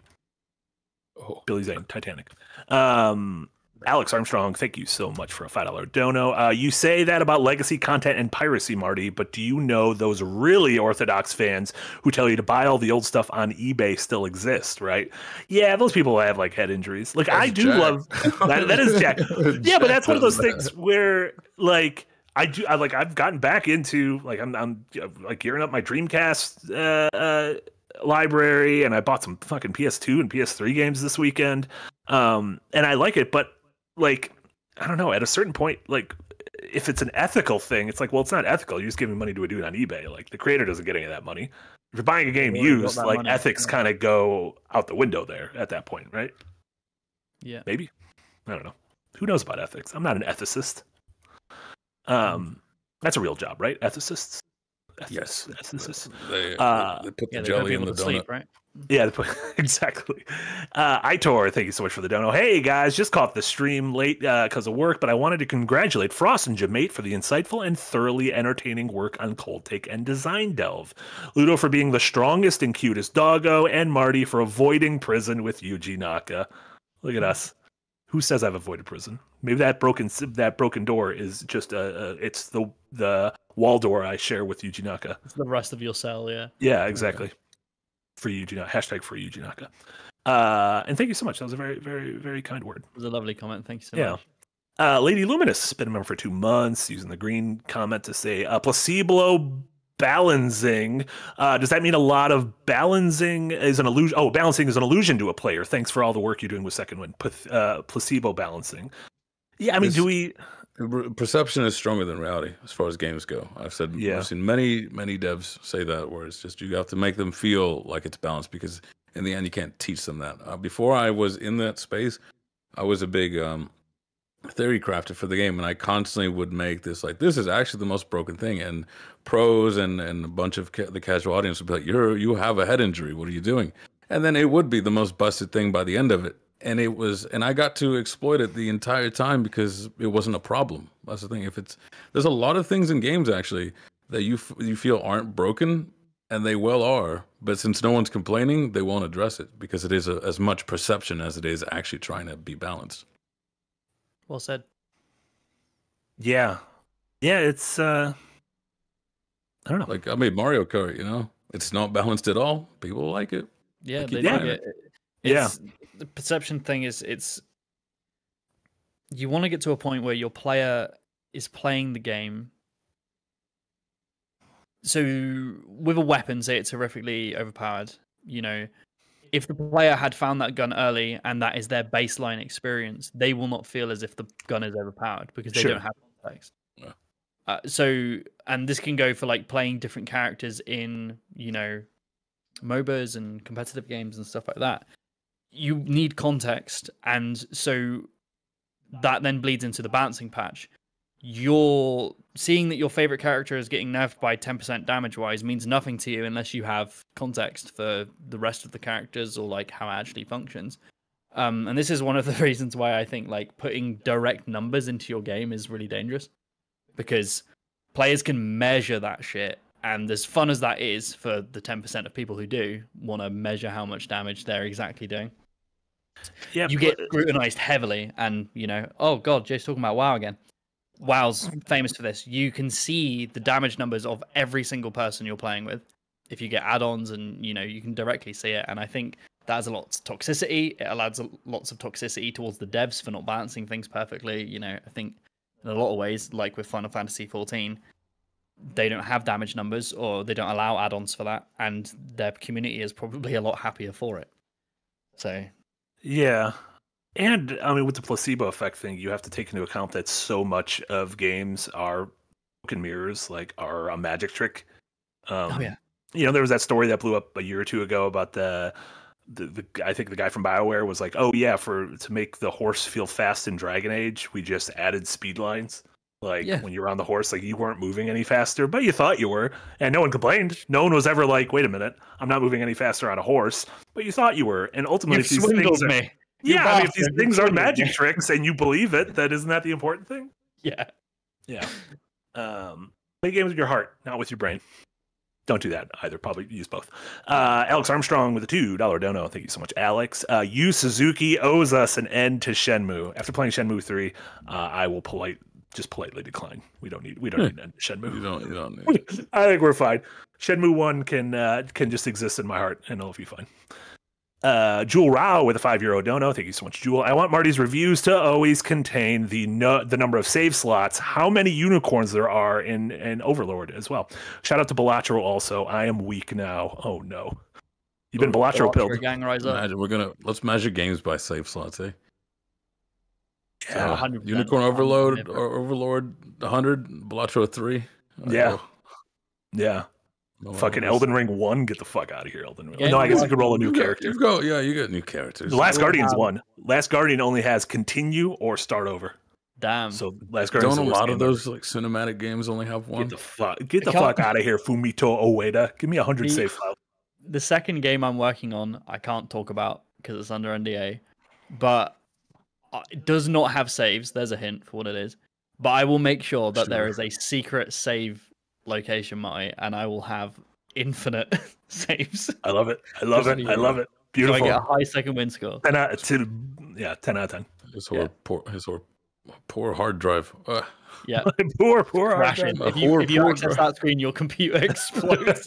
Speaker 2: Oh,
Speaker 1: Billy Zane, Titanic. Um, Alex Armstrong, thank you so much for a five dollar dono. Uh, you say that about legacy content and piracy, Marty, but do you know those really orthodox fans who tell you to buy all the old stuff on eBay still exist? Right? Yeah, those people have like head injuries. Like I do
Speaker 2: Jack.
Speaker 1: love that. That is Jack. Yeah, but that's one of those things where like. I do. I like. I've gotten back into like. I'm. I'm like gearing up my Dreamcast uh, uh, library, and I bought some fucking PS2 and PS3 games this weekend. Um, and I like it, but like, I don't know. At a certain point, like, if it's an ethical thing, it's like, well, it's not ethical. You're just giving money to a dude on eBay. Like, the creator doesn't get any of that money. If you're buying a game
Speaker 3: got
Speaker 1: used, like
Speaker 3: money,
Speaker 1: ethics
Speaker 3: yeah.
Speaker 1: kind of go out the window there at that point, right?
Speaker 3: Yeah.
Speaker 1: Maybe. I don't know. Who knows about ethics? I'm not an ethicist. Um, that's a real job, right? Ethicists.
Speaker 2: Yes.
Speaker 1: Ethicists.
Speaker 2: They,
Speaker 1: Uh,
Speaker 2: they put the
Speaker 3: Yeah,
Speaker 2: jelly
Speaker 3: be
Speaker 2: in the donut.
Speaker 3: sleep, right?
Speaker 1: Yeah, the exactly. Uh, Itor, thank you so much for the dono. Hey guys, just caught the stream late because of work, but I wanted to congratulate Frost and JM8 for the insightful and thoroughly entertaining work on Cold Take and Design Delve. Ludo for being the strongest and cutest doggo, and Marty for avoiding prison with Yuji Naka. Look at us. Who says I've avoided prison? Maybe that broken that broken door is just a, a it's the the wall door I share with Yuji Naka.
Speaker 3: It's the rest of your cell, yeah.
Speaker 1: Yeah, exactly. For Yuji Naka. Hashtag for Yuji Naka. Uh, and thank you so much. That was a very, very, very kind word.
Speaker 3: It was a lovely comment. Thank you so
Speaker 1: Yeah.
Speaker 3: much.
Speaker 1: Uh, Lady Luminous has been a member for two months, using the green comment to say uh, placebo balancing. Uh, does that mean a lot of balancing is an illusion? Oh, balancing is an illusion to a player. Thanks for all the work you're doing with Second Wind. Path- uh, placebo balancing. Yeah, I mean,
Speaker 2: This-
Speaker 1: do we?
Speaker 2: Perception is stronger than reality as far as games go. I've said,
Speaker 1: Yeah.
Speaker 2: I've seen many, many devs say that, where it's just you have to make them feel like it's balanced because in the end, you can't teach them that. Uh, before I was in that space, I was a big um, theory crafted for the game, and I constantly would make this like this is actually the most broken thing. And pros and and a bunch of ca- the casual audience would be like, "You're you have a head injury. What are you doing?" And then it would be the most busted thing by the end of it. And it was, and I got to exploit it the entire time because it wasn't a problem. That's the thing. If it's, there's a lot of things in games actually that you f- you feel aren't broken, and they well are. But since no one's complaining, they won't address it because it is a, as much perception as it is actually trying to be balanced.
Speaker 3: Well said.
Speaker 1: Yeah, yeah. It's. uh I don't know.
Speaker 2: Like I made Mario Kart, you know, it's not balanced at all. People like it.
Speaker 3: Yeah,
Speaker 2: keep
Speaker 3: they
Speaker 1: finding
Speaker 3: do get
Speaker 1: Yeah.
Speaker 3: The perception thing is it's you want to get to a point where your player is playing the game. So with a weapon, say it's horrifically overpowered, you know, if the player had found that gun early and that is their baseline experience, they will not feel as if the gun is overpowered because they
Speaker 1: Sure.
Speaker 3: don't have context.
Speaker 2: Yeah.
Speaker 3: Uh, so, and this can go for like playing different characters in, you know, MOBAs and competitive games and stuff like that. You need context, and so that then bleeds into the balancing patch. You're seeing that your favorite character is getting nerfed by 10% damage wise means nothing to you unless you have context for the rest of the characters or like how it actually functions. Um, and this is one of the reasons why I think like putting direct numbers into your game is really dangerous because players can measure that shit. And as fun as that is for the 10% of people who do want to measure how much damage they're exactly doing,
Speaker 1: Yeah,
Speaker 3: you get scrutinized heavily. And, you know, oh God, Jay's talking about WoW again. WoW's famous for this. You can see the damage numbers of every single person you're playing with if you get add-ons and you know you can directly see it and i think that has a lot of toxicity it allows lots of toxicity towards the devs for not balancing things perfectly you know i think in a lot of ways like with final fantasy 14 they don't have damage numbers or they don't allow add-ons for that and their community is probably a lot happier for it so
Speaker 1: Yeah. And I mean, with the placebo effect thing, you have to take into account that so much of games are broken mirrors, like are a magic trick. Um,
Speaker 3: oh yeah
Speaker 1: You know, there was that story that blew up a year or two ago about the, the, the I think the guy from Bioware was like, oh yeah, for to make the horse feel fast in Dragon Age, we just added speed lines. Like
Speaker 3: Yeah.
Speaker 1: when you were on the horse, like you weren't moving any faster, but you thought you were, and no one complained. No one was ever like, "Wait a minute, I'm not moving any faster on a horse," but you thought you were. And ultimately,
Speaker 3: you've
Speaker 1: these things are,
Speaker 3: me You
Speaker 1: yeah, I mean, if these things are magic tricks and you believe it, then isn't that the important thing?
Speaker 3: yeah
Speaker 1: Yeah. Um, play games with your heart, not with your brain. Don't do that either. Probably use both. Uh, Alex Armstrong with a two dollar dono. Thank you so much, Alex. Uh, Yu Suzuki owes us an end to Shenmue. After playing Shenmue three, uh, I will polite just politely decline. We don't need we don't need an end to Shenmue.
Speaker 2: You don't. You don't need.
Speaker 1: I think we're fine. Shenmue one can uh, can just exist in my heart, and it'll be fine. Uh, Jewel Rao with a five euro dono. Thank you so much, Jewel. I want Marty's reviews to always contain the no, the number of save slots, how many unicorns there are in in Overlord as well. Shout out to Balatro also. I am weak now. Oh no, you've been Balatro pilled.
Speaker 3: gang rise up
Speaker 2: Imagine we're gonna let's measure games by save slots, eh?
Speaker 1: Yeah.
Speaker 2: So, Unicorn Overload or Overlord 100, Balatro 3.
Speaker 1: Yeah.
Speaker 2: Oh,
Speaker 1: Yeah,
Speaker 2: no,
Speaker 1: fucking
Speaker 2: I
Speaker 1: Elden Ring one. Get the fuck out of here, Elden Ring.
Speaker 3: Yeah,
Speaker 1: no, I guess
Speaker 3: got-
Speaker 1: you could roll a new
Speaker 2: You've got-
Speaker 1: character.
Speaker 2: You've got, yeah, you got new characters.
Speaker 1: The Last
Speaker 3: will
Speaker 1: Guardian's
Speaker 3: have-
Speaker 1: one. Last Guardian only has continue or start over.
Speaker 3: damn
Speaker 1: So Last Guardian's
Speaker 2: Don't
Speaker 1: the
Speaker 2: a
Speaker 1: worst
Speaker 2: lot
Speaker 1: game
Speaker 2: of
Speaker 1: ever.
Speaker 2: those like cinematic games only have one?
Speaker 1: Get the fuck, get the fuck out of here, Fumito Ueda. Give me a hundred
Speaker 3: The-
Speaker 1: save files.
Speaker 3: the second game I'm working on, I can't talk about because it's under NDA, but uh, it does not have saves. There's a hint for what it is. But I will make sure that there
Speaker 2: Sure.
Speaker 3: is a secret save location, Marty, and I will have infinite saves.
Speaker 1: I love it. I love it. I love
Speaker 3: know.
Speaker 1: it.
Speaker 3: So I
Speaker 1: Beautiful.
Speaker 3: get a high second win score.
Speaker 1: ten out to yeah, ten out of ten.
Speaker 2: His
Speaker 1: Yeah.
Speaker 2: poor, his whole poor hard drive. Uh,
Speaker 3: Yeah,
Speaker 1: poor, poor.
Speaker 3: crash
Speaker 1: Arthur.
Speaker 3: it. If you,
Speaker 2: poor,
Speaker 3: if you
Speaker 2: poor
Speaker 3: access
Speaker 2: bro.
Speaker 3: that screen, your computer explodes.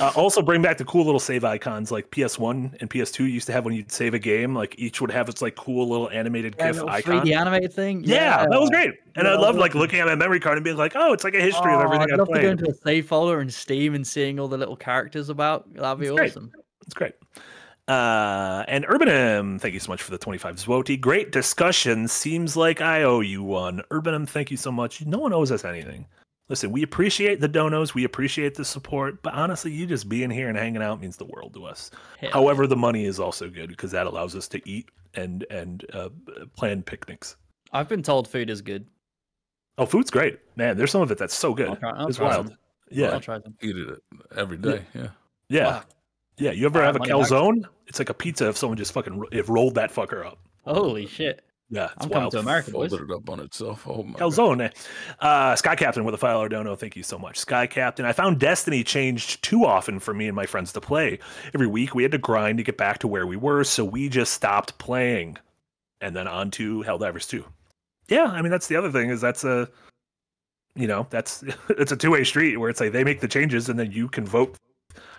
Speaker 1: Uh, also, bring back the cool little save icons like PS1 and PS2 used to have when you'd save a game. Like each would have its like cool little animated
Speaker 3: Yeah,
Speaker 1: GIF icon.
Speaker 3: 3D animated thing.
Speaker 1: Yeah, that was great. And I
Speaker 3: Yeah,
Speaker 1: loved like looking at my memory card and being like, "Oh, it's like a history of
Speaker 3: Oh,
Speaker 1: everything
Speaker 3: I'd
Speaker 1: I
Speaker 3: love to go into a save folder in Steam and seeing all the little characters about. That'd be
Speaker 1: It's great.
Speaker 3: awesome.
Speaker 1: It's great. Uh, and Urbanum, thank you so much for the 25 Zwoti. Great discussion. Seems like I owe you one. Urbanum, thank you so much. No one owes us anything. Listen, we appreciate the donos, we appreciate the support, but honestly, you just being here and hanging out means the world to us.
Speaker 3: Hell
Speaker 1: However, the money is also good because that allows us to eat and and uh, plan picnics.
Speaker 3: I've been told food is good.
Speaker 1: Oh, food's great, man. There's some of it that's so good.
Speaker 3: I'll try, I'll
Speaker 1: it's
Speaker 3: try
Speaker 1: wild.
Speaker 3: some.
Speaker 1: Yeah,
Speaker 3: I'll try them.
Speaker 2: eat it every day. Yeah.
Speaker 1: yeah,
Speaker 3: Fuck.
Speaker 1: yeah. You ever
Speaker 3: All
Speaker 1: have a
Speaker 3: right, money back.
Speaker 1: calzone? It's like a pizza if someone just fucking if rolled that fucker up.
Speaker 3: Holy shit!
Speaker 1: Yeah, it's
Speaker 3: I'm coming to America, boys.
Speaker 2: Folded it up on itself. Oh my. God.
Speaker 1: Calzone. Uh, Sky Captain with a file dono. Thank you so much. Sky Captain. I found Destiny changed too often for me and my friends to play. Every week we had to grind to get back to where we were, so we just stopped playing. And then on to Helldivers 2. Yeah, I mean that's the other thing is that's a you know, that's it's a two-way street where it's like they make the changes and then you can vote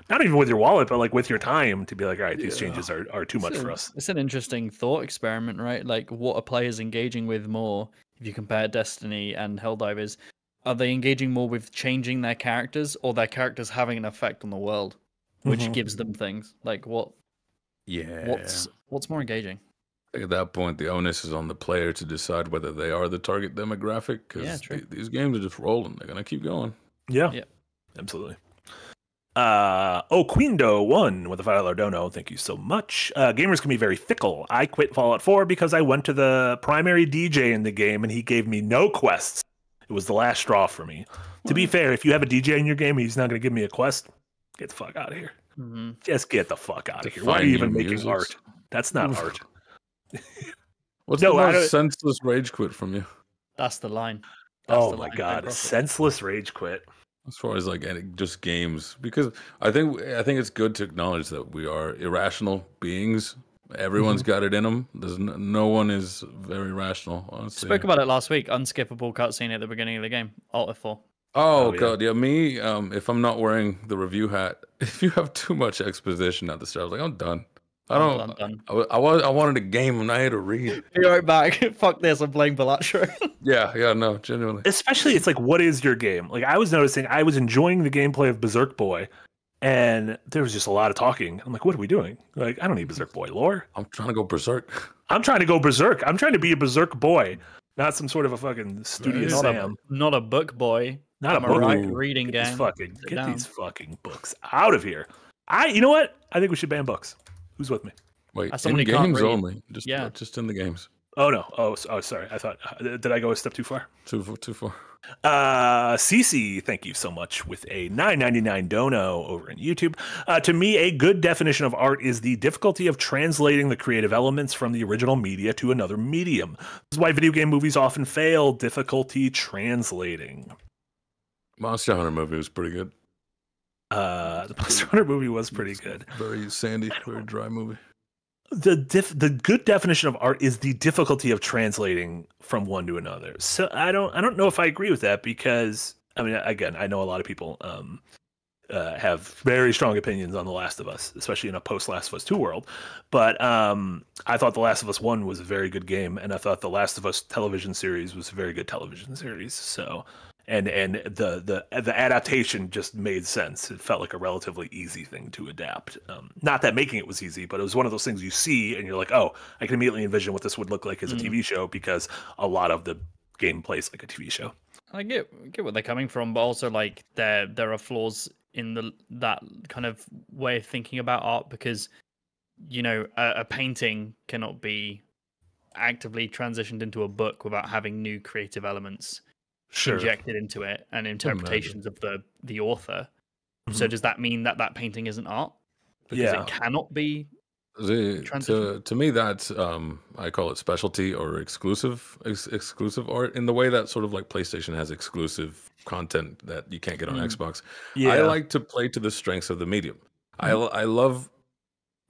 Speaker 1: not even with your wallet, but like with your time to be like, all right, these
Speaker 2: Yeah.
Speaker 1: changes are, are too much
Speaker 3: It's
Speaker 1: for us.
Speaker 3: It's an interesting thought experiment, right? Like, what are players engaging with more? If you compare Destiny and Helldivers, are they engaging more with changing their characters, or their characters having an effect on the world, which
Speaker 1: Mhm.
Speaker 3: gives them things? Like, what?
Speaker 2: Yeah.
Speaker 3: What's what's more engaging?
Speaker 2: At that point, the onus is on the player to decide whether they are the target demographic. Because
Speaker 3: Yeah, true.
Speaker 2: these games are just rolling; they're gonna keep going.
Speaker 1: Yeah.
Speaker 3: Yeah.
Speaker 1: Absolutely. Uh oh, Queendo one with a five dollar dono. Thank you so much. Uh, gamers can be very fickle. I quit Fallout 4 because I went to the primary DJ in the game and he gave me no quests. It was the last straw for me. To be fair, if you have a DJ in your game and he's not going to give me a quest, get the fuck out of here.
Speaker 3: hmm
Speaker 1: Just get the fuck out of here. Why are you even
Speaker 2: new
Speaker 1: making
Speaker 2: musics.
Speaker 1: art? That's not
Speaker 2: Oof.
Speaker 1: art.
Speaker 2: What's
Speaker 1: No,
Speaker 2: the
Speaker 1: I
Speaker 2: most senseless rage quit from you?
Speaker 3: That's the line. That's
Speaker 1: Oh
Speaker 3: the
Speaker 1: my
Speaker 3: line.
Speaker 1: god,
Speaker 3: Don't drop it.
Speaker 1: senseless rage quit.
Speaker 2: As far as like any, just games, because I think I think it's good to acknowledge that we are irrational beings. Everyone's
Speaker 1: Mm-hmm.
Speaker 2: got it in them. There's no, no one is very rational. Honestly.
Speaker 3: Spoke about it last week. Unskippable cutscene at the beginning of the game. Alt F4.
Speaker 2: Oh,
Speaker 1: yeah.
Speaker 2: god, yeah. Me, um, if I'm not wearing the review hat, if you have too much exposition at the start, I was like, I'm done. I don't.
Speaker 3: done, done.
Speaker 2: I, I was. I wanted a game and I had to read.
Speaker 3: Be right back. Fuck this. I'm playing Balatro.
Speaker 2: Yeah, yeah, no, genuinely.
Speaker 1: especially it's like what is your game like i was noticing i was enjoying the gameplay of berserk boy and there was just a lot of talking i'm like what are we doing like i don't need berserk boy lore
Speaker 2: I'm trying to go berserk.
Speaker 1: i'm trying to go berserk i'm trying to be a berserk boy not some sort of a fucking studious
Speaker 3: not, a, not a book boy.
Speaker 1: not a
Speaker 3: Am I
Speaker 1: book
Speaker 3: right? Reading
Speaker 1: get these
Speaker 3: game.
Speaker 1: fucking get
Speaker 3: down.
Speaker 1: these fucking books out of here i you know what i think we should ban books who's with me
Speaker 2: Wait, in games only. Just
Speaker 3: Yeah.
Speaker 2: just in the games.
Speaker 1: oh no oh, oh sorry i thought uh, did i go a step too far
Speaker 2: Too far. Too far.
Speaker 1: Uh, Cece, thank you so much with a 9.99 dono over in YouTube. Uh, to me, a good definition of art is the difficulty of translating the creative elements from the original media to another medium. This is why video game movies often fail: difficulty translating.
Speaker 2: Monster Hunter movie was pretty good.
Speaker 1: Uh, the Monster Hunter movie was pretty good.
Speaker 2: Very sandy, very dry movie.
Speaker 1: the diff- the good definition of art is the difficulty of translating from one to another. So I don't I don't know if I agree with that because I mean again I know a lot of people um uh, have very strong opinions on The Last of Us, especially in a post Last of Us 2 world. But um, I thought The Last of Us 1 was a very good game, and I thought The Last of Us television series was a very good television series. So and and the the the adaptation just made sense. It felt like a relatively easy thing to adapt. Um, not that making it was easy, but it was one of those things you see and you're like, oh, I can immediately envision what this would look like as a
Speaker 3: Mm.
Speaker 1: TV show because a lot of the game plays like a TV show.
Speaker 3: I get get where they're coming from, but also like there there are flaws in the that kind of way of thinking about art because you know a, a painting cannot be actively transitioned into a book without having new creative elements injected into it and interpretations of the the author. So
Speaker 1: Mhm.
Speaker 3: does that mean that that painting isn't art? Because
Speaker 1: Yeah.
Speaker 3: it cannot be.
Speaker 2: The, to, to me, that's um, I call it specialty or exclusive ex- exclusive art in the way that sort of like PlayStation has exclusive content that you can't get on
Speaker 3: Mm.
Speaker 2: Xbox.
Speaker 1: Yeah.
Speaker 2: I like to play to the strengths of the medium. I I I love,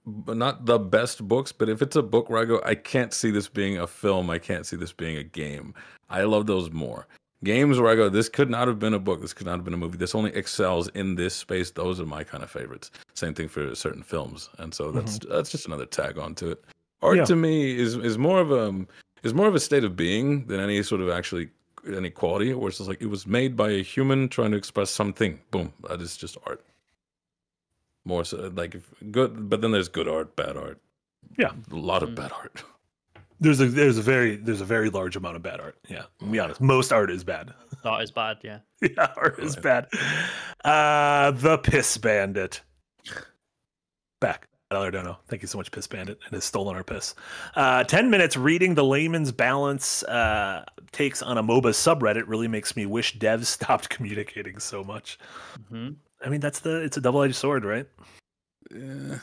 Speaker 2: but not the best books, but if it's a book where I go, I can't see this being a film, I can't see this being a game. I love those more. Games where I go, this could not have been a book, this could not have been a movie. This only excels in this space. Those are my kind of favorites. Same thing for certain films, and so that's that's just another tag onto it. Art
Speaker 1: Yeah.
Speaker 2: to me is is more of a is more of a state of being than any sort of actually any quality. Where it's just like it was made by a human trying to express something. Boom, that is just art. More so like if good, but then there's good art, bad art.
Speaker 1: Yeah.
Speaker 2: a lot of
Speaker 3: Mm.
Speaker 2: bad art.
Speaker 1: There's a there's a very there's a very large amount of bad art. Yeah, to be honest, most art is bad.
Speaker 3: That is bad. Yeah.
Speaker 1: yeah, art is bad. Uh, the Piss Bandit. Back. I don't know. Thank you so much, Piss Bandit, and has stolen our piss. Uh, Ten minutes reading the layman's balance uh, takes on a MOBA subreddit really makes me wish devs stopped communicating so much.
Speaker 3: hmm
Speaker 1: I mean, that's the it's a double edged sword, right?
Speaker 2: Yeah,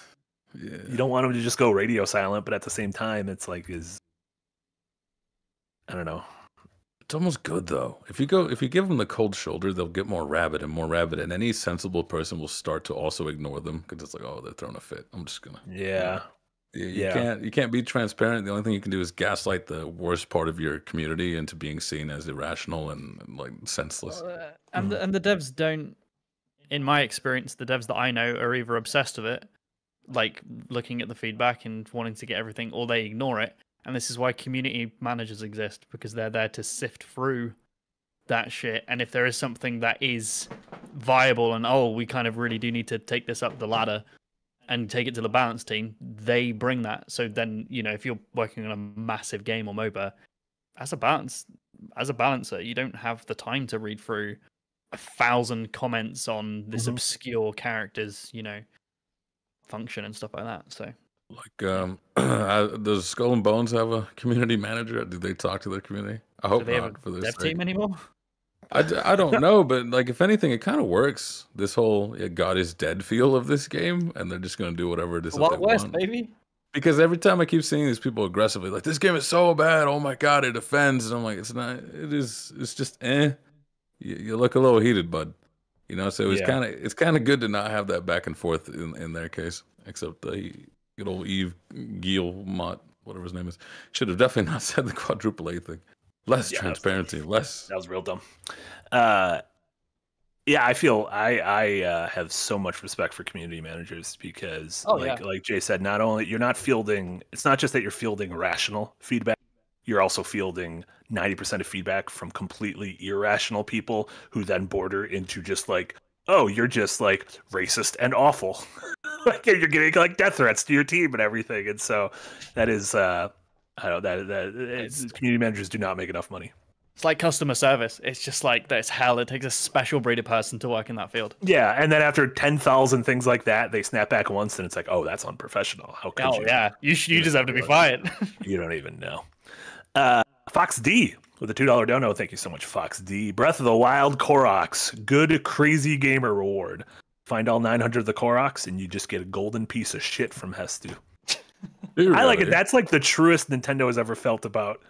Speaker 2: yeah.
Speaker 1: You don't want them to just go radio silent, but at the same time, it's like is I don't know.
Speaker 2: It's almost good though. If you go, if you give them the cold shoulder, they'll get more rabid and more rabid, and any sensible person will start to also ignore them because it's like, oh, they're throwing a fit. I'm just gonna.
Speaker 1: Yeah.
Speaker 2: You, you
Speaker 1: Yeah.
Speaker 2: can't. You can't be transparent. The only thing you can do is gaslight the worst part of your community into being seen as irrational and, and like senseless.
Speaker 3: Uh, and hmm. the, and the devs don't in my experience, the devs that I know are either obsessed with it, like looking at the feedback and wanting to get everything, or they ignore it. And this is why community managers exist because they're there to sift through that shit. And if there is something that is viable and oh, we kind of really do need to take this up the ladder and take it to the balance team, they bring that. So then, you know, if you're working on a massive game or MOBA, as a balance as a balancer, you don't have the time to read through a thousand comments on this
Speaker 1: Mhm.
Speaker 3: obscure character's, you know, function and stuff like that. So
Speaker 2: Like, um, does Skull and Bones have a community manager? Do they talk to their community? I
Speaker 3: do
Speaker 2: hope
Speaker 3: they have
Speaker 2: not
Speaker 3: a
Speaker 2: for this.
Speaker 3: dev
Speaker 2: sake.
Speaker 3: team anymore?
Speaker 2: I, I don't know, but like if anything, it kind of works. This whole yeah, God is dead feel of this game, and they're just gonna do whatever it is
Speaker 3: Wild West,
Speaker 2: want.
Speaker 3: baby.
Speaker 2: Because every time I keep seeing these people aggressively like this game is so bad, oh my god, it offends, and I'm like, it's not. It is. It's just eh. You, you look a little heated, bud. You know, so it's
Speaker 1: Yeah.
Speaker 2: kind of it's kind of good to not have that back and forth in, in their case. Except the good old Yves Guillemot, whatever his name is, should have definitely not said the quadruple A thing. Less
Speaker 1: Yeah, that's-
Speaker 2: transparency, less.
Speaker 1: That was real dumb. Uh, yeah, I feel I I uh, have so much respect for community managers because,
Speaker 3: Oh,
Speaker 1: like
Speaker 3: yeah.
Speaker 1: like Jay said, not only you're not fielding. It's not just that you're fielding rational feedback. You're also fielding ninety percent of feedback from completely irrational people who then border into just like, oh, you're just like racist and awful. like you're getting like death threats to your team and everything, and so that is. uh I don't know that that it's, community managers do not make enough money.
Speaker 3: It's like customer service. It's just like that's hell. It takes a special breed of person to work in that field.
Speaker 1: Yeah, and then after ten thousand things like that, they snap back once, and it's like, oh, that's unprofessional. How could
Speaker 3: Oh
Speaker 1: you?
Speaker 3: yeah, you sh- you deserve to be fired.
Speaker 1: You don't even know. Uh, Fox D with a two dollar dono. Thank you so much, Fox D. Breath of the Wild Koroks, good crazy gamer reward. Find all nine hundred of the Koroks, and you just get a golden piece of shit from Hestu. I like it. That's like the truest Nintendo has ever felt about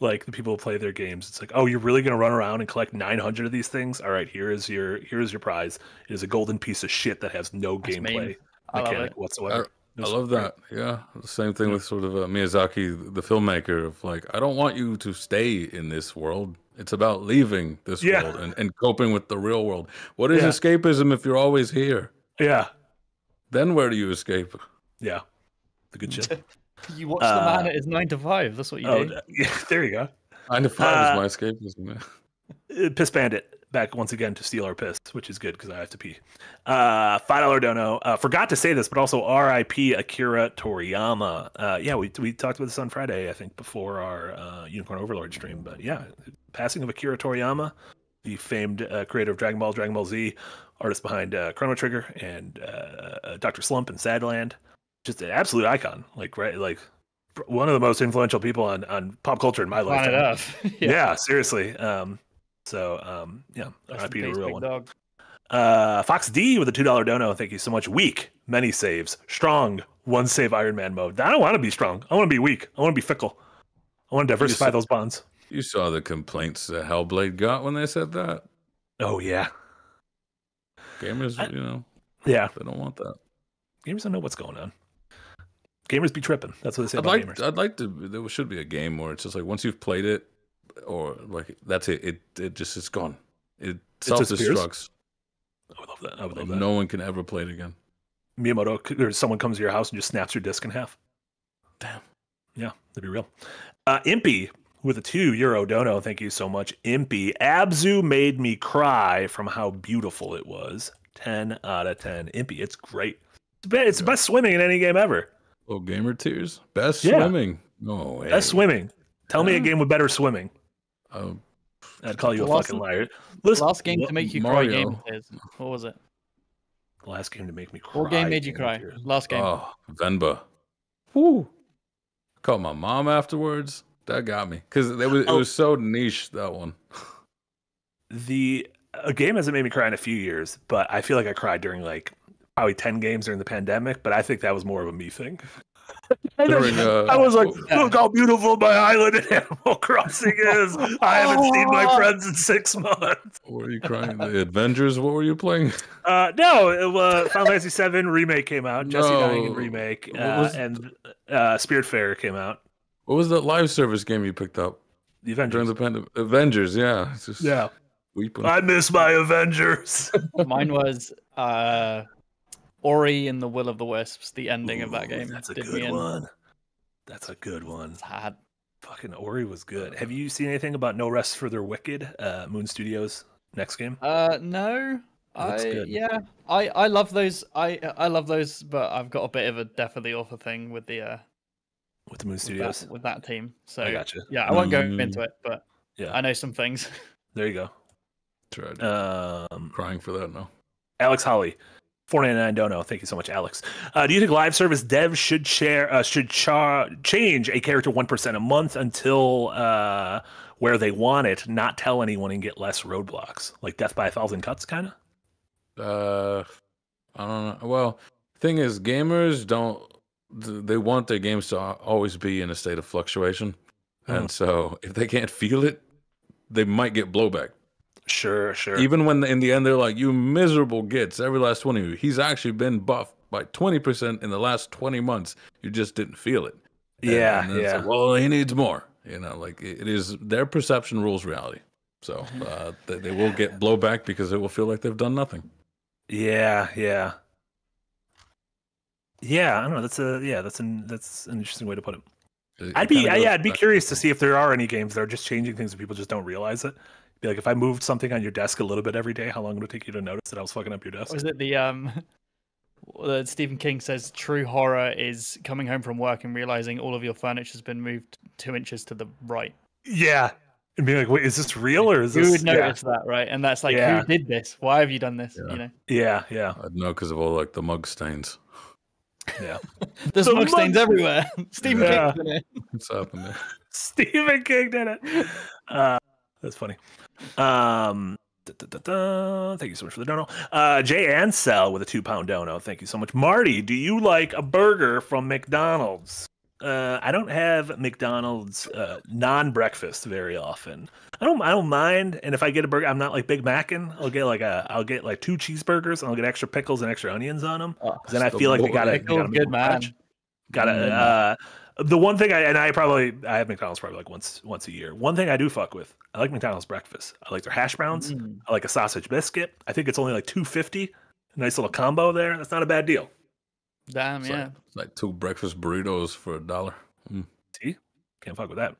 Speaker 1: like the people who play their games. It's like, oh, you're really gonna run around and collect 900 of these things? All right, here is your here is your prize. It is a golden piece of shit that has no
Speaker 3: That's mean.
Speaker 1: gameplay
Speaker 3: love
Speaker 1: mechanic whatsoever.
Speaker 2: I love
Speaker 1: support.
Speaker 2: that. Yeah, the same thing with sort of uh, Miyazaki, the filmmaker. Of like, I don't want you to stay in this world. It's about leaving this
Speaker 1: Yeah.
Speaker 2: world and, and coping with the real world. What is
Speaker 1: Yeah.
Speaker 2: escapism if you're always here?
Speaker 1: Yeah,
Speaker 2: Then where do you escape?
Speaker 1: yeah, the good shit.
Speaker 3: You watch the man
Speaker 1: Uh,
Speaker 3: at his nine to five. That's what you
Speaker 1: oh,
Speaker 3: do.
Speaker 1: yeah, there you go.
Speaker 2: Nine to five
Speaker 1: Uh,
Speaker 2: is my escapism. yeah.
Speaker 1: Uh, Piss Bandit back once again to steal our piss, which is good because I have to pee. Uh, Five dollar dono. Uh, forgot to say this, but also R.I.P. Akira Toriyama. Uh, yeah, we we talked about this on Friday, I think, before our uh, Unicorn Overlord stream. But yeah, passing of Akira Toriyama, the famed uh, creator of Dragon Ball, Dragon Ball Z, artist behind uh, Chrono Trigger and uh, uh, Doctor Slump and Sand Land. Just an absolute icon, like right, like one of the most influential people on on pop culture in my life.
Speaker 3: Earth.
Speaker 1: Yeah. seriously. Um, so um, yeah,
Speaker 3: Rest in
Speaker 1: RIP to a
Speaker 3: peace,
Speaker 1: real one.
Speaker 3: dog.
Speaker 1: Uh, Fox D with a two dollar dono. Thank you so much. Weak, many saves, strong, one save Iron Man mode. I don't want to be strong. I want to be weak. I want to be fickle. I want to diversify
Speaker 2: said-
Speaker 1: those bonds.
Speaker 2: You saw the complaints that Hellblade got when they said that.
Speaker 1: Oh yeah,
Speaker 2: Gamers,
Speaker 1: I-
Speaker 2: you know,
Speaker 1: yeah.
Speaker 2: they don't want that.
Speaker 1: Gamers don't know what's going on. Gamers be tripping. That's what they say
Speaker 2: I'd
Speaker 1: about
Speaker 2: like,
Speaker 1: gamers.
Speaker 2: I'd like to. There should be a game where it's just like once you've played it, or like that's it. It it just it's gone. It self destructs.
Speaker 1: I would love that. I would love that.
Speaker 2: no one can ever play it again.
Speaker 1: Miyamoto or someone comes to your house and just snaps your disc in half.
Speaker 2: Damn.
Speaker 1: Yeah, that'd be real. Uh, Impy with a two euro dono. Thank you so much, Impy. Abzu made me cry from how beautiful it was. Ten out of ten. Impy, it's great. It's, the best swimming in any game ever.
Speaker 2: Oh, gamer tears. Best
Speaker 1: Yeah.
Speaker 2: swimming. No way.
Speaker 1: Best swimming. Tell me a game with better swimming.
Speaker 2: Uh,
Speaker 1: I'd call you a
Speaker 3: The last-
Speaker 1: fucking liar. Listen,
Speaker 3: Last game to make you cry. Game
Speaker 2: Mario.
Speaker 3: is what was it?
Speaker 1: last game to make me cry.
Speaker 3: What game made you cry?
Speaker 1: of
Speaker 3: Last game.
Speaker 2: oh, Venba. Woo. Called my mom afterwards. That got me because it was it
Speaker 1: Oh.
Speaker 2: was so niche that one.
Speaker 1: the a game hasn't made me cry in a few years, but I feel like I cried during like probably ten games during the pandemic. But I think that was more of a me thing.
Speaker 2: During, uh,
Speaker 1: I was like, look how beautiful my island in Animal Crossing is. I haven't seen my
Speaker 3: Oh.
Speaker 1: friends in six months.
Speaker 2: What were you crying? The Avengers. What were you playing?
Speaker 1: Uh, no, it, uh, Final Fantasy VII remake came out. Jesse Dying remake, uh,
Speaker 2: was-
Speaker 1: and uh, Spiritfarer came out.
Speaker 2: What was that live service game you picked up
Speaker 1: The Avengers.
Speaker 2: during
Speaker 1: Avengers.
Speaker 2: the pandemic? Avengers. Yeah. Just,
Speaker 1: yeah,
Speaker 2: Weeping.
Speaker 1: I miss my Avengers.
Speaker 3: Mine was uh, Ori and the Will of the Wisps. The ending of that game
Speaker 1: That's a
Speaker 3: did me
Speaker 1: good
Speaker 3: in.
Speaker 1: one. That's a good one.
Speaker 3: Sad.
Speaker 1: Fucking Ori was good. Have you seen anything about No Rest for the Wicked? Uh, Moon Studios next game.
Speaker 3: Uh, no.
Speaker 1: looks
Speaker 3: I
Speaker 1: good.
Speaker 3: yeah, I I love those. I I love those, but I've got a bit of a death of the author thing with the uh
Speaker 1: with the Moon
Speaker 3: with
Speaker 1: Studios.
Speaker 3: that, with that team. So
Speaker 1: I gotcha.
Speaker 3: yeah, I won't go
Speaker 2: Mm.
Speaker 3: into it, but
Speaker 1: Yeah.
Speaker 3: I know some things.
Speaker 1: There you go.
Speaker 2: Tried.
Speaker 1: Um,
Speaker 2: Crying for that now.
Speaker 1: Alex Holly, four ninety nine. Don't know. Thank you so much, Alex. Uh, do you think live service devs should share uh, should char- change a character one percent a month until uh, where they want it, not tell anyone and get less roadblocks, like death by a thousand cuts, kind of?
Speaker 2: Uh, I don't know. Well, thing is, gamers don't. They want their games to always be in a state of fluctuation,
Speaker 1: Hmm.
Speaker 2: and so if they can't feel it, they might get blowback.
Speaker 1: Sure, sure.
Speaker 2: Even when in the end they're like, "You miserable gits, every last one of you." He's actually been buffed by twenty percent in the last twenty months. You just didn't feel it. And-
Speaker 1: yeah,
Speaker 2: and
Speaker 1: yeah.
Speaker 2: like, well, he needs more. You know, like it is their perception rules reality. So uh, they, they will get blowback because it will feel like they've done nothing.
Speaker 1: Yeah, yeah. Yeah, I don't know. That's a yeah, that's an that's an interesting way to put it.
Speaker 2: It-
Speaker 1: I'd be yeah, I'd be curious to see if there are any games that are just changing things and people just don't realize it. Be like if I moved something on your desk a little bit every day, how long would it take you to notice that I was fucking up your desk?
Speaker 3: Was it the um? that Stephen King says true horror is coming home from work and realizing all of your furniture's been moved two inches to the right.
Speaker 1: Yeah. And be like, wait, is this real or is
Speaker 3: Who
Speaker 1: this
Speaker 3: would notice that, right? And that's like,
Speaker 1: Yeah.
Speaker 3: who did this? Why have you done this?
Speaker 2: Yeah.
Speaker 3: You know,
Speaker 1: Yeah, yeah,
Speaker 2: I'd know because of all like the mug stains.
Speaker 1: yeah.
Speaker 3: there's
Speaker 1: The
Speaker 3: mug stains
Speaker 1: mug-
Speaker 3: everywhere. Stephen
Speaker 1: Yeah.
Speaker 3: King's in it.
Speaker 2: What's happening?
Speaker 1: Stephen King did it. Uh, that's funny. Um, da, da, da. Thank you so much for the dono. Uh, Jay Ansell with a two pound dono. Thank you so much. Marty, do you like a burger from McDonald's? Uh, I don't have McDonald's uh, non breakfast very often. I don't. I don't mind. And if I get a burger, I'm not like Big Mackin. I'll get like a. I'll get like two cheeseburgers and I'll get extra pickles and extra onions on them.
Speaker 3: Oh,
Speaker 1: Then I
Speaker 2: the
Speaker 1: feel like
Speaker 2: boy.
Speaker 1: gotta,
Speaker 3: Pickles,
Speaker 1: gotta make
Speaker 3: good
Speaker 1: them
Speaker 3: man.
Speaker 1: Gotta.
Speaker 3: Mm.
Speaker 1: Uh, the one thing I and I probably I have McDonald's probably like once once a year. One thing I do fuck with. I like McDonald's breakfast. I like their hash browns.
Speaker 3: Mm.
Speaker 1: I like a sausage biscuit. I think it's only like two fifty. Nice little combo there. That's not a bad deal.
Speaker 3: Damn,
Speaker 2: It's
Speaker 3: yeah.
Speaker 2: like, like two breakfast burritos for a dollar. Mm.
Speaker 1: See, can't fuck with that.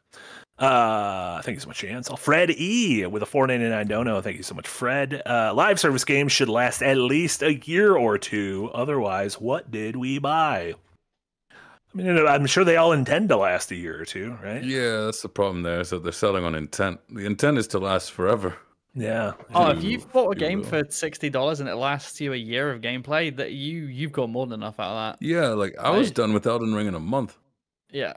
Speaker 1: Uh, thank you so much, Chance. Fred E with a four ninety nine dono. Thank you so much, Fred. Uh, live service games should last at least a year or two. Otherwise, what did we buy? I mean, I'm sure they all intend to last a year or two, right?
Speaker 2: Yeah, that's the problem there. Is that they're selling on intent. The intent is to last forever.
Speaker 1: Yeah.
Speaker 3: Oh, if
Speaker 2: You-
Speaker 3: you've bought a game
Speaker 2: will.
Speaker 3: for sixty dollars and it lasts you a year of gameplay, that you you've got more than enough out of that.
Speaker 2: Yeah, like I was
Speaker 3: Right.
Speaker 2: done with Elden Ring in a month.
Speaker 3: Yeah.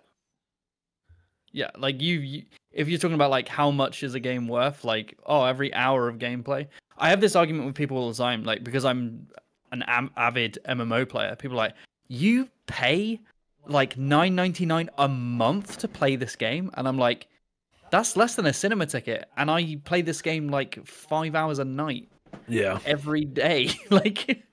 Speaker 3: Yeah, like you, you if you're talking about like how much is a game worth, like oh, every hour of gameplay. I have this argument with people all the time, like because I'm an am- avid MMO player. People are like you pay like nine ninety nine a month to play this game, and I'm like, that's less than a cinema ticket, and I play this game like five hours a night
Speaker 1: Yeah.
Speaker 3: every day. like,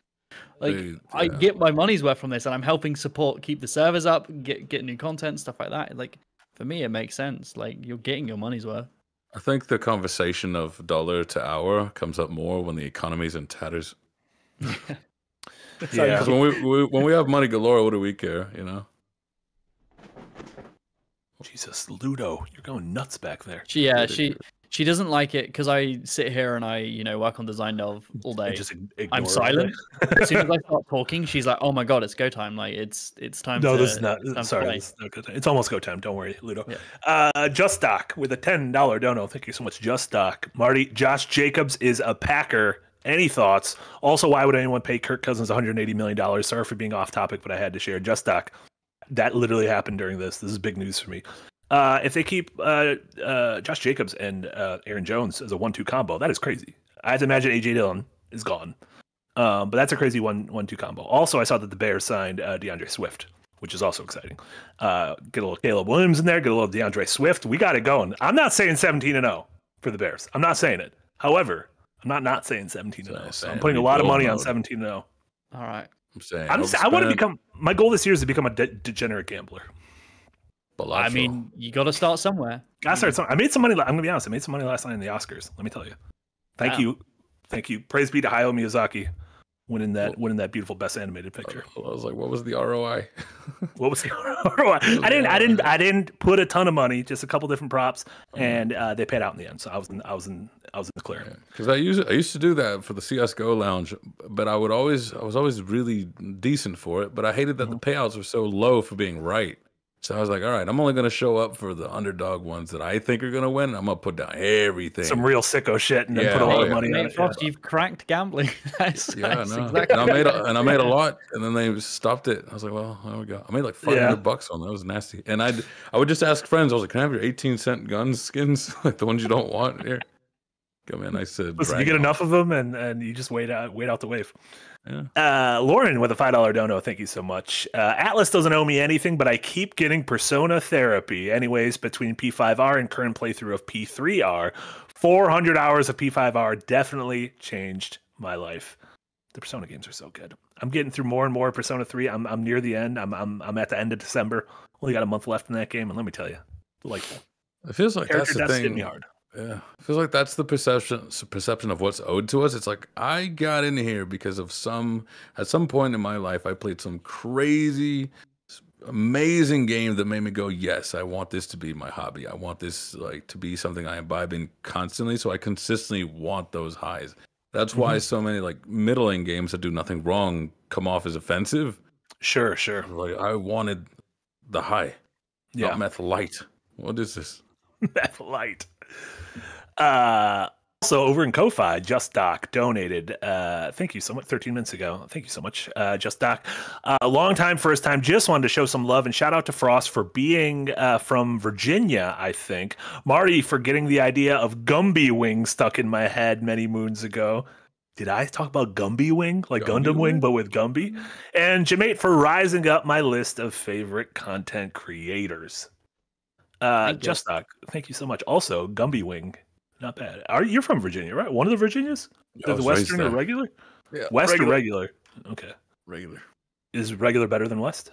Speaker 3: like
Speaker 2: Dude,
Speaker 3: I get my money's worth from this, and I'm helping support keep the servers up, get get new content, stuff like that. Like for me, it makes sense. Like you're getting your money's worth.
Speaker 2: I think the conversation of dollar to hour comes up more when the economy's in tatters.
Speaker 1: Yeah.
Speaker 2: Because when we, we when we have money galore, what do we care? You know.
Speaker 1: Jesus, Ludo, you're going nuts back there.
Speaker 3: She yeah, she she doesn't like it because I sit here and I you know work on design delve all day.
Speaker 1: just
Speaker 3: I'm silent. as soon as I start talking, she's like, "Oh my god, it's go time! Like it's it's time."
Speaker 1: No,
Speaker 3: to,
Speaker 1: this is not.
Speaker 3: it's
Speaker 1: Sorry,
Speaker 3: play."
Speaker 1: this is not good time. It's almost go time. Don't worry, Ludo.
Speaker 3: Yeah.
Speaker 1: Uh, Just Doc with a ten dollar dono. Thank you so much, Just Doc. Marty, Josh Jacobs is a Packer. Any thoughts? Also, why would anyone pay Kirk Cousins 180 million dollars? Sorry for being off topic, but I had to share. Just Doc. That literally happened during this. This is big news for me. Uh, if they keep uh, uh, Josh Jacobs and uh, Aaron Jones as a one-two combo, that is crazy. I have to imagine AJ Dillon is gone. Um, but that's a crazy one one two combo. Also, I saw that the Bears signed uh, D'Andre Swift, which is also exciting. Uh, get a little Caleb Williams in there, get a little D'Andre Swift. We got it going. I'm not saying 17 and 0 for the Bears. I'm not saying it. However, I'm not not saying 17 and 0. So I'm putting a lot of
Speaker 2: rebuild
Speaker 1: money on 17 and 0.
Speaker 3: All right.
Speaker 2: I'm saying.
Speaker 1: I'm just, I want to become. My goal this year is to become a de- degenerate gambler.
Speaker 3: But
Speaker 2: I
Speaker 3: mean, you got to start somewhere.
Speaker 1: I started. Some, I made some money. I'm gonna be honest. I made some money last night in the Oscars. Let me tell you. Thank
Speaker 3: Wow.
Speaker 1: you, thank you. Praise be to Hayao Miyazaki, winning that winning that beautiful best animated picture.
Speaker 2: I was like, what was the ROI?
Speaker 1: What was the ROI? I didn't, I didn't, I didn't put a ton of money, just a couple different props, and uh, they paid out in the end. So I was, in, I was in, I was in the clear.
Speaker 2: Because I used I used to do that for the CS:GO lounge, but I would always I was always really decent for it. But I hated that the payouts were so low for being right. So I was like, all right, I'm only going to show up for the underdog ones that I think are going to win. I'm going to put down everything.
Speaker 1: Some real sicko shit, and then
Speaker 2: Yeah,
Speaker 1: put a lot
Speaker 2: oh,
Speaker 1: of
Speaker 2: yeah.
Speaker 1: money on
Speaker 3: Nate
Speaker 1: it.
Speaker 3: Frost, you've cracked gambling. that's,
Speaker 2: yeah,
Speaker 3: that's
Speaker 2: no.
Speaker 3: exactly.
Speaker 2: and I made a, and I made a lot, and then they stopped it. I was like, well, there we go. I made like 500
Speaker 1: Yeah.
Speaker 2: bucks on that. It was nasty. And I I would just ask friends. I was like, can I have your 18 cent gun skins, like the ones you don't want here? Give me a nice. Uh,
Speaker 1: Listen, you get
Speaker 2: on.
Speaker 1: enough of them, and and you just wait out, wait out the wave.
Speaker 2: Yeah.
Speaker 1: Uh, Lauren with a five dollar dono. Thank you so much. Uh, Atlus doesn't owe me anything, but I keep getting Persona therapy. Anyways, between P5R and current playthrough of P3R, 400 hours of P5R definitely changed my life. The Persona games are so good. I'm getting through more and more Persona 3. I'm I'm near the end. I'm I'm I'm at the end of December. Only got a month left in that game, and let me tell you, delightful.
Speaker 2: It feels like that's
Speaker 1: Character
Speaker 2: the
Speaker 1: deaths hit me hard.
Speaker 2: Yeah, feels like that's the perception perception of what's owed to us. It's like I got in here because of some at some point in my life I played some crazy amazing game that made me go, "Yes, I want this to be my hobby. I want this like to be something I imbibe in constantly, so I consistently want those highs." That's why mm-hmm. so many like middling games that do nothing wrong come off as offensive.
Speaker 1: Sure, sure.
Speaker 2: Like I wanted the high,
Speaker 1: Yeah.
Speaker 2: meth light. What is this?
Speaker 1: Meth light. Uh, also, over in Ko-fi, Just Doc donated. Uh, thank you so much. 13 minutes ago. Thank you so much, uh, Just Doc. Uh, a long time, first time. Just wanted to show some love and shout out to Frost for being uh, from Virginia. I think Marty for getting the idea of Gumby Wing stuck in my head many moons ago. Did I talk about Gumby Wing, like
Speaker 2: Gumby
Speaker 1: Gundam Wing,
Speaker 2: Wing?
Speaker 1: but with Gumby? And JM8 for rising up my list of favorite content creators. Uh,
Speaker 3: Thank.
Speaker 1: Just Doc, thank you so much. Also, Gumby Wing, not bad. Are you from Virginia, right? One of the Virginias?
Speaker 2: I
Speaker 1: The, the Western or regular?
Speaker 2: Yeah,
Speaker 1: West
Speaker 2: regular.
Speaker 1: or regular? Okay.
Speaker 2: regular.
Speaker 1: Is regular better than West?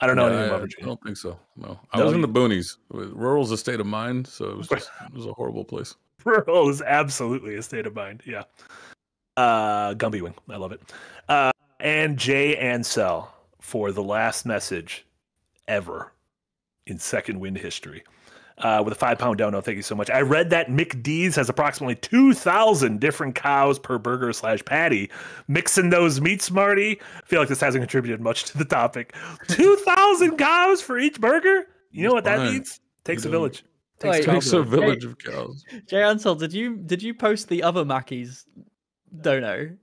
Speaker 1: I don't know
Speaker 2: Yeah,
Speaker 1: anything
Speaker 2: I,
Speaker 1: about
Speaker 2: I don't think so. No, I
Speaker 1: No,
Speaker 2: was in the boonies. Rural's a state of mind, so it was just it was a horrible place.
Speaker 1: Rural is absolutely a state of mind. Yeah. Uh, Gumby Wing. I love it. Uh, and Jay Ansell for the last message ever in Second Wind history. Uh, with a five pound dono. Thank you so much. I read that McDee's has approximately 2,000 different cows per burger slash patty. Mixing those meats, Marty. I feel like this hasn't contributed much to the topic. 2,000 cows for each burger? You know what that means? Takes a village. Takes
Speaker 3: Wait.
Speaker 1: a
Speaker 2: Takes a
Speaker 1: village.
Speaker 2: village of cows.
Speaker 3: Jay Ansel, did you did you post the other Mackies dono?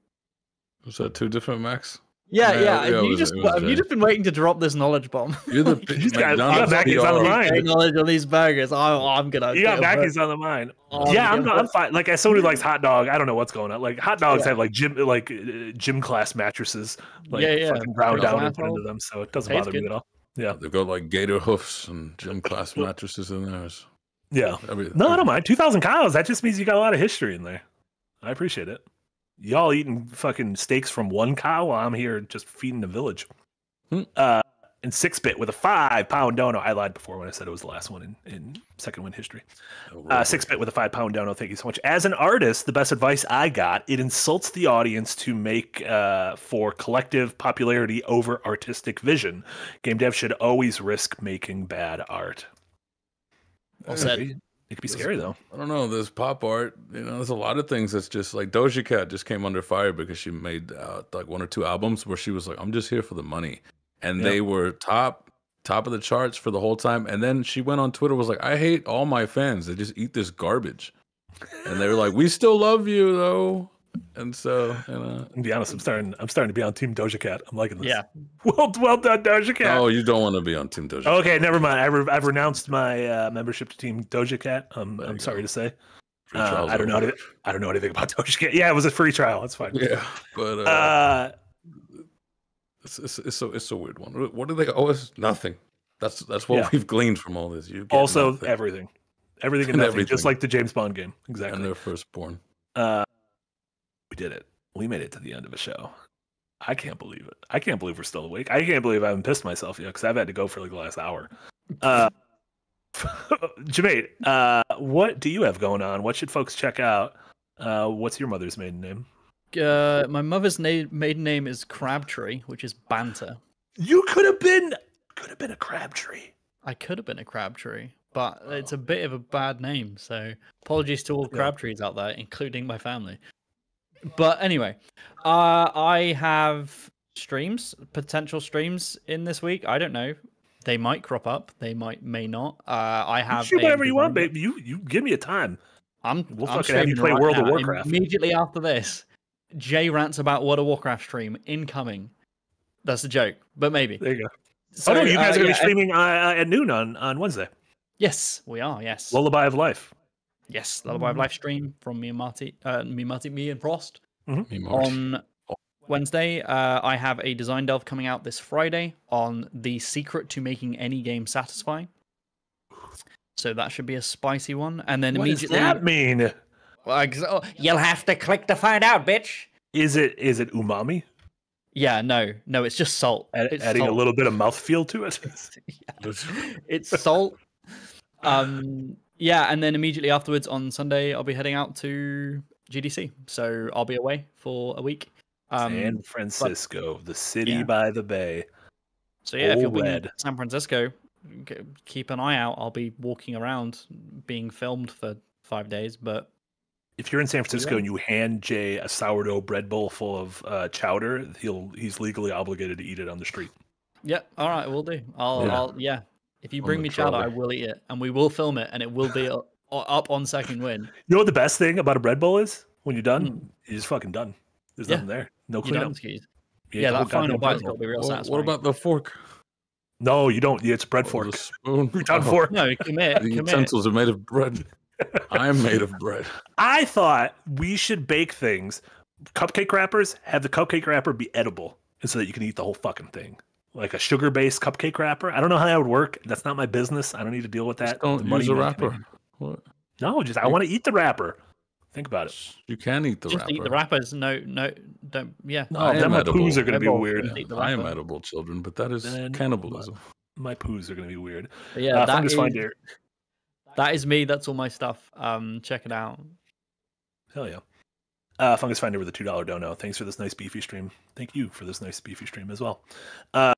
Speaker 2: Was that two different Macs?
Speaker 3: Yeah,
Speaker 2: Yeah,
Speaker 3: yeah.
Speaker 2: yeah,
Speaker 3: you
Speaker 2: was-
Speaker 3: just
Speaker 2: it was
Speaker 3: have you just been waiting to drop this knowledge bomb?
Speaker 2: You're the
Speaker 3: Like,
Speaker 1: He's got-
Speaker 2: McDonald's
Speaker 1: got Mackey's on the mind.
Speaker 3: Knowledge on these burgers. Oh, I'm gonna.
Speaker 1: You got
Speaker 3: get a
Speaker 1: on the mind.
Speaker 3: Oh,
Speaker 1: yeah,
Speaker 3: I'm
Speaker 1: I'm, I'm fine. Like as someone who likes hot dog, I don't know what's going on. Like hot dogs
Speaker 3: Yeah.
Speaker 1: have like gym like uh, gym class mattresses, like
Speaker 3: Yeah, yeah.
Speaker 1: fucking ground down and put into them, so it doesn't
Speaker 3: Tastes
Speaker 1: bother me at all. Yeah,
Speaker 2: They've got like gator hoofs and gym class mattresses in there. It's
Speaker 1: yeah.
Speaker 2: Every,
Speaker 1: No, I don't mind. Two thousand cows. That just means you got a lot of history in there. I appreciate it. Y'all eating fucking steaks from one cow while I'm here just feeding the village.
Speaker 2: Hmm.
Speaker 1: Uh, and six bit with a five pound dono. I lied before when I said it was the last one in, in Second Wind history. Uh, six bit with a five pound dono. Thank you so much. As an artist, the best advice I got: it insults the audience to make uh, for collective popularity over artistic vision. Game dev should always risk making bad art.
Speaker 3: Well
Speaker 2: Yeah.
Speaker 3: said.
Speaker 1: It could be scary though.
Speaker 2: I don't know. There's pop art. You know, there's a lot of things that's just like Doja Cat just came under fire because she made uh, like one or two albums where she was like, "I'm just here for the money," and
Speaker 1: Yeah.
Speaker 2: they were top top of the charts for the whole time. And then she went on Twitter was like, "I hate all my fans. They just eat this garbage," and they were like, "We still love you though." And so, you know,
Speaker 1: To be honest, I'm starting. I'm starting to be on Team Doja Cat. I'm liking this.
Speaker 3: Yeah.
Speaker 1: Well, well done, Doja Cat.
Speaker 2: oh, you don't want to be on Team Doja. Cat.
Speaker 1: Okay, never mind. I re- I've renounced my uh, membership to Team Doja Cat. Um,
Speaker 2: There
Speaker 1: I'm sorry
Speaker 2: go.
Speaker 1: to say. Uh, I don't know
Speaker 2: over.
Speaker 1: anything- I don't know anything about Doja Cat. Yeah, it was a free trial. It's fine.
Speaker 2: Yeah, but uh,
Speaker 1: Uh,
Speaker 2: it's, it's it's a it's a weird one. What do they owe us? Nothing. That's that's what
Speaker 1: Yeah.
Speaker 2: we've gleaned from all this. You
Speaker 1: also,
Speaker 2: nothing.
Speaker 1: everything, everything and
Speaker 2: And
Speaker 1: nothing, just like the James Bond game. exactly.
Speaker 2: and
Speaker 1: Exactly.
Speaker 2: their firstborn.
Speaker 1: Uh, we did it. We made it to the end of a show. I can't believe it. I can't believe we're still awake. I can't believe I haven't pissed myself yet because I've had to go for like the last hour. Uh, uh, what do you have going on? What should folks check out Uh, what's your mother's maiden name?
Speaker 3: Uh, my mother's na- maiden name is Crabtree, which is banter.
Speaker 1: You could have been could have been a Crabtree.
Speaker 3: I could have been a Crabtree, but it's a bit of a bad name. So apologies to all
Speaker 1: Yeah.
Speaker 3: Crabtrees out there, including my family. But anyway, uh, I have streams, potential streams in this week. I don't know. They might crop up. They might, may not. Uh, I have
Speaker 1: shoot whatever you want, babe. You you give me a time.
Speaker 3: I'm.
Speaker 1: We'll
Speaker 3: I'm
Speaker 1: fucking have you play
Speaker 3: right
Speaker 1: World of. Warcraft.
Speaker 3: Immediately after this, Jay rants about World of Warcraft stream incoming. That's a joke, but maybe.
Speaker 1: There you go.
Speaker 3: So,
Speaker 1: oh no, you guys
Speaker 3: uh,
Speaker 1: are gonna
Speaker 3: yeah,
Speaker 1: be streaming uh, at noon on on Wednesday.
Speaker 3: Yes, we are. Yes.
Speaker 1: Lullaby of Life.
Speaker 3: Yes, Lullaby of Life stream from me and Marty, uh, me, Marty, me and Frost
Speaker 2: Me, March.
Speaker 3: on Wednesday. Uh, I have a design delve coming out this Friday on the secret to making any game satisfying. So that should be a spicy one, and then
Speaker 1: What does
Speaker 3: immediately,
Speaker 1: that mean?
Speaker 3: Well, oh, you'll have to click to find out, bitch.
Speaker 1: Is it is it umami?
Speaker 3: Yeah, no, no, it's just salt.
Speaker 1: Add,
Speaker 3: it's
Speaker 1: adding a little bit of mouthfeel to it.
Speaker 3: it's salt. Um, yeah, and then immediately afterwards on Sunday, I'll be heading out to GDC. So I'll be away for a week. Um,
Speaker 1: San Francisco, the city
Speaker 3: yeah.
Speaker 1: by the bay.
Speaker 3: so yeah, if you're
Speaker 1: All
Speaker 3: in. San Francisco, keep an eye out. I'll be walking around, being filmed for five days. But
Speaker 1: If you're in San Francisco
Speaker 3: Yeah.
Speaker 1: and you hand Jay a sourdough bread bowl full of uh, chowder, he'll he's legally obligated to eat it on the street.
Speaker 3: yeah, all right, we'll do. I'll,
Speaker 1: Yeah.
Speaker 3: I'll yeah. If you bring
Speaker 2: the
Speaker 3: me chowder, I will eat it, and we will film it, and it will be up on Second Wind.
Speaker 1: You know what the best thing about a bread bowl is? When you're done,
Speaker 3: Hmm.
Speaker 1: you're just fucking done. There's
Speaker 3: Yeah.
Speaker 1: nothing there. No
Speaker 3: You
Speaker 1: cleanup.
Speaker 3: done, skis?
Speaker 1: You ate
Speaker 3: Yeah, that final
Speaker 1: goddamn
Speaker 3: bite's
Speaker 1: bread
Speaker 3: got to be real
Speaker 2: What,
Speaker 3: satisfying.
Speaker 2: what about the fork?
Speaker 1: No, you don't. It's bread
Speaker 2: Or
Speaker 1: fork.
Speaker 2: the spoon?
Speaker 1: Crouton
Speaker 2: Oh,
Speaker 1: fork.
Speaker 3: No, commit,
Speaker 2: The
Speaker 3: commit.
Speaker 2: utensils are made of bread. I'm made of bread.
Speaker 1: I thought we should bake things. Cupcake wrappers have the cupcake wrapper be edible, and so that you can eat the whole fucking thing. Like a sugar-based cupcake wrapper. I don't know how that would work. That's not my business. I don't need to deal with that.
Speaker 2: Just don't
Speaker 1: The
Speaker 2: use a wrapper. What?
Speaker 1: No, just I want to eat the wrapper. Think about it.
Speaker 2: You can eat the
Speaker 3: Just
Speaker 2: wrapper.
Speaker 3: eat the wrappers. No, no, don't. Yeah.
Speaker 1: No,
Speaker 2: I
Speaker 1: then my
Speaker 2: edible.
Speaker 1: poos are going to be weird.
Speaker 2: Yeah, I am edible, children, but that is
Speaker 1: Then-
Speaker 2: cannibalism.
Speaker 1: My poos are going to be weird.
Speaker 3: But yeah,
Speaker 1: uh,
Speaker 3: that
Speaker 1: Fungus
Speaker 3: is,
Speaker 1: Finder.
Speaker 3: that is me. That's all my stuff. Um, check it out.
Speaker 1: Hell yeah. Uh, Fungus Finder with a two dollar dono. Thanks for this nice beefy stream. Thank you for this nice beefy stream as well. Uh,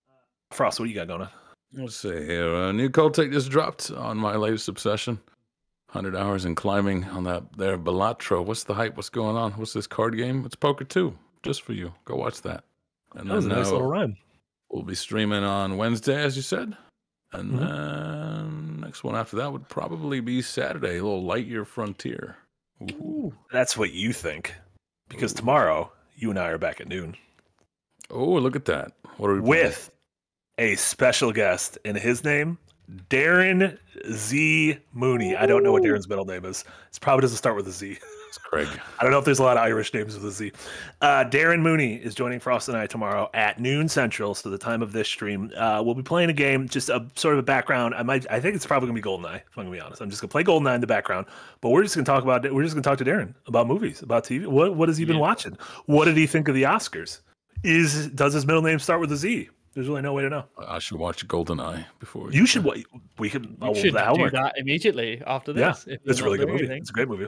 Speaker 1: Frost, what do you got going on?
Speaker 2: Let's see here. A new cult take just dropped on my latest obsession. 100 hours in climbing on that there Balatro. What's the hype? What's going on? What's this card game? It's Poker 2. Just for you. Go watch that. And
Speaker 1: That was a nice
Speaker 2: uh,
Speaker 1: little rhyme.
Speaker 2: we'll be streaming on Wednesday, as you said. And
Speaker 1: Mhm.
Speaker 2: then next one after that would probably be Saturday. A little Lightyear Frontier. Ooh.
Speaker 1: That's what you think. Because
Speaker 2: Ooh.
Speaker 1: tomorrow, you and I are back at noon
Speaker 2: Oh, look at that. What are we playing?
Speaker 1: A special guest, and his name, Darren Z Mooney. I don't know what Darren's middle name is. It probably doesn't start with a Z.
Speaker 2: It's Craig.
Speaker 1: I don't know if there's a lot of Irish names with a Z. Uh, Darren Mooney is joining Frost and I tomorrow at noon central. So the time of this stream, uh, we'll be playing a game, just a sort of a background. I might, I think it's probably gonna be Goldeneye. If I'm gonna be honest, I'm just gonna play Goldeneye in the background. But we're just gonna talk about, we're just gonna talk to Darren about movies, about TV. What, what has he been
Speaker 3: Yeah.
Speaker 1: watching? What did he think of the Oscars? Is does his middle name start with a Z? There's really no way to know.
Speaker 2: I should watch Goldeneye before.
Speaker 1: You should. wa- We can.
Speaker 3: You
Speaker 1: oh,
Speaker 3: should
Speaker 1: the
Speaker 3: do that immediately after
Speaker 1: Yeah,
Speaker 3: this. if
Speaker 1: It's a really good movie.
Speaker 3: anything.
Speaker 1: It's a great movie.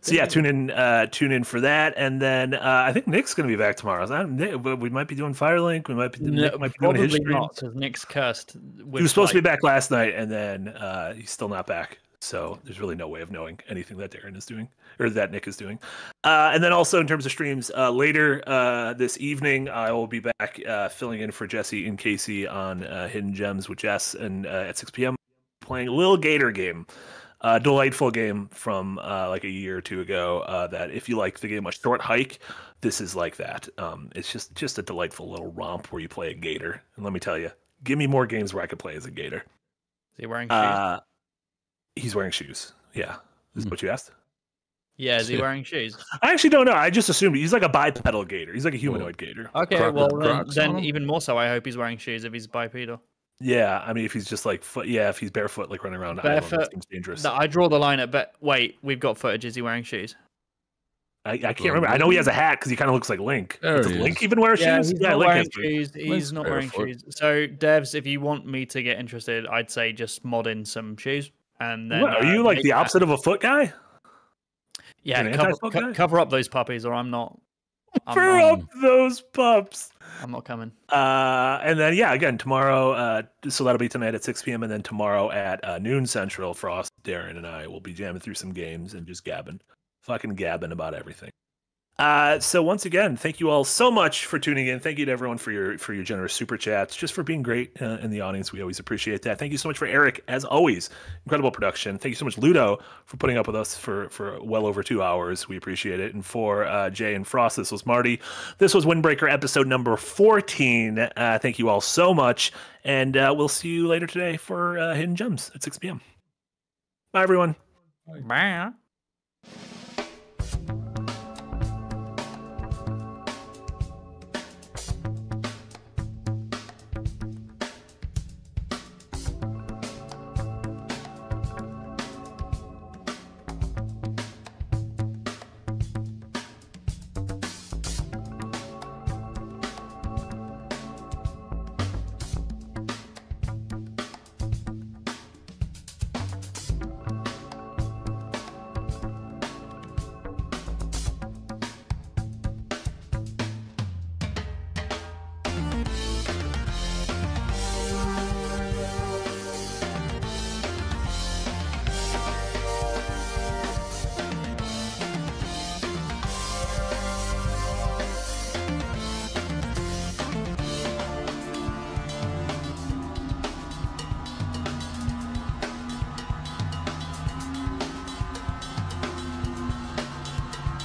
Speaker 1: So yeah, tune in. Uh, tune in for that, and then uh, I think Nick's going to be back tomorrow. So Nick- we might be doing Firelink. We might be.
Speaker 3: No,
Speaker 1: Nick might be doing
Speaker 3: probably
Speaker 1: his
Speaker 3: not, because Nick's cursed.
Speaker 1: He was supposed to be back last night, and then uh, he's still not back. So there's really no way of knowing anything that Darren is doing or that Nick is doing. Uh, and then also in terms of streams, uh, later uh, this evening, I will be back uh, filling in for Jesse and Casey on uh, Hidden Gems with Jess, and uh, at 6 p.m. playing a little Gator game. A delightful game from uh, like a year or two ago. Uh, that if you like the game a short hike, this is like that. Um, it's just just a delightful little romp where you play a gator. And let me tell you, give me more games where I could play as a gator.
Speaker 3: Is he wearing shoes?
Speaker 1: He's wearing shoes. Yeah, is
Speaker 2: Hmm.
Speaker 1: what you asked.
Speaker 3: yeah, is he wearing shoes?
Speaker 1: I actually don't know. I just assumed he's like a bipedal gator. He's like a humanoid gator.
Speaker 3: Okay,
Speaker 2: Croc-
Speaker 3: well then, then even more so, I hope he's wearing shoes if he's bipedal.
Speaker 1: Yeah, I mean, if he's just like foot, yeah, if he's barefoot, like running around, the island,
Speaker 3: Barefoot-
Speaker 1: that seems dangerous.
Speaker 3: No, I draw the line at But Wait, we've got footage. Is he wearing shoes?
Speaker 1: I, I can't remember. I know he has a hat because he kind of looks like Link.
Speaker 2: There
Speaker 1: Does Link
Speaker 2: is.
Speaker 1: even wear
Speaker 3: Yeah,
Speaker 1: shoes?
Speaker 3: he's
Speaker 1: yeah,
Speaker 3: not
Speaker 1: Link
Speaker 3: wearing
Speaker 1: shoes.
Speaker 3: shoes. He's
Speaker 2: Link's
Speaker 3: not wearing shoes. So, devs, if you want me to get interested, I'd say just mod in some shoes, and then
Speaker 1: What, are
Speaker 3: uh,
Speaker 1: you like
Speaker 3: make
Speaker 1: the
Speaker 3: that-
Speaker 1: opposite of a foot guy?
Speaker 3: Yeah,
Speaker 1: an
Speaker 3: cover, co-
Speaker 1: guy?
Speaker 3: cover up those puppies, or I'm not. Not,
Speaker 1: up those pups.
Speaker 3: I'm not coming.
Speaker 1: Uh, and then yeah, again tomorrow. Uh, so that'll be tonight at 6 p.m. and then tomorrow at uh, noon central. Frost, Darren, and I will be jamming through some games and just gabbing, fucking gabbing about everything. Uh, so once again, thank you all so much for tuning in. Thank you to everyone for your for your generous super chats, just for being great uh, in the audience. We always appreciate that. Thank you so much for Eric, as always, incredible production. Thank you so much, Ludo, for putting up with us for for well over two hours. We appreciate it. And for uh, Jay and Frost, this was Marty. This was Windbreaker episode number fourteen. Uh, thank you all so much, and uh, we'll see you later today for uh, Hidden Gems at six p.m. Bye, everyone.
Speaker 3: Bye.